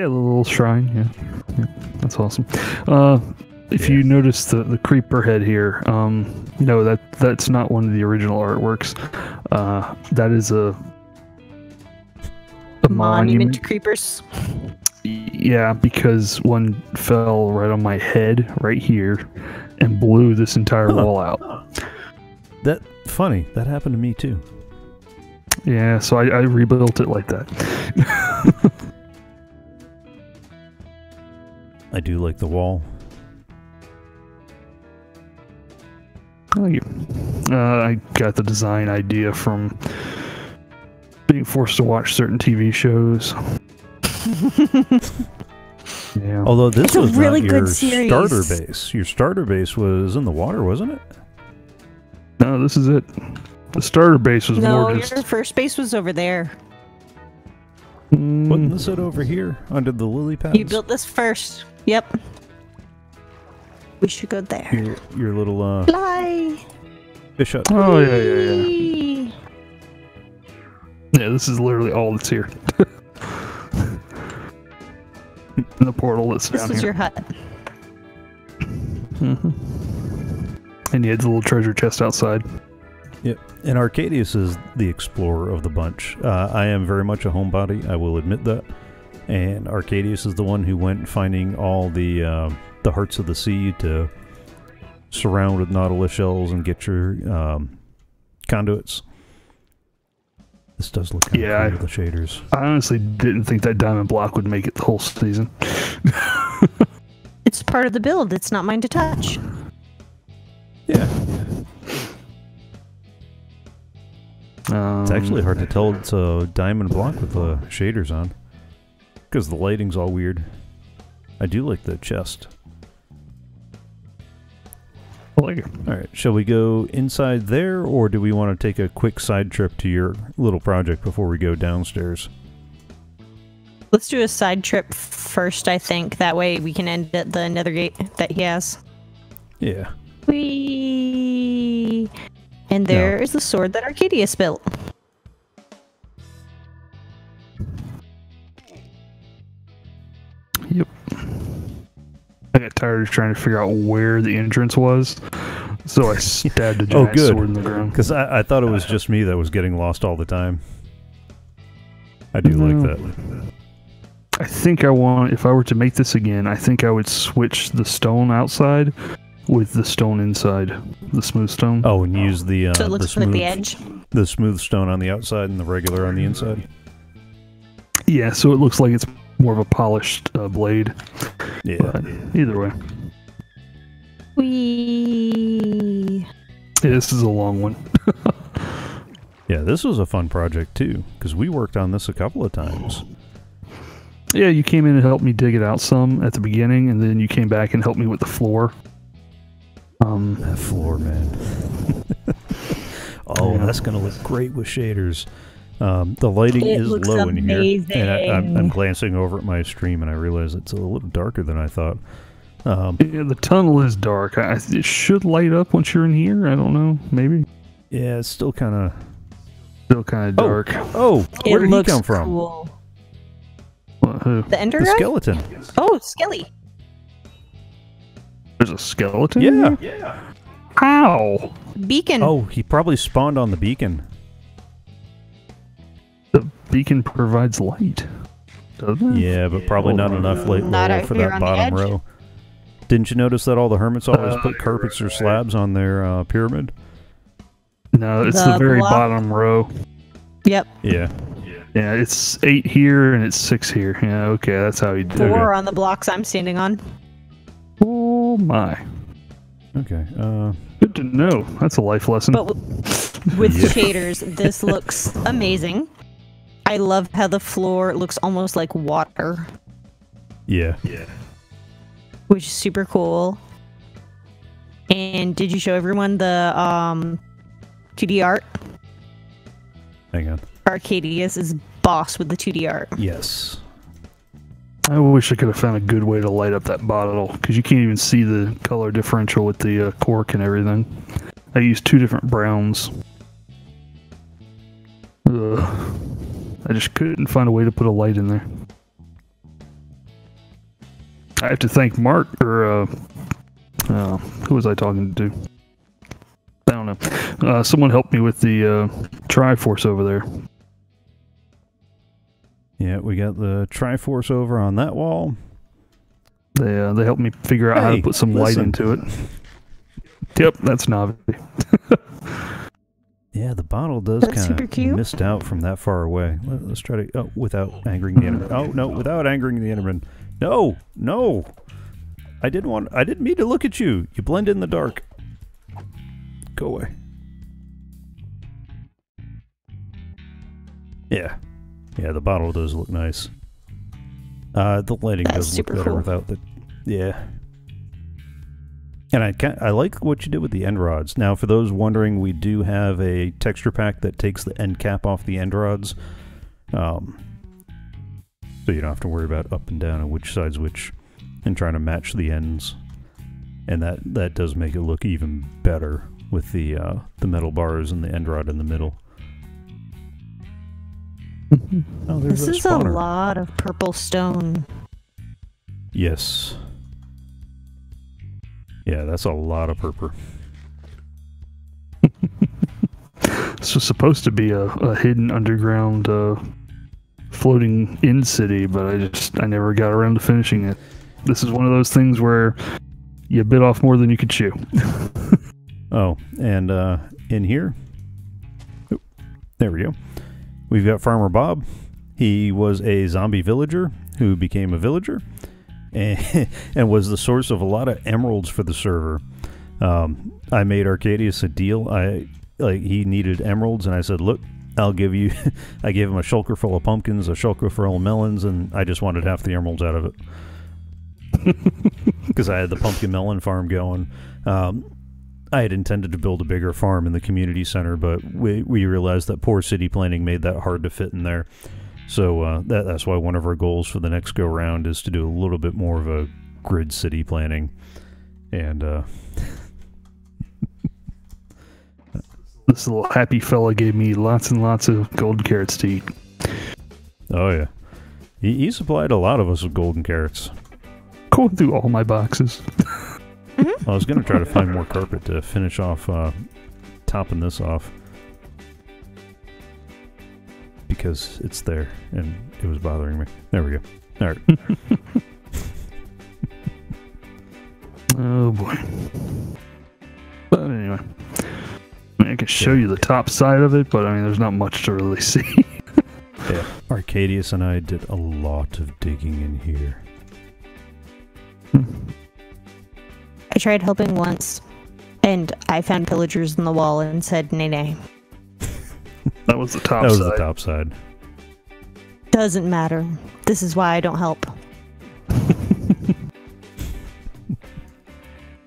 S3: Yeah, the little shrine. Yeah, yeah that's awesome. Uh, if
S1: Yeah.
S3: you notice the the creeper head here, um, no, that that's not one of the original artworks. Uh, that is a a
S2: Monument
S3: monument.
S2: to creepers.
S3: Yeah, because one fell right on my head, right here, and blew this entire
S1: Huh.
S3: wall out.
S1: That funny. That happened to me too.
S3: Yeah, so I, I rebuilt it like that.
S1: I do like the wall.
S3: Oh, you. Uh, I got the design idea from being forced to watch certain TV shows. yeah.
S1: Although this
S2: It's a
S1: was
S2: really
S1: not
S2: good
S1: your
S2: series.
S1: starter base. Your starter base was in the water, wasn't it?
S3: No, this is it. The starter base was
S2: no,
S3: more just.
S2: your first base was over there.
S3: Mm,
S1: Wasn't this it over here under the lily pads?
S2: You built this first. Yep. We should go there.
S1: your, your little uh,
S2: Fly.
S1: fish hut.
S3: oh yeah, yeah, yeah. Yeah, this is literally all that's here. and the portal that's
S2: This
S3: down
S2: was
S3: here.
S2: your hut.
S3: hmm And you had the little treasure chest outside. Yep.
S1: And Arcadius is the explorer of the bunch. Uh, I am very much a homebody. I will admit that. And Arcadius is the one who went finding all the uh, the hearts of the sea to surround with nautilus shells and get your um, conduits. This does look kind of
S3: Yeah,
S1: cool with the shaders.
S3: I honestly didn't think that diamond block would make it the whole season.
S2: It's part of the build. It's not mine to touch.
S1: Yeah,
S3: Um,
S1: it's actually hard to tell it's a diamond block with the shaders on because the lighting's all weird. I do like the chest.
S3: I like it.
S1: All right. Shall we go inside there, or do we want to take a quick side trip to your little project before we go downstairs?
S2: Let's do a side trip first, I think. That way we can end at the nether gate that he has.
S1: Yeah.
S2: Whee! And there is the sword that Arcadius built.
S3: Yep. I got tired of trying to figure out where the entrance was, so I stabbed a
S1: Oh,
S3: giant
S1: good.
S3: sword in the ground.
S1: Because I, I thought it was just me that was getting lost all the time. I do
S3: No.
S1: like that.
S3: I think I want, if I were to make this again, I think I would switch the stone outside with the stone inside, the smooth stone.
S1: Oh, and use the uh,
S2: so it
S1: the
S2: looks
S1: smooth
S2: like the edge.
S1: the smooth stone on the outside and the regular on the inside.
S3: Yeah, so it looks like it's more of a polished uh, blade.
S1: Yeah.
S3: But either way,
S2: Whee!
S3: yeah, this is a long one.
S1: Yeah, this was a fun project too, because we worked on this a couple of times.
S3: Yeah, you came in and helped me dig it out some at the beginning, and then you came back and helped me with the floor. Um,
S1: That floor, man. oh,
S3: Yeah.
S1: that's gonna look great with shaders. Um, the lighting
S2: It
S1: is
S2: looks
S1: low in here, and I, I'm, I'm glancing over at my stream, and I realize it's a little darker than I thought. Um,
S3: yeah, the tunnel is dark. I, it should light up once you're in here. I don't know. Maybe
S1: yeah, it's still kind of.
S3: still kind of
S1: Oh.
S3: dark.
S1: Oh, where
S2: it
S1: did he come from?
S2: cool.
S3: What, who?
S2: The Ender
S1: The
S2: guy?
S1: skeleton.
S2: Oh, Skelly.
S3: There's a skeleton.
S1: Yeah.
S3: here? How?
S2: Beacon.
S1: Oh, he probably spawned on the beacon.
S3: The beacon provides light. Doesn't it?
S1: Yeah, but probably not enough light
S2: Not
S1: level
S2: out
S1: for
S2: here
S1: that
S2: on the
S1: bottom
S2: edge.
S1: row. Didn't you notice that all the hermits always
S3: Uh,
S1: put carpets or slabs on their uh, pyramid?
S3: No, it's the,
S2: The
S3: very
S2: block-
S3: bottom row.
S2: Yep.
S1: Yeah.
S3: Yeah, it's eight here and it's six here. Yeah, okay, that's how you do it.
S2: Four on the blocks I'm standing on.
S3: Oh my.
S1: Okay. Uh,
S3: Good to know. That's a life lesson.
S2: But w- with
S1: Yeah.
S2: shaders, this looks amazing. I love how the floor looks almost like water,
S1: yeah. Yeah.
S2: Which is super cool. And did you show everyone the um 2D art?
S1: Hang on.
S2: Arcadius is boss with the 2D art.
S1: Yes.
S3: I wish I could have found a good way to light up that bottle because you can't even see the color differential with the uh, cork and everything. I used two different browns. Ugh. I just couldn't find a way to put a light in there. I have to thank Mark or uh, uh, who was I talking to? I don't know. Uh, someone helped me with the uh, Triforce over there.
S1: Yeah, we got the Triforce over on that wall.
S3: They uh, they helped me figure out how to put some light into it. Yep, that's Navi.
S1: Yeah, the bottle does kind of missed out from that far away. Let, us try to. Oh, without angering the Enderman. Oh no, without angering the Enderman. No, no. I didn't want. I didn't mean to look at you. You blend in the dark. Go away. Yeah, yeah. The bottle does look nice. Uh, the lighting
S2: That's
S1: does look better
S2: cool.
S1: without the. Yeah. And I ca I like what you did with the end rods. Now, for those wondering, we do have a texture pack that takes the end cap off the end rods, um, so you don't have to worry about up and down and which side's which, and trying to match the ends. And that that does make it look even better with the uh, the metal bars and the end rod in the middle. Oh, there's
S2: This is a lot of purple stone.
S1: Yes. Yeah, that's a lot of purple.
S3: This was supposed to be a, a hidden underground uh, floating in city, but I just I never got around to finishing it. This is one of those things where you bit off more than you could chew.
S1: Oh, and uh, in here, there we go. We've got Farmer Bob. He was a zombie villager who became a villager, and, and was the source of a lot of emeralds for the server. Um, I made Arcadius a deal. I like he needed emeralds, and I said, "Look, I'll give you." I gave him a shulker full of pumpkins, a shulker full of melons, and I just wanted half the emeralds out of it because I had the pumpkin melon farm going. Um, I had intended to build a bigger farm in the community center, but we we realized that poor city planning made that hard to fit in there. So uh, that that's why one of our goals for the next go round is to do a little bit more of a grid city planning, and uh,
S3: This little happy fella gave me lots and lots of golden carrots to eat.
S1: oh yeah, he, he supplied a lot of us with golden carrots.
S3: Going through all my boxes.
S1: I was gonna try to find more carpet to finish off uh, topping this off because it's there and it was bothering me. There we go. All right.
S3: Oh boy. But anyway, I, mean, I can show you the top side of it, but I mean, there's not much to really see.
S1: Yeah. Arcadius and I did a lot of digging in here.
S2: I tried helping once, and I found pillagers in the wall and said, nay, nay.
S3: That was the top
S1: that was
S3: side.
S1: the top side.
S2: Doesn't matter. This is why I don't help.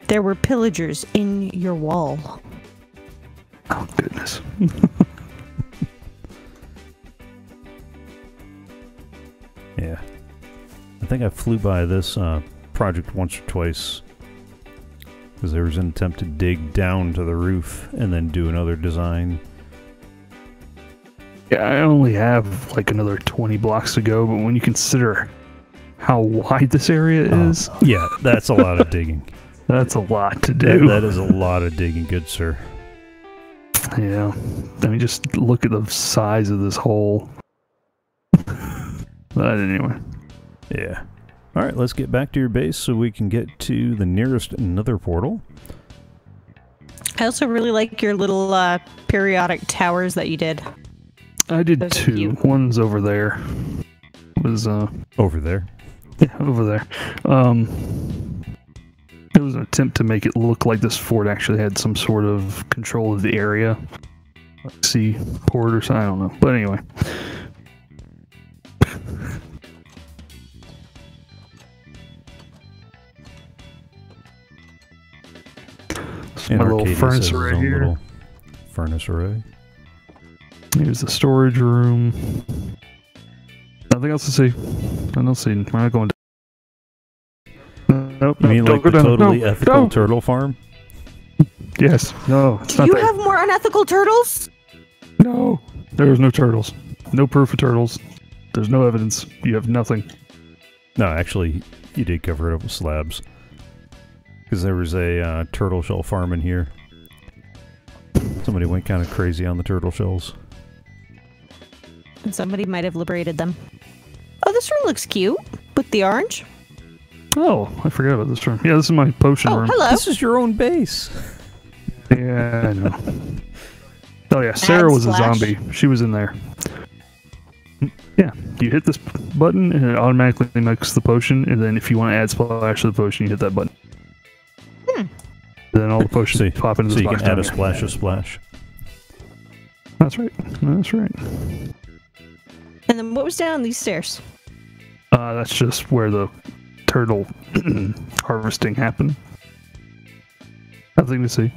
S2: there were pillagers in your wall.
S3: Oh goodness.
S1: Yeah. I think I flew by this uh, project once or twice because there was an attempt to dig down to the roof and then do another design.
S3: Yeah, I only have like another 20 blocks to go, but when you consider how wide this area
S1: Uh,
S3: is,
S1: yeah, that's a lot of digging.
S3: that's a lot to
S1: That,
S3: do.
S1: that is a lot of digging, good sir.
S3: Yeah. I mean, just look at the size of this hole. but anyway.
S1: Yeah. All right, let's get back to your base so we can get to the nearest another portal.
S2: I also really like your little uh, periodic towers that you did.
S3: I did
S2: Those
S3: two. One's over there. Was uh
S1: Over there.
S3: yeah, over there. Um it was an attempt to make it look like this fort actually had some sort of control of the area. Like sea port or something, I don't know. But anyway. This is
S1: And
S3: my little furnace
S1: has
S3: array here.
S1: little furnace array.
S3: Here's the storage room. Nothing else to see. Nothing else to see. We're not going down. Nope.
S1: You mean
S3: don't
S1: like the
S3: down.
S1: totally
S3: No,
S1: ethical
S3: no.
S1: turtle farm?
S3: Yes. No. It's
S2: Do
S3: not
S2: you
S3: there.
S2: have more unethical turtles?
S3: No. There is no turtles. No proof of turtles. There's no evidence. You have nothing.
S1: No, actually, you did cover it up with slabs. Because there was a uh, turtle shell farm in here. Somebody went kind of crazy on the turtle shells.
S2: And somebody might have liberated them. Oh, this room looks cute with the orange.
S3: Oh, I forgot about this room. Yeah, this is my potion
S2: Oh,
S3: room.
S2: hello.
S1: This is your own base.
S3: Yeah, I know. Oh yeah, Sarah was a zombie. She was in there. Yeah, you hit this button and it automatically makes the potion, and then if you want to add splash to the potion, you hit that button.
S2: Hmm.
S3: Then all the potions
S1: So-
S3: pop into
S1: So
S3: this
S1: you can add
S3: down
S1: a splash of splash.
S3: That's right. That's right.
S2: And then what was down these stairs?
S3: Uh, that's just where the turtle harvesting happened. Nothing to see.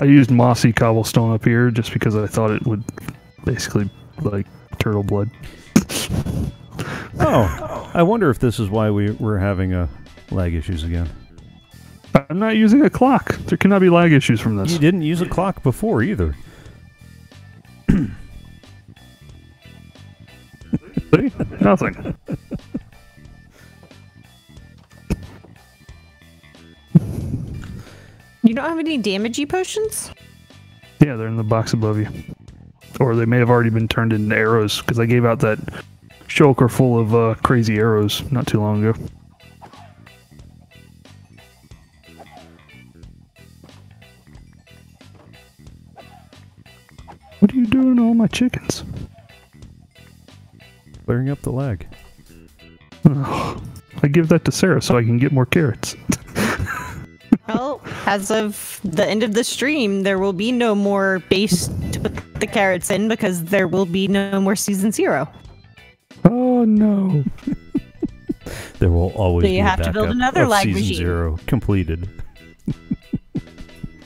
S3: I used mossy cobblestone up here just because I thought it would basically like turtle blood.
S1: Oh, I wonder if this is why we, we're having a lag issues again.
S3: I'm not using a clock. There cannot be lag issues from this.
S1: You didn't use a clock before either.
S3: See? Nothing.
S2: You don't have any damagey potions?
S3: Yeah, they're in the box above you. Or they may have already been turned into arrows because I gave out that shulker full of uh, crazy arrows not too long ago. What are you doing to all my chickens?
S1: Clearing up the lag.
S3: Ugh. I give that to Sarah so I can get more carrots.
S2: Well, as of the end of the stream, there will be no more base to put the carrots in because there will be no more season zero.
S3: Oh no.
S1: There will always
S2: So you
S1: be a
S2: have to build another
S1: of
S2: lag
S1: season
S2: machine.
S1: zero completed.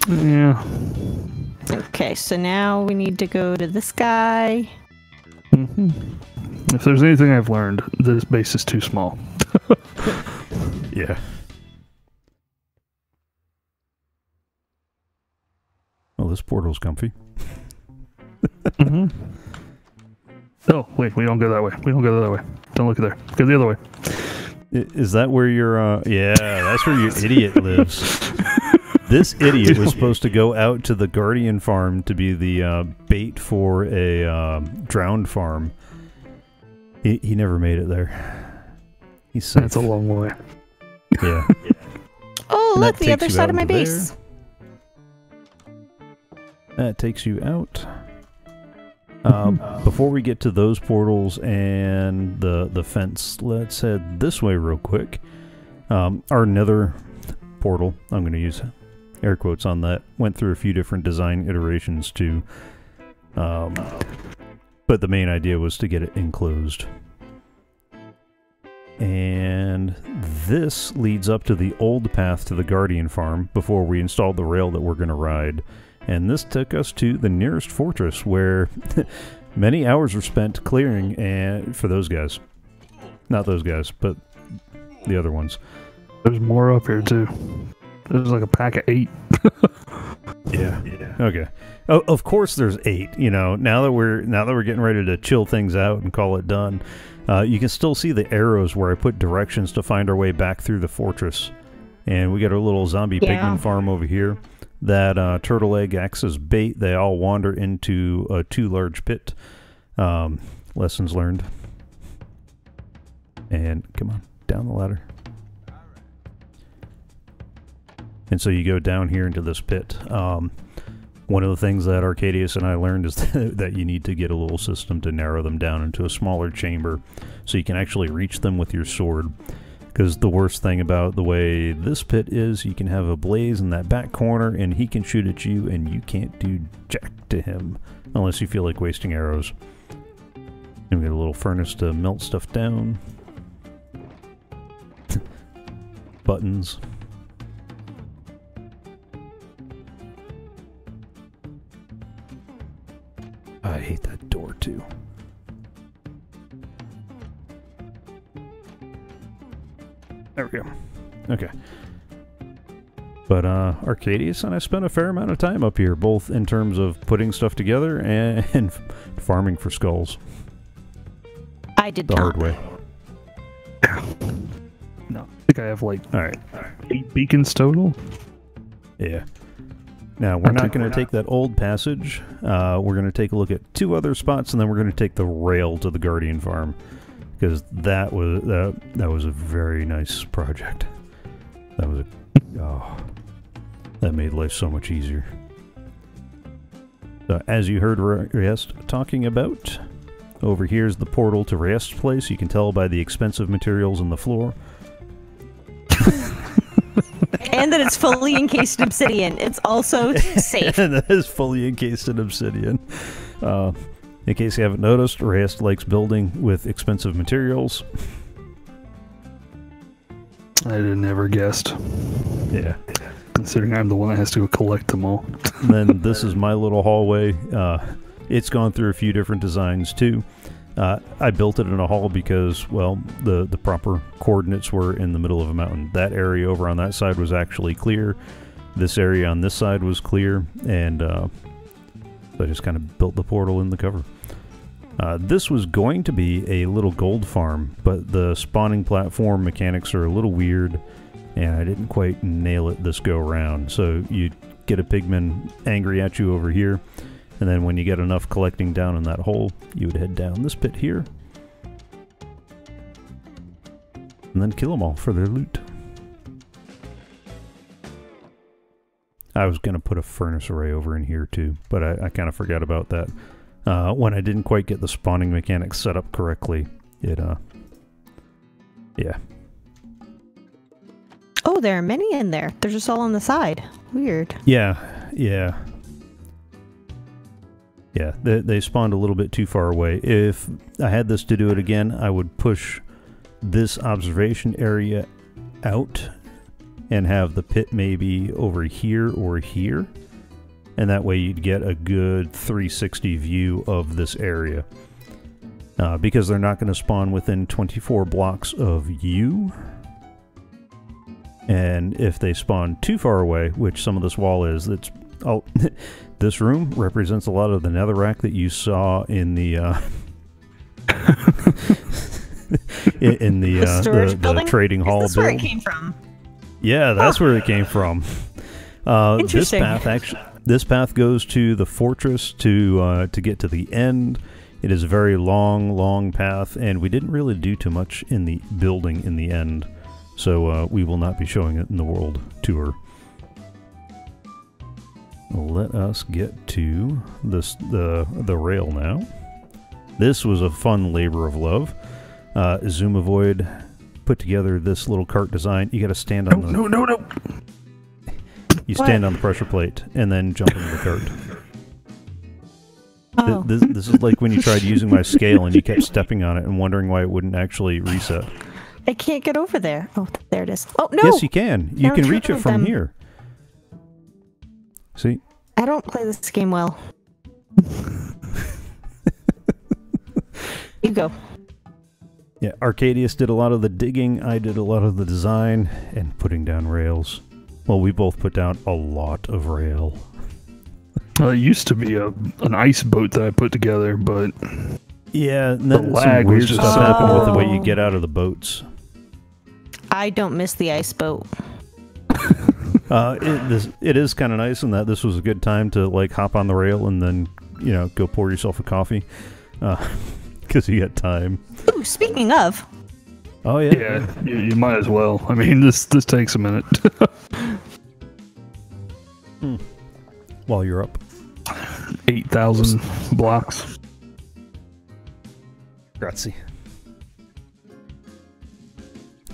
S3: Yeah.
S2: Okay, so now we need to go to this guy.
S3: hmm If there's anything I've learned, this base is too small.
S1: Yeah. Well, this portal's comfy.
S3: hmm Oh, wait, we don't go that way. We don't go that way. Don't look there. Go the other way.
S1: Is that where your uh yeah, that's where your idiot lives. This idiot was supposed to go out to the Guardian farm to be the uh, bait for a um, drowned farm. He he never made it there. He's safe.
S3: That's a long way.
S1: yeah.
S2: Oh,
S1: And
S2: look, the other side of my
S1: into
S2: base.
S1: That takes you out. Um, before we get to those portals and the the fence, let's head this way real quick. Um, our nether portal, I'm going to use air quotes on that, went through a few different design iterations too. Um, but the main idea was to get it enclosed. And this leads up to the old path to the Guardian farm before we installed the rail that we're going to ride. And this took us to the nearest fortress where many hours were spent clearing and for those guys. Not those guys, but the other ones.
S3: There's more up here, too. There's like a pack of eight.
S1: Yeah. Yeah. Okay. Oh, of course there's 8, you know. Now that we're now that we're getting ready to chill things out and call it done. Uh, you can still see the arrows where I put directions to find our way back through the fortress. And we got a little zombie
S2: Yeah.
S1: pigman farm over here. That uh, turtle egg acts as bait. They all wander into a too large pit. Um, lessons learned. And come on, down the ladder. And so you go down here into this pit. Um, one of the things that Arcadius and I learned is that you need to get a little system to narrow them down into a smaller chamber so you can actually reach them with your sword. Because the worst thing about the way this pit is, you can have a blaze in that back corner and he can shoot at you and you can't do jack to him unless you feel like wasting arrows. And we got a little furnace to melt stuff down. Buttons. I hate that door too. There we go. Okay. But uh Arcadius and I spent a fair amount of time up here, both in terms of putting stuff together and, and farming for skulls
S2: I did
S1: the
S2: not.
S1: hard way.
S3: No. I think I have like
S1: All right.
S3: eight beacons total.
S1: Yeah. Now we're not going to take that old passage. Uh, we're going to take a look at two other spots, and then we're going to take the rail to the Guardian Farm because that was that that was a very nice project. That was a oh, that made life so much easier. So as you heard Reyes talking about, over here is the portal to Reyes's place. You can tell by the expensive materials on the floor.
S2: and that it's fully encased in obsidian. It's also safe.
S1: and that is fully encased in obsidian. Uh, in case you haven't noticed, Reyes likes building with expensive materials.
S3: I didn't ever guessed,
S1: Yeah.
S3: considering I'm the one that has to go collect them all.
S1: And then this is my little hallway. Uh, it's gone through a few different designs too. Uh, I built it in a hall because, well, the the proper coordinates were in the middle of a mountain. That area over on that side was actually clear. This area on this side was clear, and uh, I just kind of built the portal in the cover. Uh, this was going to be a little gold farm, but the spawning platform mechanics are a little weird, and I didn't quite nail it this go round. So you get a pigman angry at you over here, and then when you get enough collecting down in that hole, you would head down this pit here, and then kill them all for their loot. I was gonna put a furnace array over in here too, but I, I kind of forgot about that. Uh, when I didn't quite get the spawning mechanics set up correctly, it uh, yeah,
S2: Oh, there are many in there. They're just all on the side. Weird.
S1: Yeah, yeah. Yeah, they, they spawned a little bit too far away. If I had this to do it again, I would push this observation area out and have the pit maybe over here or here. And that way you'd get a good 360 view of this area. Uh, because they're not going to spawn within 24 blocks of you. And if they spawn too far away, which some of this wall is, that's oh, this room represents a lot of the netherrack that you saw in the uh, in, in the, uh, the, the trading hall
S2: this where it came from?
S1: Yeah, that's where it came from. Uh, this path actually, this path goes to the fortress to uh, to get to the end. It is a very long, long path, and we didn't really do too much in the building in the end, so uh, we will not be showing it in the world tour. Let us get to this the the rail now. This was a fun labor of love. Uh, Zoomovoid put together this little cart design. You got to stand on the
S3: No, no, no.
S1: you stand on the pressure plate and then jump into the cart.
S2: Oh.
S1: This, this is like when you tried using my scale and you kept stepping on it and wondering why it wouldn't actually reset.
S2: I can't get over there. Oh, there it is. Oh no!
S1: Yes, you can. You
S2: Don't
S1: can reach it from
S2: them.
S1: here. See?
S2: I don't play this game well. you go.
S1: Yeah, Arcadius did a lot of the digging. I did a lot of the design and putting down rails. Well, we both put down a lot of rail.
S3: Uh, it used to be a an ice boat that I put together, but
S1: Yeah, and then
S3: lag was
S1: weird
S3: just
S1: stuff
S2: so
S1: happened with the way you get out of the boats.
S2: I don't miss the ice boat.
S1: Uh, it, this, it is kind of nice in that this was a good time to like hop on the rail and then you know go pour yourself a coffee, because you got time.
S2: Ooh, speaking of,
S1: Oh yeah,
S3: yeah, you, you might as well. I mean, this this takes a minute.
S1: While you're up,
S3: Eight thousand blocks.
S1: grazie.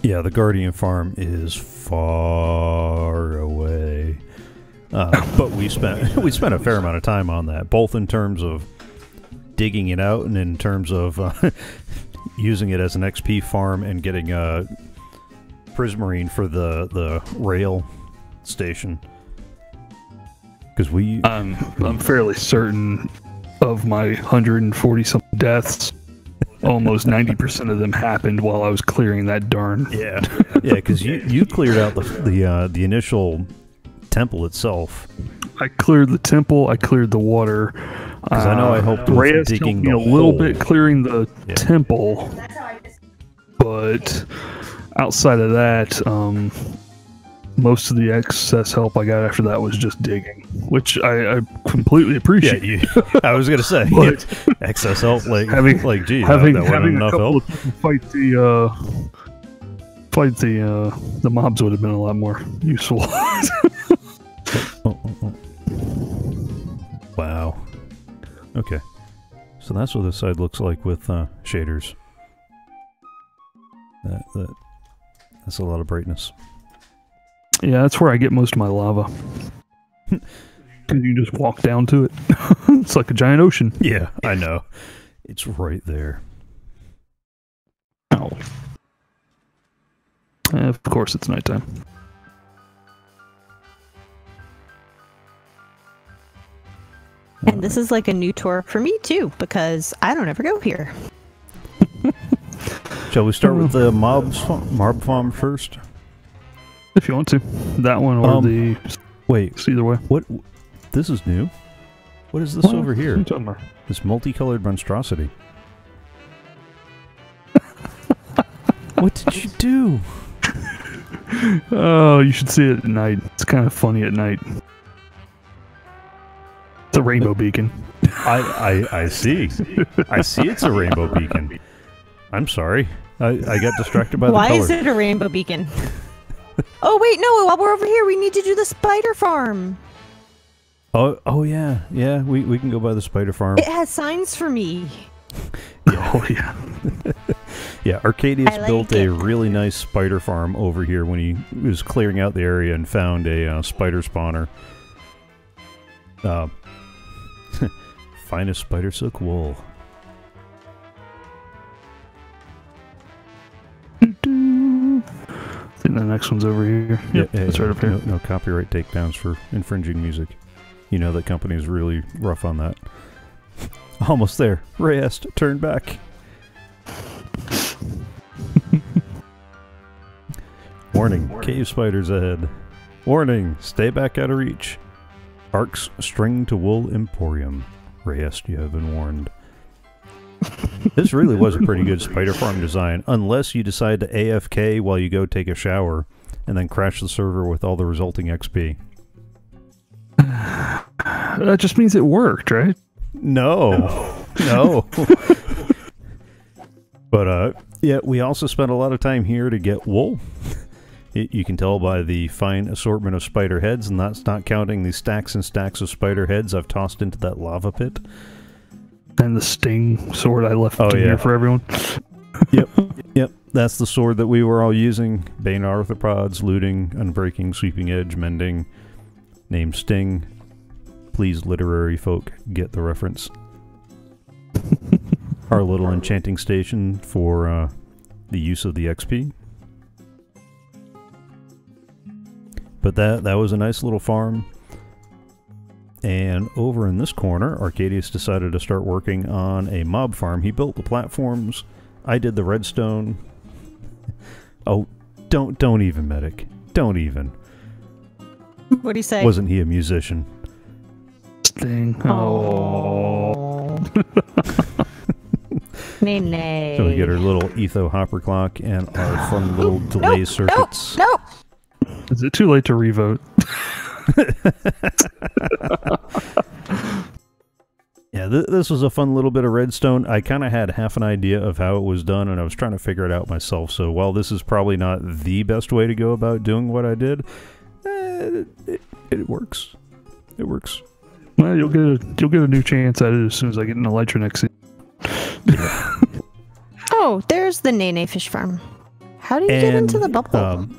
S1: Yeah, the Guardian farm is far away, uh, but we spent we spent a fair amount of time on that, both in terms of digging it out and in terms of uh, using it as an XP farm and getting a prismarine for the the rail station. Because we
S3: I'm I'm fairly certain of my 140 some deaths. Almost 90% of them happened while I was clearing that darn.
S1: Yeah, yeah, because you you cleared out the the uh, the initial temple itself.
S3: I cleared the temple. I cleared the water.
S1: 'Cause I know I helped with
S3: Reyes
S1: digging
S3: helped me
S1: the
S3: a little
S1: hole.
S3: bit clearing the
S1: Yeah.
S3: temple, but outside of that, um, most of the excess help I got after that was just digging, which I, I completely
S1: Yeah,
S3: appreciate.
S1: you, I was gonna say
S3: But-
S1: excess help, like
S3: Having-
S1: like gee,
S3: having
S1: that,
S3: having
S1: enough help.
S3: fight the uh, fight the uh, the mobs would have been a lot more useful.
S1: Wow. Okay, so that's what this side looks like with uh, shaders. That that that's a lot of brightness.
S3: Yeah, that's where I get most of my lava. 'Cause you just walk down to it. it's like a giant ocean.
S1: Yeah, I know. It's right there.
S3: Ow. Uh, of course, it's nighttime.
S2: and this is like a new tour for me too because I don't ever go here.
S1: Shall we start with the mobs mob farm first?
S3: If you want to, that one or
S1: Um,
S3: the
S1: Wait,
S3: it's either way.
S1: what? This is new. What is this
S3: What?
S1: over here?
S3: you talking about?
S1: This multicolored monstrosity. what did you do?
S3: Oh, you should see it at night. It's kind of funny at night. It's a rainbow beacon.
S1: I, I I see. I see. It's a rainbow beacon. I'm sorry. I, I got distracted by the
S2: Why
S1: color.
S2: is it a rainbow beacon? oh wait, no! While we're over here, we need to do the spider farm.
S1: Oh oh yeah yeah. We, we can go by the spider farm.
S2: It has signs for me.
S3: Oh yeah.
S1: Yeah, Arcadius
S2: like
S1: built
S2: it.
S1: a really nice spider farm over here when he was clearing out the area and found a uh, spider spawner. Uh, finest spider silk wool.
S3: And the next one's over here. Yep,
S1: yeah,
S3: that's right up here.
S1: No, no copyright takedowns for infringing music. You know that company is really rough on that. Almost there. Reyes, turn back. Warning, cave spiders ahead. Warning, stay back out of reach. Ark's String to Wool Emporium. Reyes, you have been warned. This really was a pretty good spider farm design, unless you decide to AFK while you go take a shower and then crash the server with all the resulting XP.
S3: That just means it worked, right?
S1: No. No. but uh yeah, we also spent a lot of time here to get wool. It, you can tell by the fine assortment of spider heads, and that's not counting the stacks and stacks of spider heads I've tossed into that lava pit.
S3: And the sting sword I left
S1: Oh, yeah.
S3: here for everyone.
S1: Yep, yep. That's the sword that we were all using. Bane arthropods, looting, unbreaking, sweeping edge, mending. Name Sting. Please, literary folk, get the reference. Our little enchanting station for uh, the use of the XP. But that that was a nice little farm. And over in this corner, Arcadius decided to start working on a mob farm. He built the platforms. I did the redstone. Oh, don't don't even medic. Don't even.
S2: What do you say?
S1: Wasn't he a musician?
S3: Sting. Oh.
S2: nay, nay.
S1: So we get our little Etho hopper clock and our fun little delay
S2: nope,
S1: circuits.
S2: Nope.
S3: Is it too late to revote?
S1: Yeah, th- this was a fun little bit of redstone. I kind of had half an idea of how it was done, and I was trying to figure it out myself. So while this is probably not the best way to go about doing what I did, eh, it, it works. It works.
S3: Well, you'll get a you'll get a new chance at it as soon as I get an Elytra next season.
S2: Oh, there's the Nene fish farm. How do you get into the bubble?
S1: Um,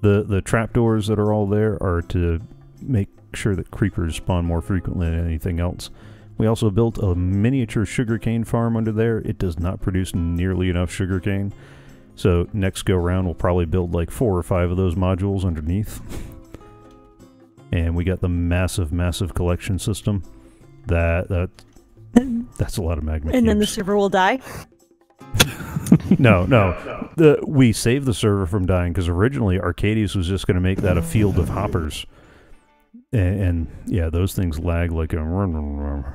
S1: the the trapdoors that are all there are to make sure that creepers spawn more frequently than anything else. We also built a miniature sugarcane farm under there. It does not produce nearly enough sugarcane. So next go round we'll probably build like four or five of those modules underneath. and we got the massive, massive collection system. That that that's a lot of magma.
S2: and then the server will die.
S1: No, no. The, we saved the server from dying because originally Arcadius was just going to make that a field of hoppers, and, and yeah, those things lag like a.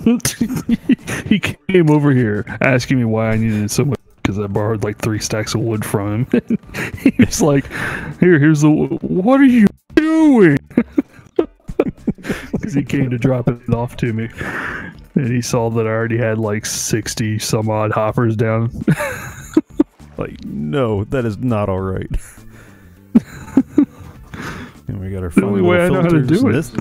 S3: he came over here asking me why I needed so much because I borrowed like three stacks of wood from him. he was like, "Here, here's the. What are you doing?" Because he came to drop it off to me, and he saw that I already had like sixty some odd hoppers down.
S1: Like, no, that is not all right. and we got our fun
S3: only way I know how to do it.
S1: This,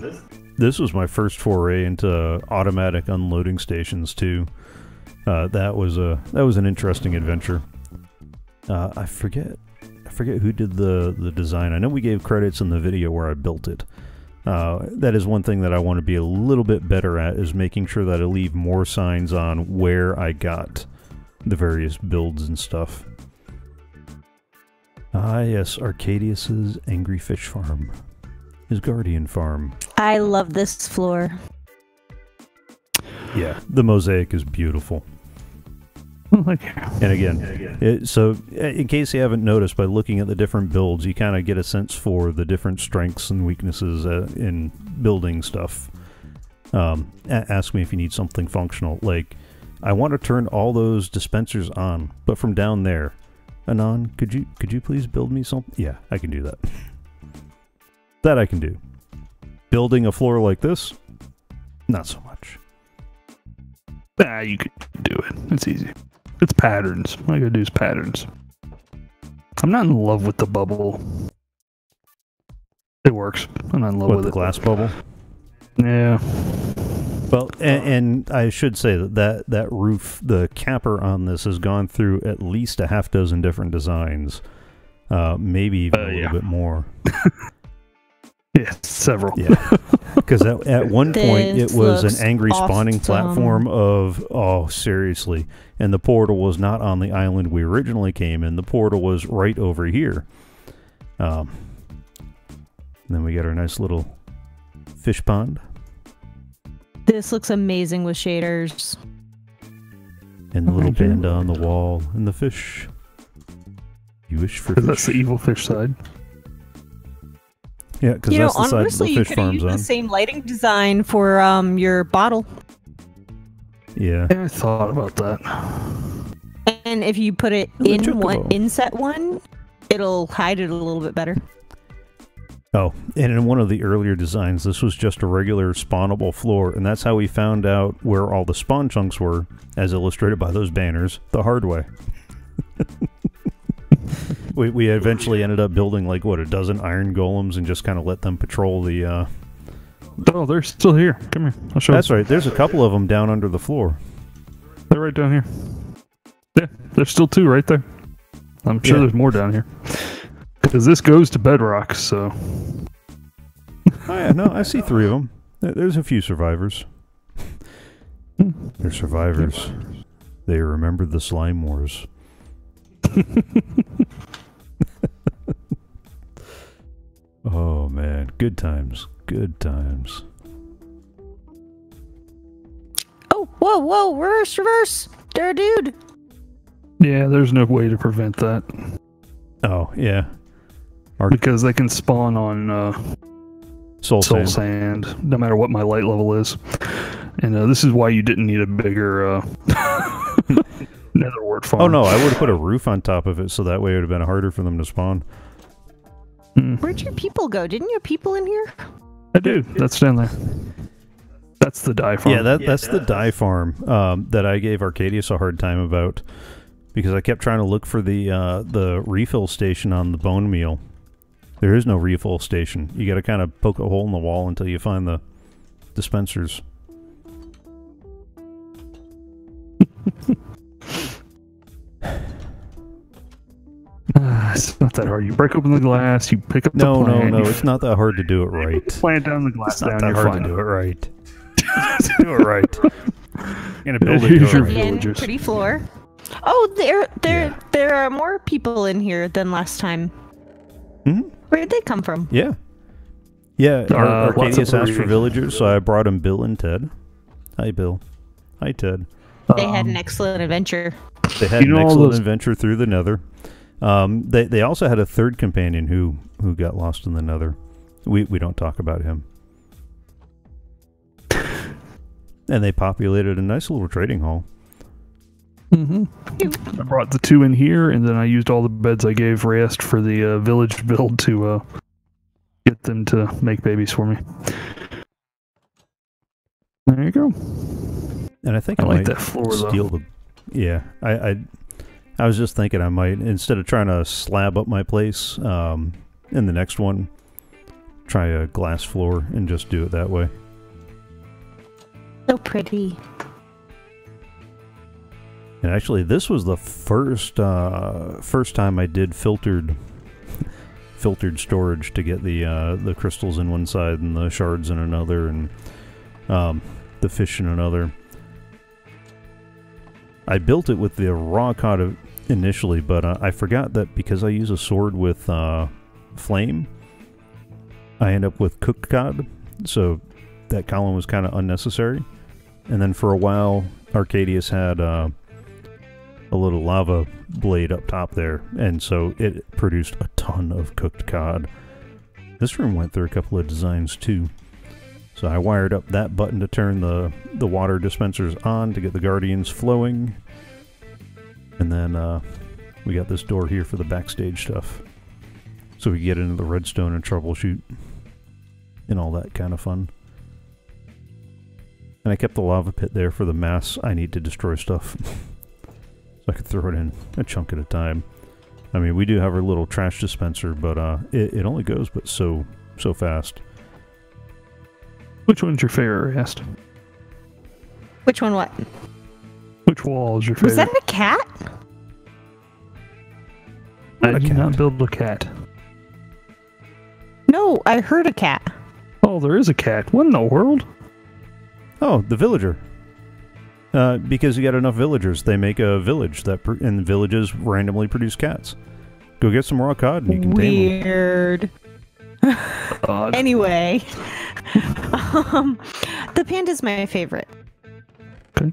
S1: this was my first foray into automatic unloading stations too. Uh, that was a that was an interesting adventure. Uh, I forget I forget who did the the design. I know we gave credits in the video where I built it. Uh, that is one thing that I want to be a little bit better at is making sure that I leave more signs on where I got the various builds and stuff. Ah, yes, Arcadius's Angry Fish Farm. His Guardian Farm.
S2: I love this floor.
S1: Yeah, the mosaic is beautiful.
S3: like,
S1: And again, it, so uh, in case you haven't noticed, by looking at the different builds, you kind of get a sense for the different strengths and weaknesses uh, in building stuff. Um, a- ask me if you need something functional. Like, I want to turn all those dispensers on, but from down there. Anon, could you could you please build me something? Yeah, I can do that. that I can do. Building a floor like this, not so much.
S3: ah, you could do it. It's easy. It's patterns. All I gotta do is patterns. I'm not in love with the bubble. It works. I'm not in love
S1: What
S3: with
S1: the
S3: it.
S1: glass bubble?
S3: Yeah.
S1: Well, and, and I should say that, that that roof, the capper on this, has gone through at least a half dozen different designs, uh, maybe even
S3: Uh,
S1: a little
S3: yeah.
S1: bit more.
S3: Yeah, several.
S1: Yeah. Because at, at one point it was an angry spawning
S2: awesome.
S1: platform of, oh, seriously. And the portal was not on the island we originally came in. The portal was right over here. Um, then we got our nice little fish pond
S2: This looks amazing with shaders.
S1: and the little
S3: Okay.
S1: panda on the wall and the fish. You wish for
S3: Because that's the evil fish side.
S1: Yeah, because
S2: You know,
S1: that's the side
S2: honestly,
S1: the
S2: you
S1: fish
S2: could have
S1: farm's
S2: used
S1: on.
S2: the same lighting design for um your bottle.
S1: Yeah.
S3: Yeah, I thought about that.
S2: And if you put it
S1: And
S2: in one inset one, it'll hide it a little bit better.
S1: Oh, and in one of the earlier designs, this was just a regular spawnable floor, and that's how we found out where all the spawn chunks were, as illustrated by those banners, the hard way. we, we eventually ended up building like what a dozen iron golems and just kind of let them patrol the. Uh...
S3: Oh, they're still here. Come here. I'll show
S1: That's
S3: you.
S1: right. There's a couple of them down under the floor.
S3: They're right down here. Yeah, there's still two right there. I'm sure
S1: Yeah.
S3: there's more down here. Because this goes to bedrock, so.
S1: Oh yeah, no, I see three of them. There's a few survivors. They're survivors. They remembered the slime wars. oh man, good times, good times.
S2: Oh, whoa, whoa, reverse, reverse. There, dude.
S3: Yeah, there's no way to prevent that.
S1: Oh yeah,
S3: Because they can spawn on uh,
S1: soul,
S3: soul
S1: sand.
S3: sand, no matter what my light level is. And uh, this is why you didn't need a bigger uh, nether wart farm.
S1: Oh no, I would have put a roof on top of it, so that way it would have been harder for them to spawn.
S3: Mm,
S2: Where'd your people go? Didn't you have people in here?
S3: I do. That's down there. That's the dye farm.
S1: Yeah, that that's the dye farm um, that I gave Arcadius a hard time about because I kept trying to look for the uh, the refill station on the bone meal. There is no refill station. You got to kind of poke a hole in the wall until you find the dispensers.
S3: Ah, it's not that hard. You break open the glass, you pick up
S1: No,
S3: the
S1: no,
S3: plant,
S1: no.
S3: you
S1: It's not that hard to do it right.
S3: plant down the glass
S1: It's not
S3: down,
S1: that
S3: you're
S1: hard
S3: fine.
S1: to do it right. do it right. You're gonna build it.
S3: Here's your
S1: right.
S3: Villagers.
S2: pretty floor. Oh, there, there,
S1: Yeah.
S2: there are more people in here than last time.
S1: Mhm.
S2: Where did they come from?
S1: Yeah. Yeah, Ar-
S3: Uh, lots
S1: Arcadius asked for villagers, so I brought him Bill and Ted. Hi, Bill. Hi, Ted.
S2: They had
S3: Um,
S2: an excellent adventure.
S1: They had
S3: You know
S1: an excellent
S3: those-
S1: adventure through the Nether. Um, they they also had a third companion who who got lost in the Nether. We we don't talk about him. And they populated a nice little trading hall.
S3: mhm. I brought the two in here, and then I used all the beds I gave Reyes for the uh, village build to uh, get them to make babies for me. There you go.
S1: And I think
S3: I
S1: I,
S3: like
S1: might
S3: that floor though.
S1: steal the. Yeah, I, I I was just thinking I might instead of trying to slab up my place um, in the next one, try a glass floor and just do it that way.
S2: So pretty.
S1: And actually, this was the first uh, first time I did filtered filtered storage to get the uh, the crystals in one side and the shards in another, and um, the fish in another. I built it with the raw cod initially, but uh, I forgot that because I use a sword with uh, flame, I end up with cooked cod, so that column was kind of unnecessary. And then for a while, Arcadius had. Uh, a little lava blade up top there, and so it produced a ton of cooked cod. This room went through a couple of designs too. So I wired up that button to turn the, the water dispensers on to get the guardians flowing. And then uh, we got this door here for the backstage stuff. So we get into the redstone and troubleshoot and all that kind of fun. And I kept the lava pit there for the mass I need to destroy stuff. so I could throw it in a chunk at a time. I mean, we do have our little trash dispenser, but uh, it, it only goes but so so fast.
S3: Which one's your favorite, Reyes?
S2: Which one? What
S3: Which wall is your favorite?
S2: was that? A cat?
S3: I
S1: Not
S3: did
S1: cat.
S3: not build a cat.
S2: No, I heard a cat.
S3: Oh, there is a cat. What in the world?
S1: Oh, the villager. Uh, because you got enough villagers, they make a village that, pr- and villages randomly produce cats. Go get some raw cod and you can tame them.
S2: Weird. Anyway, um, the panda's my favorite.
S3: Okay.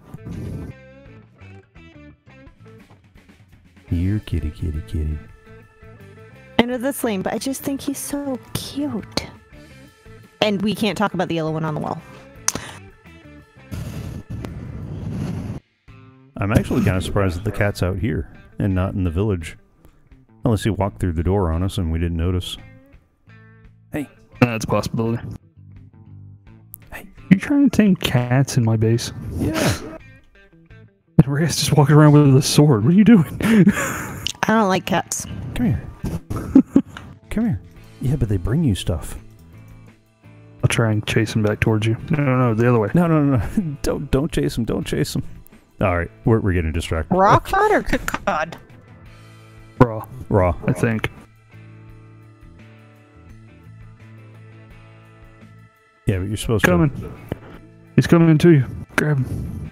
S1: Here, kitty, kitty, kitty.
S2: I know that's lame, but I just think he's so cute. And we can't talk about the yellow one on the wall.
S1: I'm actually kind of surprised that the cat's out here and not in the village. Unless he walked through the door on us and we didn't notice. Hey.
S3: That's a possibility.
S1: Hey.
S3: You trying to tame cats in my base?
S1: Yeah.
S3: And Reyes just walking around with a sword. What are you doing?
S2: I don't like cats.
S1: Come here. Come here. Yeah, but they bring you stuff.
S3: I'll try and chase him back towards you. No, no, no, the other way.
S1: No, no, no, no. don't, don't chase him. Don't chase him. All right, we're, we're getting distracted.
S2: Raw cod or cooked cod?
S3: Raw,
S1: Raw.
S3: I think.
S1: Yeah, but you're supposed to.
S3: Coming. He's coming to you. Grab him.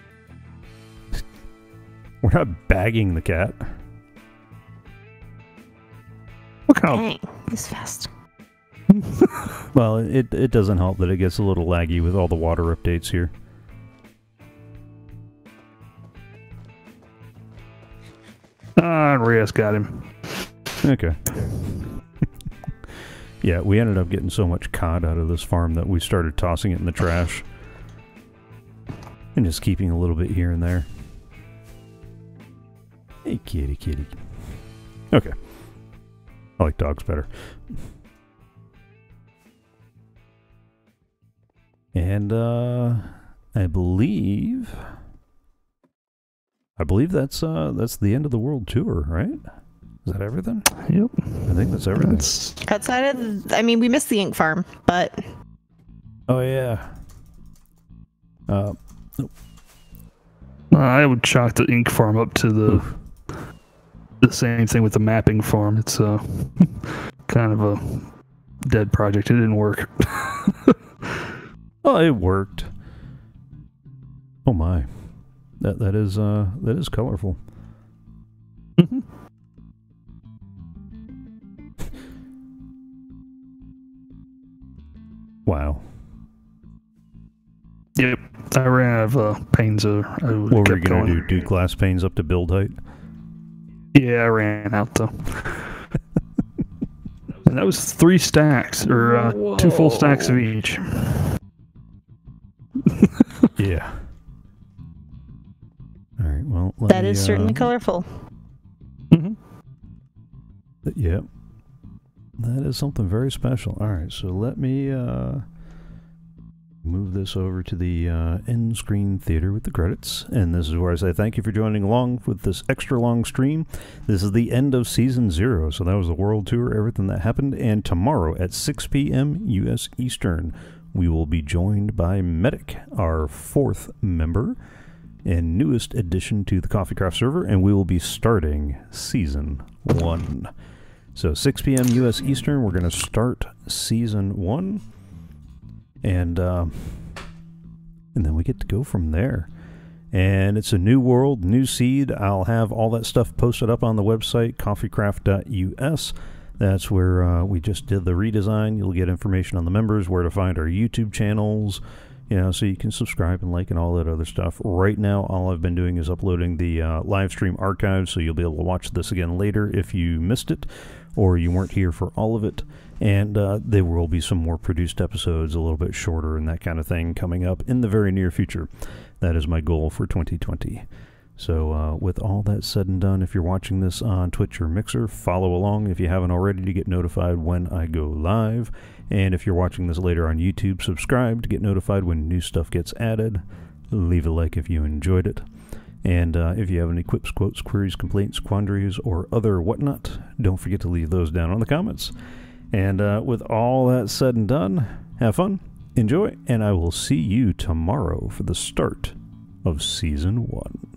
S1: We're not bagging the cat.
S3: What kind
S2: Dang, he's fast.
S1: Well, it it doesn't help that it gets a little laggy with all the water updates here.
S3: Ah, Reyes got him.
S1: Okay. yeah, we ended up getting so much cod out of this farm that we started tossing it in the trash. And just keeping a little bit here and there. Hey, kitty, kitty. Okay. I like dogs better. And, uh, I believe. I believe that's, uh, that's the end of the world tour, right? Is that everything?
S3: Yep.
S1: I think that's everything.
S3: That's,
S2: Outside of, the, I mean, we missed the ink farm, but
S1: Oh yeah. Uh,
S3: I would chalk the ink farm up to the the same thing with the mapping farm. It's uh, kind of a dead project. It didn't work.
S1: oh, it worked. Oh my, that that is uh that is colorful.
S3: Mhm.
S1: Wow.
S3: Yep. I ran out of uh, panes. Uh, I
S1: What were you gonna
S3: going.
S1: do? Do glass panes up to build height?
S3: Yeah, I ran out though. and that was three stacks, or uh, two full stacks of each.
S1: Yeah. All right. Well, let
S2: that
S1: me,
S2: is certainly
S1: uh,
S2: colorful.
S3: Mm-hmm.
S1: Th- Yep. That is something very special. All right, so let me uh, move this over to the uh, end screen theater with the credits. And this is where I say thank you for joining along with this extra long stream. This is the end of season zero. So that was the world tour, everything that happened. And tomorrow at 6 p.m. U.S. Eastern, we will be joined by Medic, our fourth member and newest addition to the CoffeeCraft server, and we will be starting season one. So 6 p.m. U.S. Eastern, we're going to start season one, and uh, and then we get to go from there. And it's a new world, new seed. I'll have all that stuff posted up on the website, coffeecraft.us. That's where uh, we just did the redesign. You'll get information on the members, where to find our YouTube channels, you know, so you can subscribe and like and all that other stuff. Right now, all I've been doing is uploading the uh, live stream archive, so you'll be able to watch this again later if you missed it or you weren't here for all of it. And uh, there will be some more produced episodes, a little bit shorter and that kind of thing, coming up in the very near future. That is my goal for 2020. So, uh, with all that said and done, if you're watching this on Twitch or Mixer, follow along if you haven't already to get notified when I go live. And if you're watching this later on YouTube, subscribe to get notified when new stuff gets added. Leave a like if you enjoyed it. And uh, if you have any quips, quotes, queries, complaints, quandaries, or other whatnot, don't forget to leave those down in the comments. And uh, with all that said and done, have fun, enjoy, and I will see you tomorrow for the start of season one.